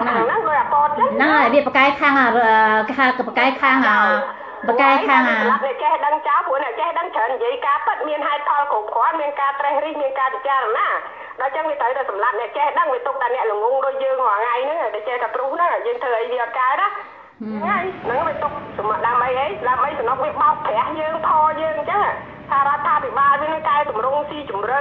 ហ្នឹងហ្នឹងដូចអាពតចឹងហ្នឹងហើយវាប្រកែខាងគេហៅប្រកែខាងបកែខាងអាអ្នកចេះដឹងចោលព្រោះអ្នកចេះដឹងច្រើននិយាយការពិតមានហេតុផលគ្រប់គ្រាន់មានការត្រេះរិះមានការពិចារណា ដល់ចឹងវាត្រូវតែសម្លាប់អ្នកចេះដឹងវាទុកតែអ្នកល្ងងដូចយើងរាល់ថ្ងៃហ្នឹងដែលចេះតែព្រុសហ្នឹងយើងធ្វើអីវាអត់កើតណាហ្នឹងហ្នឹងវាទុកសម្រាប់ដើម្បីអីដើម្បីសំណុកវាបោកប្រាស់យើងផលយើងអញ្ចឹងថារដ្ឋាភិបាលវានឹងកែតម្រង់ស៊ីជម្រៅ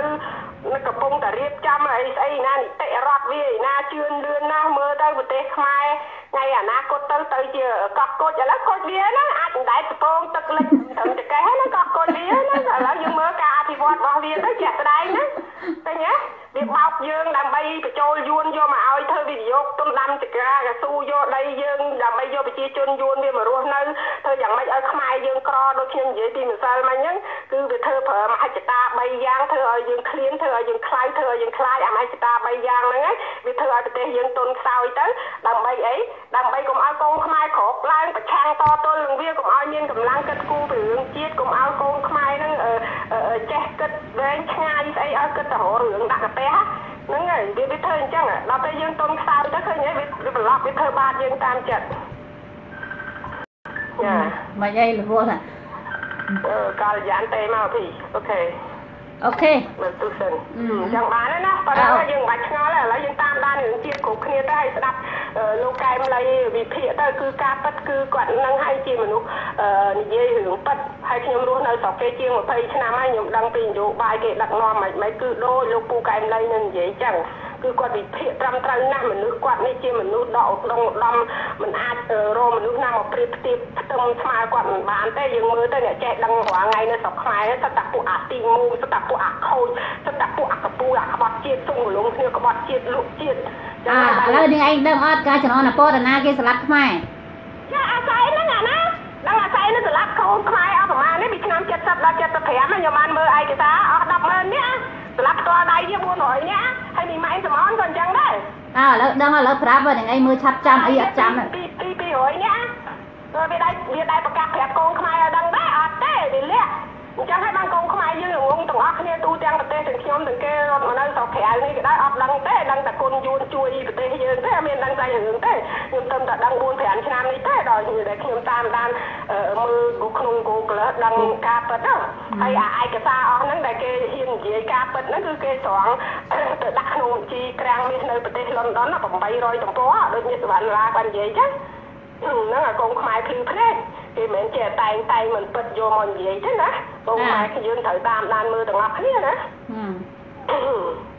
នឹងកំពុងតែរៀបចំអីស្អីណានីតិរដ្ឋវាឯណាជឿនលឿនណាស់មើលទៅប្រទេសខ្មែរថ្ងៃអនាគតទៅទៅជាកោះកុចឥឡូវកុចវាណាអាចមិនដែលកំពងទឹកលិចត្រឹមតែកេះណាកោះកុចវាណាឥឡូវយើងមើលការអភិវឌ្ឍរបស់វាទៅជាក់ស្ដែងណាឃើញទេវាបោកយើងដើម្បីបញ្ចូលយួនយកមកឲ្យធ្វើវិនិយោគទុនដាំចក្រាកស៊ូយកដីយើងដើម្បីយកប្រជាជនយួនវាមករស់នៅធ្វើយ៉ាងម៉េចឲ្យខ្មែរយើងក្រដូចខ្ញុំនិយាយពីម្សិលមិញហ្នឹងគឺវាធ្វើប្រើមហិច្ឆតា3យ៉ាងធ្វើឲ្យយើងឃ្លានធ្វើឲ្យយើងខ្លាយធ្វើឲ្យយើងខ្លាយអាមហិច្ឆតា3យ៉ាងហ្នឹងឯងវាធ្វើឲ្យប្រទេសយើងទុនខ្សោយទៅដើម្បីអីដើម្បីកុំឲ្យកូនខ្មែរក្រោកឡើងប្រឆាំងតទល់នឹងវាកុំឲ្យមានកម្លាំងគិតគូរពីរឿងជាតិកុំឲ្យកូនខ្មែរហ្នឹងចេះគិតវែងឆ្ងាយស្អីឲ្យគិតទៅរករឿងដាក់កាពះហ្នឹងហើយវាវាធ្វើអញ្ចឹងដល់ពេលយើងទុនខ្សោយទៅឃើញហើយវាប្រឡប់វាធ្វើបាបយើងតាមចិត្តយ៉ាមិនអីរហូតអឺកាលយ៉ានទេមកពីអូខេ អូខេមើលទូសិនអញ្ចឹងបានហើយណាប៉ុន្តែយើងមិនបាច់ឆ្ងល់ទេឥឡូវយើងតាមដានរឿងជាតិគ្រប់គ្នាទៅឲ្យស្ដាប់លោកកែមលៃវិភាគទៅគឺការប៉ັດគឺគាត់នឹងឲ្យជាមនុស្សនិយាយរឿងប៉ັດហើយខ្ញុំរស់នៅស្រុកគេជាង20ឆ្នាំហើយខ្ញុំដឹងពីនយោបាយគេដឹកនាំមិនមិនគឺដូចលោកពូកែមលៃនឹងនិយាយចឹង គឺគាត់វិភាគត្រឹមត្រូវណាស់មនុស្សគាត់នេះជាមនុស្សដកឧត្តមឧត្តមមិនអាចរកមនុស្សណាមកព្រៀបផ្ទៀបផ្ទឹមស្មើគាត់មិនបានទេយើងមើលទៅអ្នកចេះដឹងរាល់ថ្ងៃនៅស្រុកខ្មែរសិតតែពួកអាទីមូសិតតែពួកអាខូចសិតតែពួកអាកពូអាក្បត់ជាតិសុំរលងគ្នាក្បត់ជាតិលក់ជាតិចាឥឡូវនេះឯងដឹងអត់ការចំណងពតនាគេស្លាប់ខ្មែរចាអាស្រ័យហ្នឹងអាណាដឹងអាស្រ័យនឹងស្លាប់កូនខ្មែរអស់ប្រហែលនេះពីឆ្នាំ70ដល់75ខ្ញុំបានមើលឯកសារអស់100000នេះ ស្លាប់ផ្ទាល់ដៃជា400នាក់ហើយមីម៉ែសំអនក៏អញ្ចឹងដែរអើឥឡូវដឹងឥឡូវប្រាប់ហើយថ្ងៃមើលឆាប់ចាំអីអត់ចាំហ្នឹងពីពី200នាក់ទៅវាដៃវាដៃប្រកាសប្រាប់កូនខ្មែរឲ្យដឹងដែរអត់ទេវាលាក់ អញ្ចឹងហើយបានកូនខ្មែរយើងងងទាំងអស់គ្នាទូទាំងប្រទេសទាំងខ្ញុំទាំងគេរត់មកនៅស្រុកក្រៅនេះក៏ដោយអត់ដឹងទេដឹងតែគុណយួនជួយប្រទេសយើងទេអត់មានដឹងស្អីរឿងទេខ្ញុំទៅតែដឹង4 5ឆ្នាំនេះទេដល់ដែលខ្ញុំតាមដានអឺមើលក្នុង Google ដឹងការពិតទៅហើយអាឯកសារអស់ហ្នឹងដែលគេហ៊ាននិយាយការពិតហ្នឹងគឺគេស្រង់ទៅដាក់ក្នុងបញ្ជីក្រាំងមាសនៅប្រទេសលន់ដុន800ទំព័រដូចមាសសវណ្ណរាបាននិយាយចឹង ហ្នឹងអាកូនខ្មែរភ្លឺភ្នែកគេមិនមែនចេះតែងតែងមិនពិតយកមកនិយាយទេណាកូនខ្មែរយើងត្រូវតាមដានមើលទាំងអស់គ្នាណាហឹម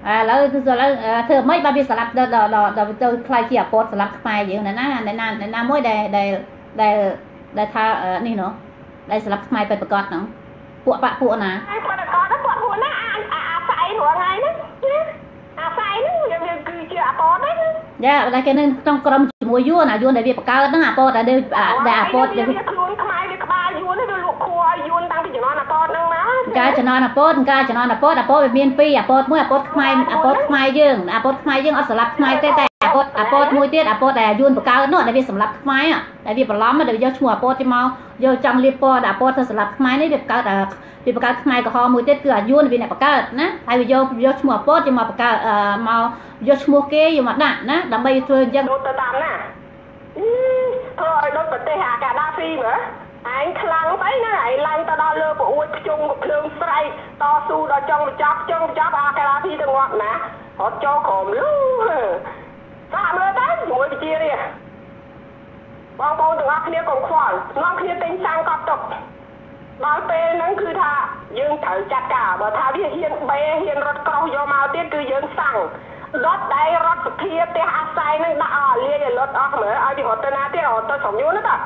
ឥឡូវគឺឥឡូវអឺធ្វើម៉េចបើវាស្លាប់ដល់ដល់ដល់ដល់ទៅខ្លាយជាអពតស្លាប់ខ្មែរយើងណាណាណាណាណាមួយដែលដែលដែលដែលថាអឺនេះនោះដែលស្លាប់ខ្មែរទៅប្រកាសហ្នឹងពួកបាក់ពួកណាហើយគាត់ក៏គាត់គាត់ខ្លួនណាអាអាអាស្អីរាល់ថ្ងៃហ្នឹង អាស្អីហ្នឹងវាវាគឺជាអពតហ្នឹងយ៉ាតែគេនៅក្នុងក្រុមជាមួយយួនអាយួនដែលវាបង្កើតហ្នឹងអាពតដែលដែលអាពតដែលវាខ្លួនខ្មែរវាក្បាលយួនវាលក់ខួរឲ្យយួនតាំងពីជំនាន់អពតហ្នឹងមកការចំណន់អាពតការចំណន់អាពតអាពតវាមានពីរអាពតមួយអាពតខ្មែរអាពតខ្មែរយើងអាពតខ្មែរយើងអត់ស្លាប់ខ្មែរទេតែអា ពតអាពតមួយទៀតអាពតដែលយួនបង្កើតនោះដែលវាសម្លាប់ខ្មែរដែលវាបន្លំដែលយកឈ្មោះអាពតទៅមកយកចង់លៀបពណ៌អាពតទៅសម្លាប់ខ្មែរនេះវាបង្កើតវាបង្កើតខ្មែរក្រហមមួយទៀតគឺអាយួនវាអ្នកបង្កើតណាហើយវាយកយកឈ្មោះអាពតយកមកបង្កើតមកយកឈ្មោះគេយកមកដាក់ណាដើម្បីធ្វើអញ្ចឹងដូចទៅតាមណាធ្វើឲ្យដូចប្រទេសអាកាដាហ្វីមើលឯងខ្លាំងស្អីណាឯងឡើងទៅដល់លើប្រអួយភ្ជុំភ្លើងស្រែកតស៊ូដល់ចុងបញ្ចប់ចុងបញ្ចប់អាកាដាហ្វីទៅងាប់ណារត់ចូលក្រោមលូ សាកមើលទៅជាមួយវិជានេះបងប្អូនទាំងអស់គ្នាកុំខ្វល់នាំគ្នាទិញសាំងកប់ទុកដល់ពេលហ្នឹងគឺថាយើងត្រូវចាត់ការបើថាវាហ៊ានបេហ៊ានរត់ក្រោះយកមកទៀតគឺយើងសាំងដុតដៃរត់សភាផ្ទះអាស្រ័យហ្នឹងដាក់អស់លាយឲ្យលុតអស់មើលឲ្យវារត់ទៅណាទៀតរត់ទៅស្រុកយួនណាតា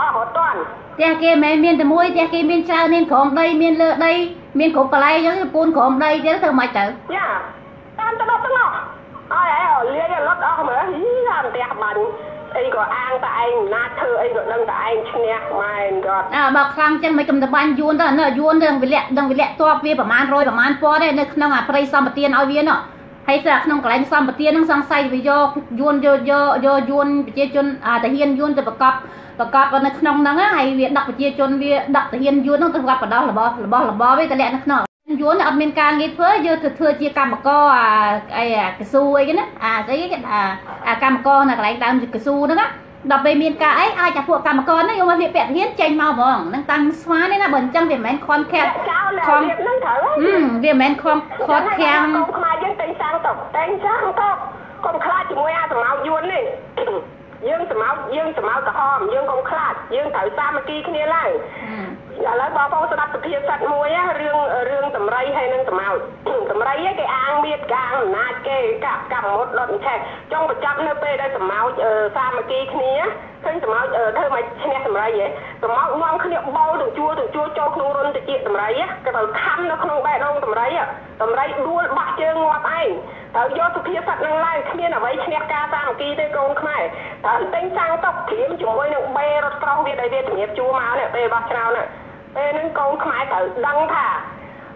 អស់រត់តាន់ផ្ទះគេមិនមែនមានតែមួយផ្ទះគេមានច្រើនមានក្រោមដីមានលើដីមានគ្រប់កន្លែងអញ្ចឹងពូនក្រោមដីទៀតធ្វើម៉េចទៅយ៉ាតាមទៅដល់ទាំងអស់ឲ្យឯង លាយឲ្យលុតអស់មើលហីតាមផ្ទះបាញ់អីក៏អាងតែឯងណាធ្វើអីក៏ដឹងតែឯងឈ្នះម៉ែនរត់អើបើខ្លាំងចឹងមិនកំតបាញ់យួនទៅនៅយួនរឿងវិលៈដឹងវិលៈតបវាប្រមាណ100ប្រមាណពាន់ទេនៅក្នុងអាព្រៃសម្បទានឲ្យវានោះហើយស្អាក្នុងកន្លែងសម្បទានហ្នឹងសង្ស័យវាយកយួនយកយកយកយួនប្រជាជនអាតាហ៊ានយួនទៅប្រកបប្រកបនៅក្នុងហ្នឹងហើយវាដឹកប្រជាជនវាដឹកតាហ៊ានយួនហ្នឹងទៅប្រកបបដោះរបស់របស់របស់វាតម្លាក់នៅក្នុង យួនអត់មានការងារធ្វើយកទៅធ្វើជាកម្មករអាអីអាកស៊ូអីគេណាអាស្អីគេអាអាកម្មករនៅកន្លែងដើមកស៊ូហ្នឹងណាដល់ពេលមានការអីអាចតែពួកកម្មករហ្នឹងយកមកលៀបពាក់ធានចេញមកហ្មងហ្នឹងតាំងស្វានេះណាបើអញ្ចឹងវាមិនមែនខន់ខាត់ចោលខំលៀបហ្នឹងត្រូវហើយហឹមវាមិនមែនខំខត់ខាំងកូនខ្មែរយើងតែងសាំងតុកតែងសាំងតុកកុំខ្លាចជាមួយអាសម្ោកយួននេះយើងសម្ោកយើងសម្ោកក្រហមយើងកុំខ្លាចយើងត្រូវសាមគ្គីគ្នាឡើង ឥឡូវបងប្អូនស្ដាប់សុភាសិតមួយណារឿងរឿងតម្រៃហើយនឹងសម្ោចតម្រៃឯងគេអាងមៀតកាងអំណាចគេកាប់កម្មមុតដុតឆេះចង់បញ្ចប់នៅពេលដែលសម្ោចអឺសាមគ្គីគ្នាឃើញសម្ោចអឺធ្វើមកឈ្នះតម្រៃហ៎សម្ោចនាំគ្នាបោលទាំងជួលទាំងជួលចូលក្នុងរុនតិចតម្រៃហ៎គេទៅខំនៅក្នុងបេះដូងតម្រៃហ៎តម្រៃដួលបោះជើងងាប់ឯងត្រូវយកសុភាសិតនឹងឡើងគ្មានអ្វីឈ្នះការសាមគ្គីទេកូនខ្មែរត្រូវតែងសាំងតុកព្រាមជាមួយនឹងបេរត់ក្រោះវាដែលវាជំរាបជួមកនេះបេរបស់ឆ្នោតនេះ ពេលហ្នឹងកូនខ្មែរត្រូវដឹងថា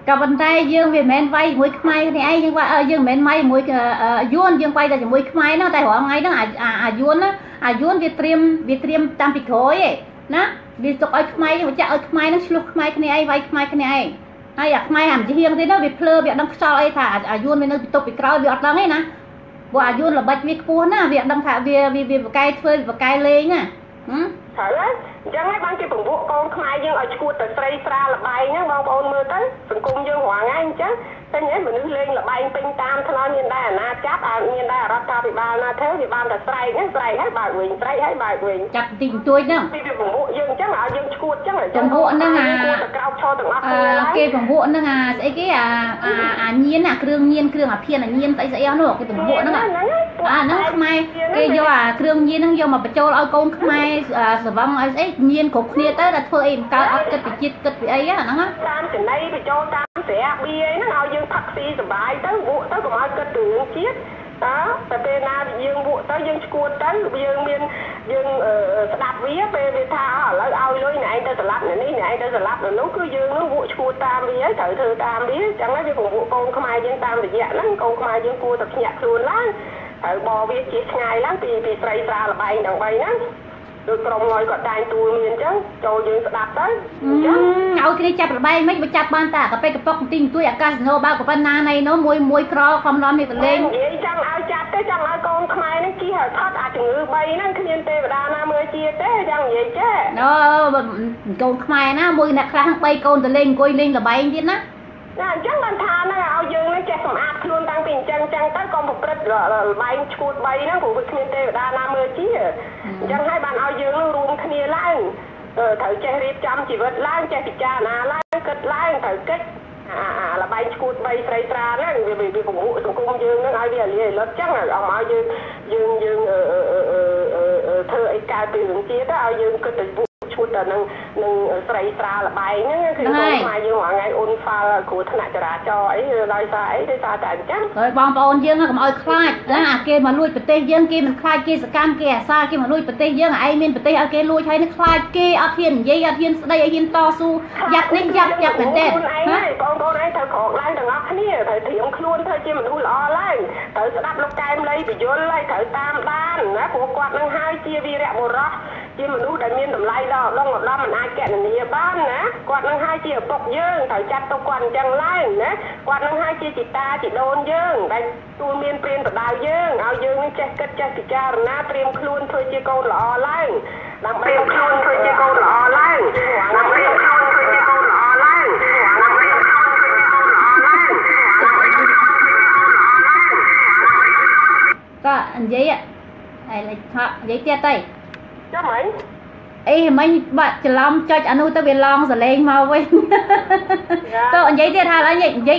ក៏ប៉ុន្តែយើងវាមិនមែនវាយជាមួយខ្មែរគ្នាឯងយើងវាអឺយើងមិនមែនវាយជាមួយអឺយួនយើងវាយតែជាមួយខ្មែរនោះតែរាល់ថ្ងៃហ្នឹងអាអាអាយួនណាអាយួនវាត្រៀមវាត្រៀមតាំងពីក្រោយឯណាវាទុកឲ្យខ្មែរវាចាក់ឲ្យខ្មែរហ្នឹងឆ្លោះខ្មែរគ្នាឯងវាយខ្មែរគ្នាឯងហើយអាខ្មែរអាមជាហៀងទេនោះវាភ្លើវាអត់ដឹងខ្យល់អីថាអាអាយួនវានៅពីទុកពីក្រោយវាអត់ដឹងទេណាព្រោះអាយួនល្បិចវាខ្ពស់ណាវាអត់ដឹងថាវាវាវាបកកែធ្វើវាបកកែលេងណាហឹមត្រូវហើយ អញ្ចឹងហើយបានគេពង្ពួកកូនខ្មែរយើងឲ្យឈួតទៅស្រីស្រាលបែងហ្នឹងបងប្អូនមើលទៅសង្គមយើងរាល់ថ្ងៃអញ្ចឹង តែញ៉ែមនុស្សលេងលបែងពេញតាមថ្នល់មានដែរអាណាចាប់អាមានដែររដ្ឋាភិបាលណាធ្វើវាបានតែស្រែកហ្នឹងស្រែកហើយបើកវិញស្រែកហើយបើកវិញចាប់បន្តិចបន្តួចហ្នឹងពីវាពង្ពួកយើងអញ្ចឹងឲ្យយើងឈួតអញ្ចឹងពង្ពួកហ្នឹងអាគួរតែក្រោកឈរទាំងអស់អគ្នាឺឡើយគេពង្ពួកហ្នឹងអាស្អីគេអាអាអាញៀនអាគ្រឿងញៀនគ្រឿងអាភៀនអាញៀនស្អីស្អីអស់នោះគេពង្ពួកហ្នឹងអាអាហ្នឹងខ្មែរគេយកអាគ្រឿងញៀនហ្នឹងយកមកបញ្ចូលឲ្យកូនខ្មែរអាស្រវឹងឲ្យស្អីញៀនគ្រប់គ្នាទៅដល់ធ្វើអីមិនកើតអត់គិតពីជាតិគិតពីអីហ្នឹងណាតាមចំណៃបញ្ចូលតាមស្រះបៀហ្នឹងឲ្យយើងផឹកស៊ីសុបាយទៅវក់ទៅកុំឲ្យគិតពីរឿងជាតិតើតែពេលណាយើងវក់ទៅយើងឈួតទៅយើងមានយើងស្ដាប់វាពេលវាថាឥឡូវឲ្យលុយអ្នកឯងទៅស្លាប់អ្នកនេះអ្នកឯងទៅស្លាប់នៅនោះគឺយើងនឹងវក់ឈួតតាមវាហើយត្រូវធ្វើតាមវាអញ្ចឹងហើយវាពង្រួមកូនខ្មែរយើងតាមរយៈហ្នឹងកូនខ្មែរយើងគួរតែភ្ញាក់ខ្លួនឡើងត្រូវបរវាជាឆ្ងាយឡើងពីពីស្រីស្រាលបែងទាំង3ហ្នឹង ដូចក្រុមងយគាត់តែងទួលមានអញ្ចឹងចូលយើងស្ដាប់ទៅអញ្ចឹងឲ្យគ្នាចាប់ប្របែងមិនបើចាប់បានតាកាពេកកប៉ុកទីងទួយអាកាសណូបើក៏ប៉ុណ្ណាណៃនោះមួយមួយក្រខំឡំនេះទៅលេងនិយាយចង់ឲ្យចាប់ទេចង់ឲ្យកូនខ្មែរហ្នឹងជិះឲ្យផុតអាជំងឺ3ហ្នឹងគ្មានទេវតាណាមើលជាទេចង់និយាយចេះណូកូនខ្មែរណាមួយអ្នកខ្លះ3កូនទៅលេងអង្គុយលេងលបែងទៀតណា ណាអញ្ចឹងបានថាហ្នឹងឲ្យយើងនឹងចេះសម្អាតខ្លួនតាំងពីអញ្ចឹងអញ្ចឹងទៅកុំប្រព្រឹត្តលបែងឈួត3ហ្នឹងព្រោះវាគ្មានទេវតាណាមើលជាអញ្ចឹងហើយបានឲ្យយើងនឹងរួមគ្នាឡើងអឺត្រូវចេះរៀបចំជីវិតឡើងចេះពិចារណាឡើងគិតឡើងត្រូវកិច្ចអាអាលបែងឈួត3ស្រីត្រាហ្នឹងវាវាវាពង្រួមសង្គមយើងហ្នឹងឲ្យវាលាយលត់អញ្ចឹងឲ្យឲ្យមកយើងយើងយើងអឺអឺអឺអឺអឺធ្វើអីកើតពីរឿងជាតិឲ្យយើងគិតទៅ ឈួតទៅនឹងនឹងស្រីស្រាលបែងហ្នឹងគឺកូនខ្មែរយើងមួយថ្ងៃអូនហ្វាល់គ្រោះថ្នាក់ចរាចរណ៍អីដោយសារអីដោយសារតែអញ្ចឹងហើយបងប្អូនយើងកុំឲ្យខ្លាចណាអាគេមកលួចប្រទេសយើងគេមិនខ្លាចគេសកម្មគេអាសាគេមកលួចប្រទេសយើងឯងមានប្រទេសឲ្យគេលួចហើយនឹងខ្លាចគេអត់ហ៊ាននិយាយអត់ហ៊ានស្ដីអត់ហ៊ានតស៊ូយ៉ាប់នេះយ៉ាប់យ៉ាប់មែនទេខ្លួនឯងណាហើយបងប្អូនឯងត្រូវក្រោកឡើងទាំងអស់គ្នាត្រូវត្រៀមខ្លួនធ្វើជាមនុស្សល្អឡើងត្រូវស្ដាប់លោកកែមលីបញ្យលហើយត្រូវតាមដានណាព្រោះគាត់នឹងហើយជាវីរៈបុរស ជាមនុស្សដែលមានតម្លៃដល់ដងឧត្តមមិនអាចកណនីបានណាគាត់នឹងហើយជាឪពុកយើងត្រូវចាត់ទុកគាត់អញ្ចឹងឡើងណាគាត់នឹងហើយជាជីតាជីដូនយើងដែលទួលមានព្រានប្រដៅយើងឲ្យយើងនឹងចេះគិតចេះពិចារណាត្រៀមខ្លួនធ្វើជាកូនល្អឡើងដើម្បីខ្លួនធ្វើជាកូនល្អឡើងដើម្បីខ្លួនធ្វើជាកូនល្អឡើងដើម្បីខ្លួនធ្វើជាកូនល្អឡើងក៏និយាយហើយលេចថកនិយាយទៀតទៅ ចាំហីអីមិញបាក់ច្រឡំចុចអានោះទៅវាឡងសលេងមកវិញទៅនិយាយទៀតហើយនិយាយនិយាយ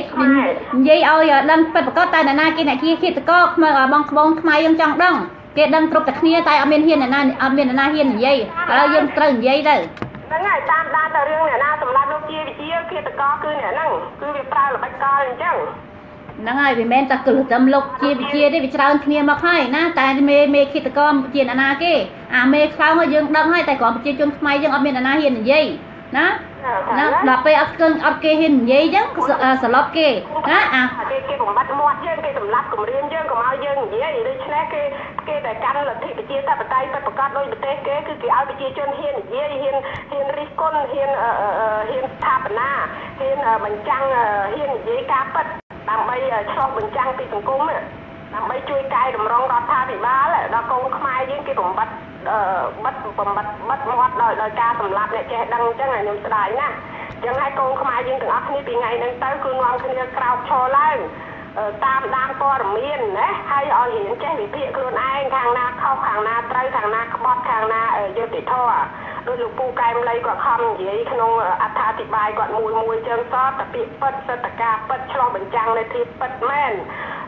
និយាយឲ្យដឹងពិតប្រកបតែអ្នកណាគេអ្នកជាឃាតករខ្មើបងក្បងខ្មែរយើងចង់ដឹងគេដឹងគ្រប់តែគ្នាតែអត់មានហ៊ានអ្នកណាអត់មានអ្នកណាហ៊ាននិយាយឥឡូវយើងត្រូវនិយាយទៅហ្នឹងហើយតាមដានតែរឿងអ្នកណាសម្រាប់លោកជាវិជាឃាតករគឺអ្នកហ្នឹងគឺវាប្រើល្បិចកលអញ្ចឹង ហ្នឹងហើយវាមិនមែនតែគិលត្រឹមលោកជាវិជាទេវាច្រើនគ្នាមកហើយណាតែមេមេឃាតករជាអ្នកណាគេអាមេខ្លោងយើងដឹងហើយតែគ្រាន់ប្រជាជនខ្មែរយើងអត់មានអ្នកណាហ៊ាននិយាយណាណាដល់ពេលអត់គឹងអត់គេហ៊ាននិយាយអញ្ចឹងសឡប់គេណាអាគេគេបំបត្តិមាត់យើងគេសម្លាប់គម្រាមយើងកុំឲ្យយើងនិយាយដូច្នេះគេគេតែកាន់លទ្ធិប្រជាធិបតេយ្យពិតប្រាកដដោយប្រទេសគេគឺគេឲ្យប្រជាជនហ៊ាននិយាយហ៊ានហ៊ានរិះគន់ហ៊ានអឺអឺអឺហ៊ានស្ថាបនាហ៊ានអឺបញ្ចាំងអឺហ៊ាននិយាយការពិត ដើម្បីឆ្លុះបញ្ចាំងពីសង្គមហ្នឹងដើម្បីជួយកែតម្រង់រដ្ឋាភិបាលដល់កូនខ្មែរយើងគេបំបត្តិអឺបិទបំបត្តិបិទមាត់ដោយដោយការសម្លាប់អ្នកចេះដឹងអញ្ចឹងខ្ញុំស្ដាយណាស់អញ្ចឹងហើយកូនខ្មែរយើងទាំងអស់គ្នាពីថ្ងៃហ្នឹងទៅគឺនាំគ្នាក្រោកឈរឡើងអឺតាមដានព័ត៌មានណាហើយឲ្យរៀនចេះវិភាគខ្លួនឯងខាងណាខុសខាងណាត្រូវខាងណាក្បត់ខាងណាអឺយុត្តិធម៌ ដោយលោកពូកែមលីគាត់ខំនិយាយក្នុងអត្ថាធិប្បាយគាត់មួយមួយចឹងសតតែពាក្យពិតសិទ្ធិការពិតឆ្លុះបញ្ចាំងនៃភាពពិតមែន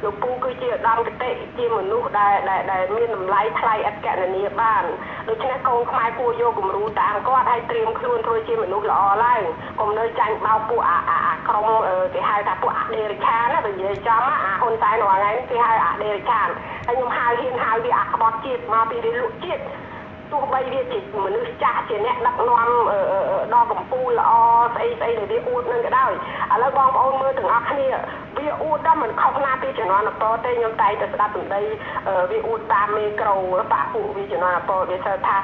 លោកពូគឺជាឧត្តមគតិជាមនុស្សដែលដែលដែលមានតម្លៃថ្លៃអត្តកណនីបានដូច្នេះកូនខ្មែរគួរយកគំរូតាមគាត់ហើយត្រៀមខ្លួនធ្វើជាមនុស្សល្អឡើងកុំនៅចាញ់បោកពួកអាអាអាក្រុមអឺគេហៅថាពួកអដេរិឆានណាបើនិយាយចំណាអាហ៊ុនសែនរាល់ថ្ងៃនេះគេហៅអដេរិឆានហើយខ្ញុំហៅហ៊ានហៅវាអាក្បត់ជាតិមកពីវាលក់ជាតិ ទោះបីវាជាមនុស្សចាស់ជាអ្នកដឹកនាំអឺអឺដល់កម្ពុជាល្អស្អីស្អីដែលវាអួតនឹងក៏ដោយឥឡូវបងប្អូនមើលទាំងអស់គ្នា វាអួតដល់មិនខុសណាពីជំនាន់អពតទេខ្ញុំតែងតែស្ដាប់សម្ដីអឺវាអួតតាមមេក្រូបាក់ពួកវាជំនាន់អពតវាសើថា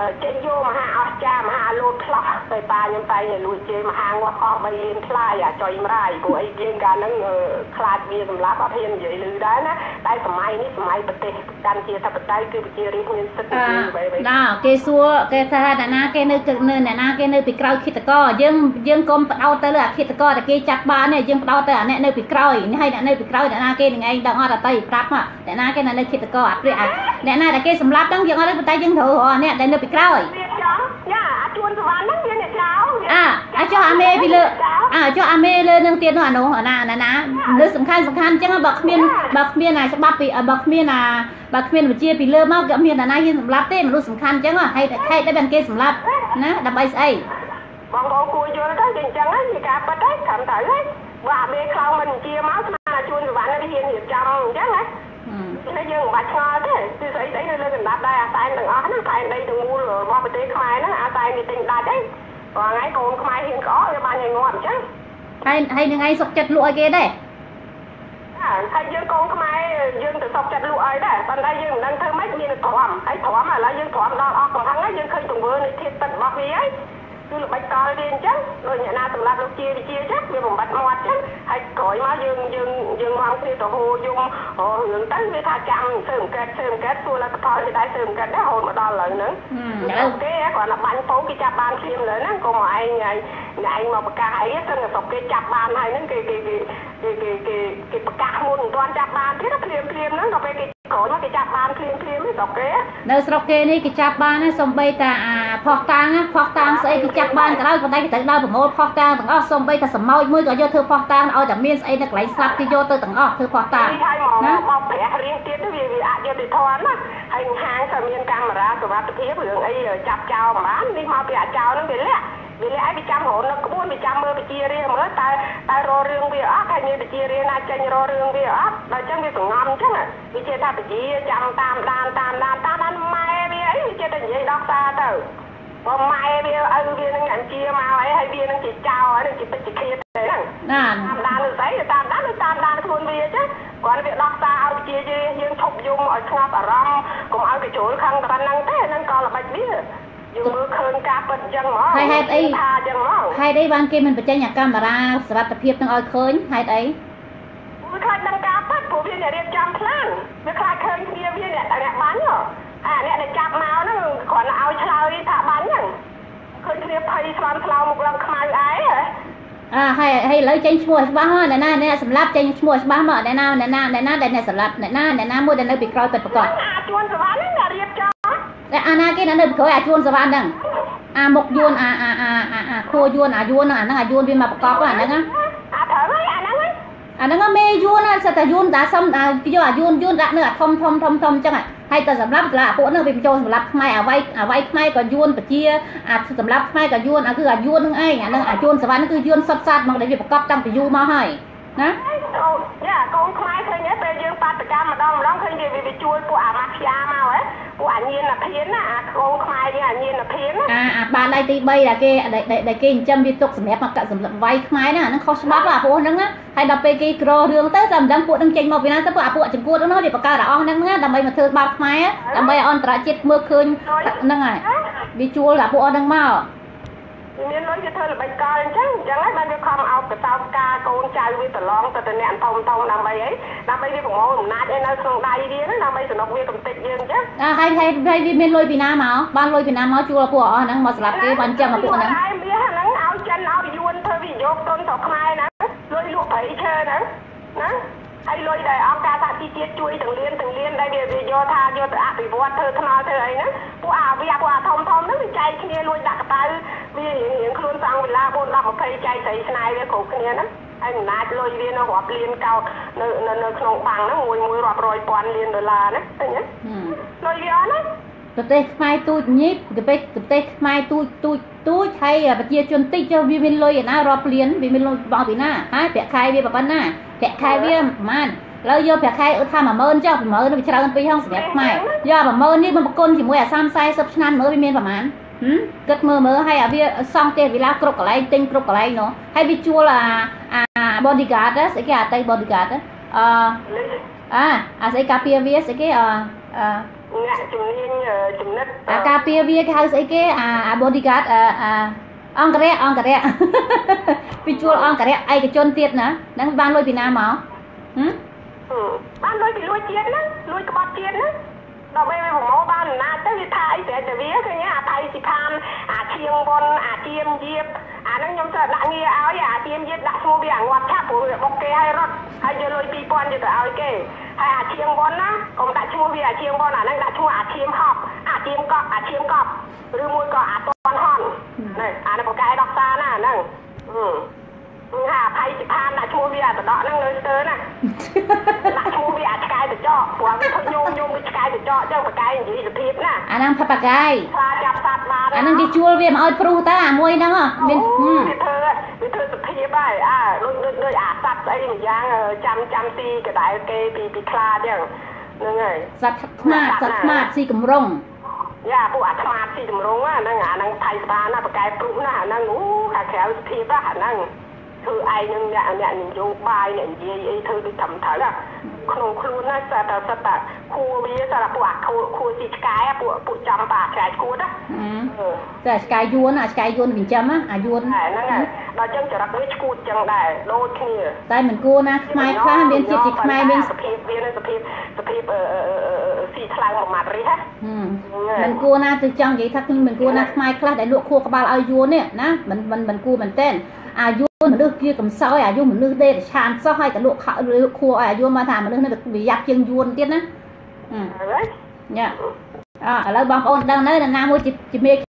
អឺចេញយកមហាអស្ចារ្យមហាលោតផ្លោះទៅប៉ាខ្ញុំតែងតែលួចជេរមហាងាប់អស់3លានថ្លៃអាចុយម្រាយព្រោះអីយើងកាលហ្នឹងអឺខ្លាចវាសម្លាប់អត់ហ៊ាននិយាយឮដែរណាតែសម័យនេះសម័យប្រទេសកម្ពុជាធិបតេយ្យគឺប្រជារាស្ត្រមានសិទ្ធិអនិយាយអ្វីៗណាគេសួរគេថាអ្នកណាគេនៅនៅអ្នកណាគេនៅពីក្រោយឃាតករយើងយើងកុំបដោតទៅលើអាឃាតករតែគេចាប់បានទេយើងបដោតទៅអាអ្នកនៅពីក្រោយនេះហើយអ្នកនៅពីក្រោយអ្នកណាគេនឹងឯងដឹងអត់អតីប្រាប់អ្នកណាគេនៅឃាតករអាព្រាអាអ្នកណាដែលគេសម្លាប់ហ្នឹងយើងអត់ដឹងតែយើងត្រូវរកអ្នកដែលនៅពីក្រោយវាចំយ៉ាអាជួនសវណ្ណហ្នឹងវាអ្នកចៅអាអាចុះអាមេពីលើអាចុះអាមេលើនឹងទៀតនោះអានោះអាណាណាណាលើសំខាន់សំខាន់អញ្ចឹងបើគ្មានបើគ្មានអាច្បាប់ពីបើគ្មានអាបើគ្មានវិជាពីលើមកក៏មានអាណាយើងសម្លាប់ទេមនុស្សសំខាន់អញ្ចឹងហេតុហេតុតែបានគេសម្លាប់ណាដើម្បីស្អីបងប្អូនគួរយល់ទៅវាអញ្ចឹងហ្នឹងជាការប៉ັດហើយខំទៅហើយ បើអាមេខ្លោងមិនជាមកស្មានអាជួនសវណ្ណនេះហ៊ានរៀបចំអញ្ចឹងណានេះយើងមិនបាច់ឆ្ងល់ទេគឺស្អីស្អីនៅលើកណ្ដាប់ដែរអាសែនទាំងអស់ហ្នឹងសែនដីទាំងមូលរបស់ប្រទេសខ្មែរវាទិញដាច់អីព្រោះថ្ងៃកូនខ្មែរហ៊ានក្អកវាបានឲ្យងាប់អញ្ចឹងហើយហើយនឹងឯងសុកចិត្តលក់ឲ្យគេដែរអាហើយយើងកូនខ្មែរយើងទៅសុកចិត្តលក់ឲ្យដែរប៉ុន្តែយើងមិនដឹងធ្វើម៉េចមានទ្រាំហើយទ្រាំឥឡូវយើងទ្រាំដល់អស់កំហឹងហើយយើងឃើញទង្វើនៃធាតុទឹករបស់វាហើយ គឺល្បិចតល់វាអញ្ចឹងដូចអ្នកណាសម្រាប់លោកជាវិជាអញ្ចឹងវាបំបត្តិមាត់អញ្ចឹងហើយក្រោយមកយើងយើងយើងមកគ្នាទៅហូរយំរឿងទៅវាថាចាំធ្វើអង្កេតធ្វើអង្កេតសួរលទ្ធផលគេដែរធ្វើអង្កេតដែររហូតមកដល់ឥឡូវហ្នឹងឥឡូអូវខេគាត់ថាបាញ់ពោគេចាប់បានភ្លាមលើហ្នឹងកុំឲ្យឯងឯងមកប្រកាសអីទៅស្រុកគេចាប់បានហើយហ្នឹងគេគេគេគេគេគេគេប្រកាសមុនមិនទាន់ចាប់បានទៀតភ្លាមភ្លាមហ្នឹងដល់ពេលគេ ក្រោយមកគេចាប់បានភ្លាមភ្លាមស្រុកគេនៅស្រុកគេនេះគេចាប់បានហើយសំបីតាអាផោះតាំងណាផោះតាំងស្អីគេចាប់បានក៏ដោយប៉ុន្តែគេត្រូវដើរប្រមូលផោះតាំងទាំងអស់សំបីតាសម្ោចមួយក៏យកធ្វើផោះតាំងឲ្យតែមានស្អីនៅកន្លែងស្លាប់គេយកទៅទាំងអស់ធ្វើផោះតាំងនេះហើយមកណាមកប្រះរៀងទៀតទៅវាវាអយុត្តិធម៌ណាហើយហាងក៏មានកាមេរ៉ាសុវត្ថិភាពរឿងអីចាប់ចោលមិនបាននេះមកពីអាចោលហ្នឹងវាលាក់វាលាក់ឲ្យវាចាំរហូតនៅក្បួនវាចាំមើលវិជារៀងមើលតើតើរករឿង វាអត់ហើយមានវិជារៀងណាចេញរករឿងវាអត់ដល់អញ្ចឹងវាសងំអញ្ចឹងវិជាថាវិជាចាំតាមដានតាមដានតាមដានម៉ែវាអីវាចេះតែនិយាយដល់សារទៅបើម៉ែវាឪវានឹងអញ្ជាមកអីហើយវានឹងជាចោលហើយនឹងជាពេជ្ជឃាតទេហ្នឹងណាតាមដានឬស្អីទៅតាមដានឬតាមដានខ្លួនវាចឹងគាត់វាដោះសារឲ្យជាជាយើងឈប់យំឲ្យស្ងប់អារម្មណ៍កុំឲ្យគេចូលខឹងតែប៉ុណ្្នឹងទេហ្នឹងក៏ល្បិចវា យើងមើលឃើញការពិតចឹងហ្មងថាចឹងហ្មងហេតុអីបានគេមិនបញ្ចេញអាកាមេរ៉ាសវត្ថិភាពនឹងឲ្យឃើញហេតុអីវាខ្លាចដឹងការពិតព្រោះវាអ្នករៀបចំផ្លានវាខ្លាចឃើញគ្នាវាអ្នកអ្នកបាញ់អាអ្នកដែលចាប់មកហ្នឹងគ្រាន់តែឲ្យឆ្លើយថាបាញ់ហ្នឹងឃើញគ្នាភ័យស្លន់ស្លោមុខឡើងខ្មៅអីហ៎អាហើយហើយឥឡូវចេញឈ្មោះច្បាស់មកអ្នកណាអ្នកសម្លាប់ចេញឈ្មោះច្បាស់មកអ្នកណាអ្នកណាអ្នកណាដែលអ្នកសម្លាប់អ្នកណាអ្នកណាមួយដែលនៅពីក្រោយពិតប្រកបអាជួនសវណ្ណហ្នឹងអ្នករៀបចំ តែអាណាគេដែលនៅពីក្រោយអាជួនសវណ្ណហ្នឹងអាមុខយួនអាអាអាអាអាខួរយួនអាយួនហ្នឹងអាហ្នឹងអាយួនវាមកប្រកបអាហ្នឹងណាអាត្រូវហើយអាហ្នឹងហើយអាហ្នឹងមេយួនណាសិតតែយួនតាសុំអាយកអាយួនយួនដាក់នៅអាធំធំធំធំអញ្ចឹងហើយតែសម្រាប់សម្រាប់ពួកហ្នឹងវាបញ្ចូលសម្រាប់ខ្មែរអាវៃអាវៃខ្មែរក៏យួនបជាអាសម្រាប់ខ្មែរក៏យួនអាគឺអាយួនហ្នឹងឯងអាហ្នឹងអាយួនសវណ្ណហ្នឹងគឺយួនសុតសាតមកដែលវាប្រកបតាំងពីយូរមកហើយ ណាអូយ៉ាកូនខ្មែរឃើញទេពេលយើងបាតកម្មម្ដងម្ដងឃើញវាវាជួលពួកអាម៉ាហ្វៀមកហ៎ពួកអាញៀនអាភៀនណាអាកូនខ្មែរយើងអាញៀនអាភៀនណាអាអាបានដៃទី3ដែលគេដែលដែលគេចិញ្ចឹមវាទុកសម្រាប់មកកាត់សម្រាប់វាយខ្មែរណាអាហ្នឹងខុសច្បាប់អាពួកហ្នឹងណាហើយដល់ពេលគេក្ររឿងទៅតែមិនដឹងពួកហ្នឹងចេញមកពីណាទៅពួកអាពួកចង្កួតហ្នឹងវាបង្កើតអាអស់ហ្នឹងណាដើម្បីមកធ្វើបាបខ្មែរដើម្បីឲ្យអន្តរជាតិមើលឃើញហ្នឹងហើយវាជួលអាពួកអស់ហ្នឹងមកវា មានលុយវាធ្វើល្បិចកលអញ្ចឹងអញ្ចឹងហើយបានវាខំអោបកសោបការកូនចៅវាប្រឡងទៅទៅអ្នកធំធំដើម្បីអីដើម្បីវាប្រមូលអំណាចឲ្យនៅក្នុងដៃវាណាដើម្បីសំណុកវាកំតិចយើងអញ្ចឹងអាហើយហើយហើយវាមានលុយពីណាមកបានលុយពីណាមកជួលពួកអស់ហ្នឹងមកសម្រាប់គេបានចឹងអាពួកហ្នឹងហើយមាសហ្នឹងឲ្យចិនឲ្យយួនធ្វើវិនិយោគទុនទៅខ្មែរណាលុយលក់ប្រៃឈើហ្នឹងណា ហើយលុយដែលអង្គការសហជីវជាតិជួយទាំងលៀនទាំងលៀនដែលវាវាយកថាយកទៅអភិវឌ្ឍធ្វើថ្នល់ធ្វើអីហ្នឹងពួកអាវាពួកអាធំធំហ្នឹងវាចែកគ្នាលួចដាក់កប៉ៅវារៀងរៀងខ្លួនសង់វិឡា4 10 20ចែកស្រីស្នាយវាគ្រប់គ្នាហ្នឹងហើយអំណាចលុយវានៅរាប់លានកោតនៅនៅនៅក្នុងបាំងហ្នឹងមួយមួយរាប់រយពាន់លានដុល្លារណាឃើញទេលុយវាអត់ណា ប្រទេសខ្មែរទូចញីបប្រទេសប្រទេសខ្មែរទូចទូចទូចហើយប្រជាជនតិចចុះវាមានលុយឯណារាប់លានវាមានលុយបោះពីណាហើយប្រាក់ខែវាប៉ុណ្ណាប្រាក់ខែវាប្រហែលឥឡូវយកប្រាក់ខែឧទាហរណ៍10000ចុះ10000វាច្រើនពេកហងសម្រាប់ខ្មែរយក10000នេះមកប្រគុណជាមួយអា30 40ឆ្នាំមើលវាមានប្រហែលហឹមគិតមើលមើលហើយអាវាសង់ទេវិឡាគ្រប់កន្លែងទិញគ្រប់កន្លែងនោះហើយវាជួលអាអា bodyguard ស្អីគេអាតៃ bodyguard អឺអាអាស្អីការពារវាស្អីគេអឺអឺ អ្នកជំនាញចំណិតអាការពារវាគេហៅស្អីគេអាអា bodyguard អាអាអង្គរៈអង្គរៈពីជួលអង្គរៈឯកជនទៀតណាហ្នឹងបានលុយពីណាមកហឹមបានលុយពីលួចជាតិណាលួចក្បត់ជាតិណា ដល់ពេលវាប្រមូលបានអំណាចទៅវាថាអីប្រែតែវាឃើញអាថៃសិផានអាឈៀងបនអាជៀមយាបអាហ្នឹងខ្ញុំទៅដាក់ងារឲ្យអាជៀមយាបដាក់ឈ្មោះវាអាងាត់ឆាប់ព្រោះវាបុកគេឲ្យរត់ហើយយកលុយ2000យកទៅឲ្យគេហើយអាឈៀងបនណាកុំដាក់ឈ្មោះវាអាឈៀងបនអាហ្នឹងដាក់ឈ្មោះអាឈៀមហប់អាឈៀមកប់អាឈៀមកប់ឬមួយក៏អាតនហន់នេះអានេះបកកែដោះសារណាហ្នឹងហឹ មហាអភ័យសិផានដាក់ឈ្មោះវាអាតដកហ្នឹងលើស្ទើរណាដាក់ឈ្មោះវាអាចឆ្កែទៅចកព្រោះវាធ្វើញោមញោមវាឆ្កែទៅចកចឹងបកកែនិយាយសភាពណាអាហ្នឹងផាប់ប៉ាកាយខ្លាចាប់សត្វបានអាហ្នឹងគេជួលវាមកឲ្យព្រុសតើអាមួយហ្នឹងហ៎មានហឹមវាធ្វើវាធ្វើសភាពហើយអាដូចដូចដូចអាសត្វស្អីមួយយ៉ាងចាំចាំស៊ីកដែលគេពីពីខ្លាចឹងហ្នឹងហើយសត្វខ្មាតសត្វខ្មាតស៊ីកំរុងយយ៉ាពួកអាខ្មាតស៊ីតម្រងហ្នឹងអាហ្នឹងថៃស្បាណាបកែព្រុសណាអាហ្នឹងអូខាក្រៅសភាពណាអាហ្នឹង ធ្វើឯងនឹងអ្នកអ្នកនយោបាយអ្នកនិយាយអីធ្វើដូចត្រឹមត្រូវណាក្នុងខ្លួនណាស្អាតស្អាតគួរវាស្អាតពួកអាគួរគួរស៊ីឆ្កែពួកពួកចំបាឆ្កែគួរណាអឺអឺតែឆ្កែយួនអាឆ្កែយួនចិញ្ចឹមណាអាយួនតែហ្នឹងហើយដល់ចឹងចរិតវាឈួតចឹងដែរដូចគ្នាតែមិនគួរណាខ្មែរខ្លះមានជាតិជាខ្មែរមានសភាពវានៅសភាពសភាពអឺអឺអឺស៊ីថ្លើមមួយម៉ាត់រីហ៎ហឹមមិនគួរណាទៅចង់និយាយថាខ្ញុំមិនគួរណាខ្មែរខ្លះដែលលក់ខួរក្បាលឲ្យយួននេះណាមិនមិនមិនគួរមែនទេ អាយួនមនុស្សជាកំសោយអាយុមនុស្សដេកឆានសោះហើយក៏លក់ខោលក់ខួរឲ្យអាយួនមកថាមនុស្សនេះវាយ៉ាប់ជាងយួនទៀតណាអឺហើយញ៉ាអឥឡូវបងប្អូនដឹងនៅនរណាមួយជាជាមេ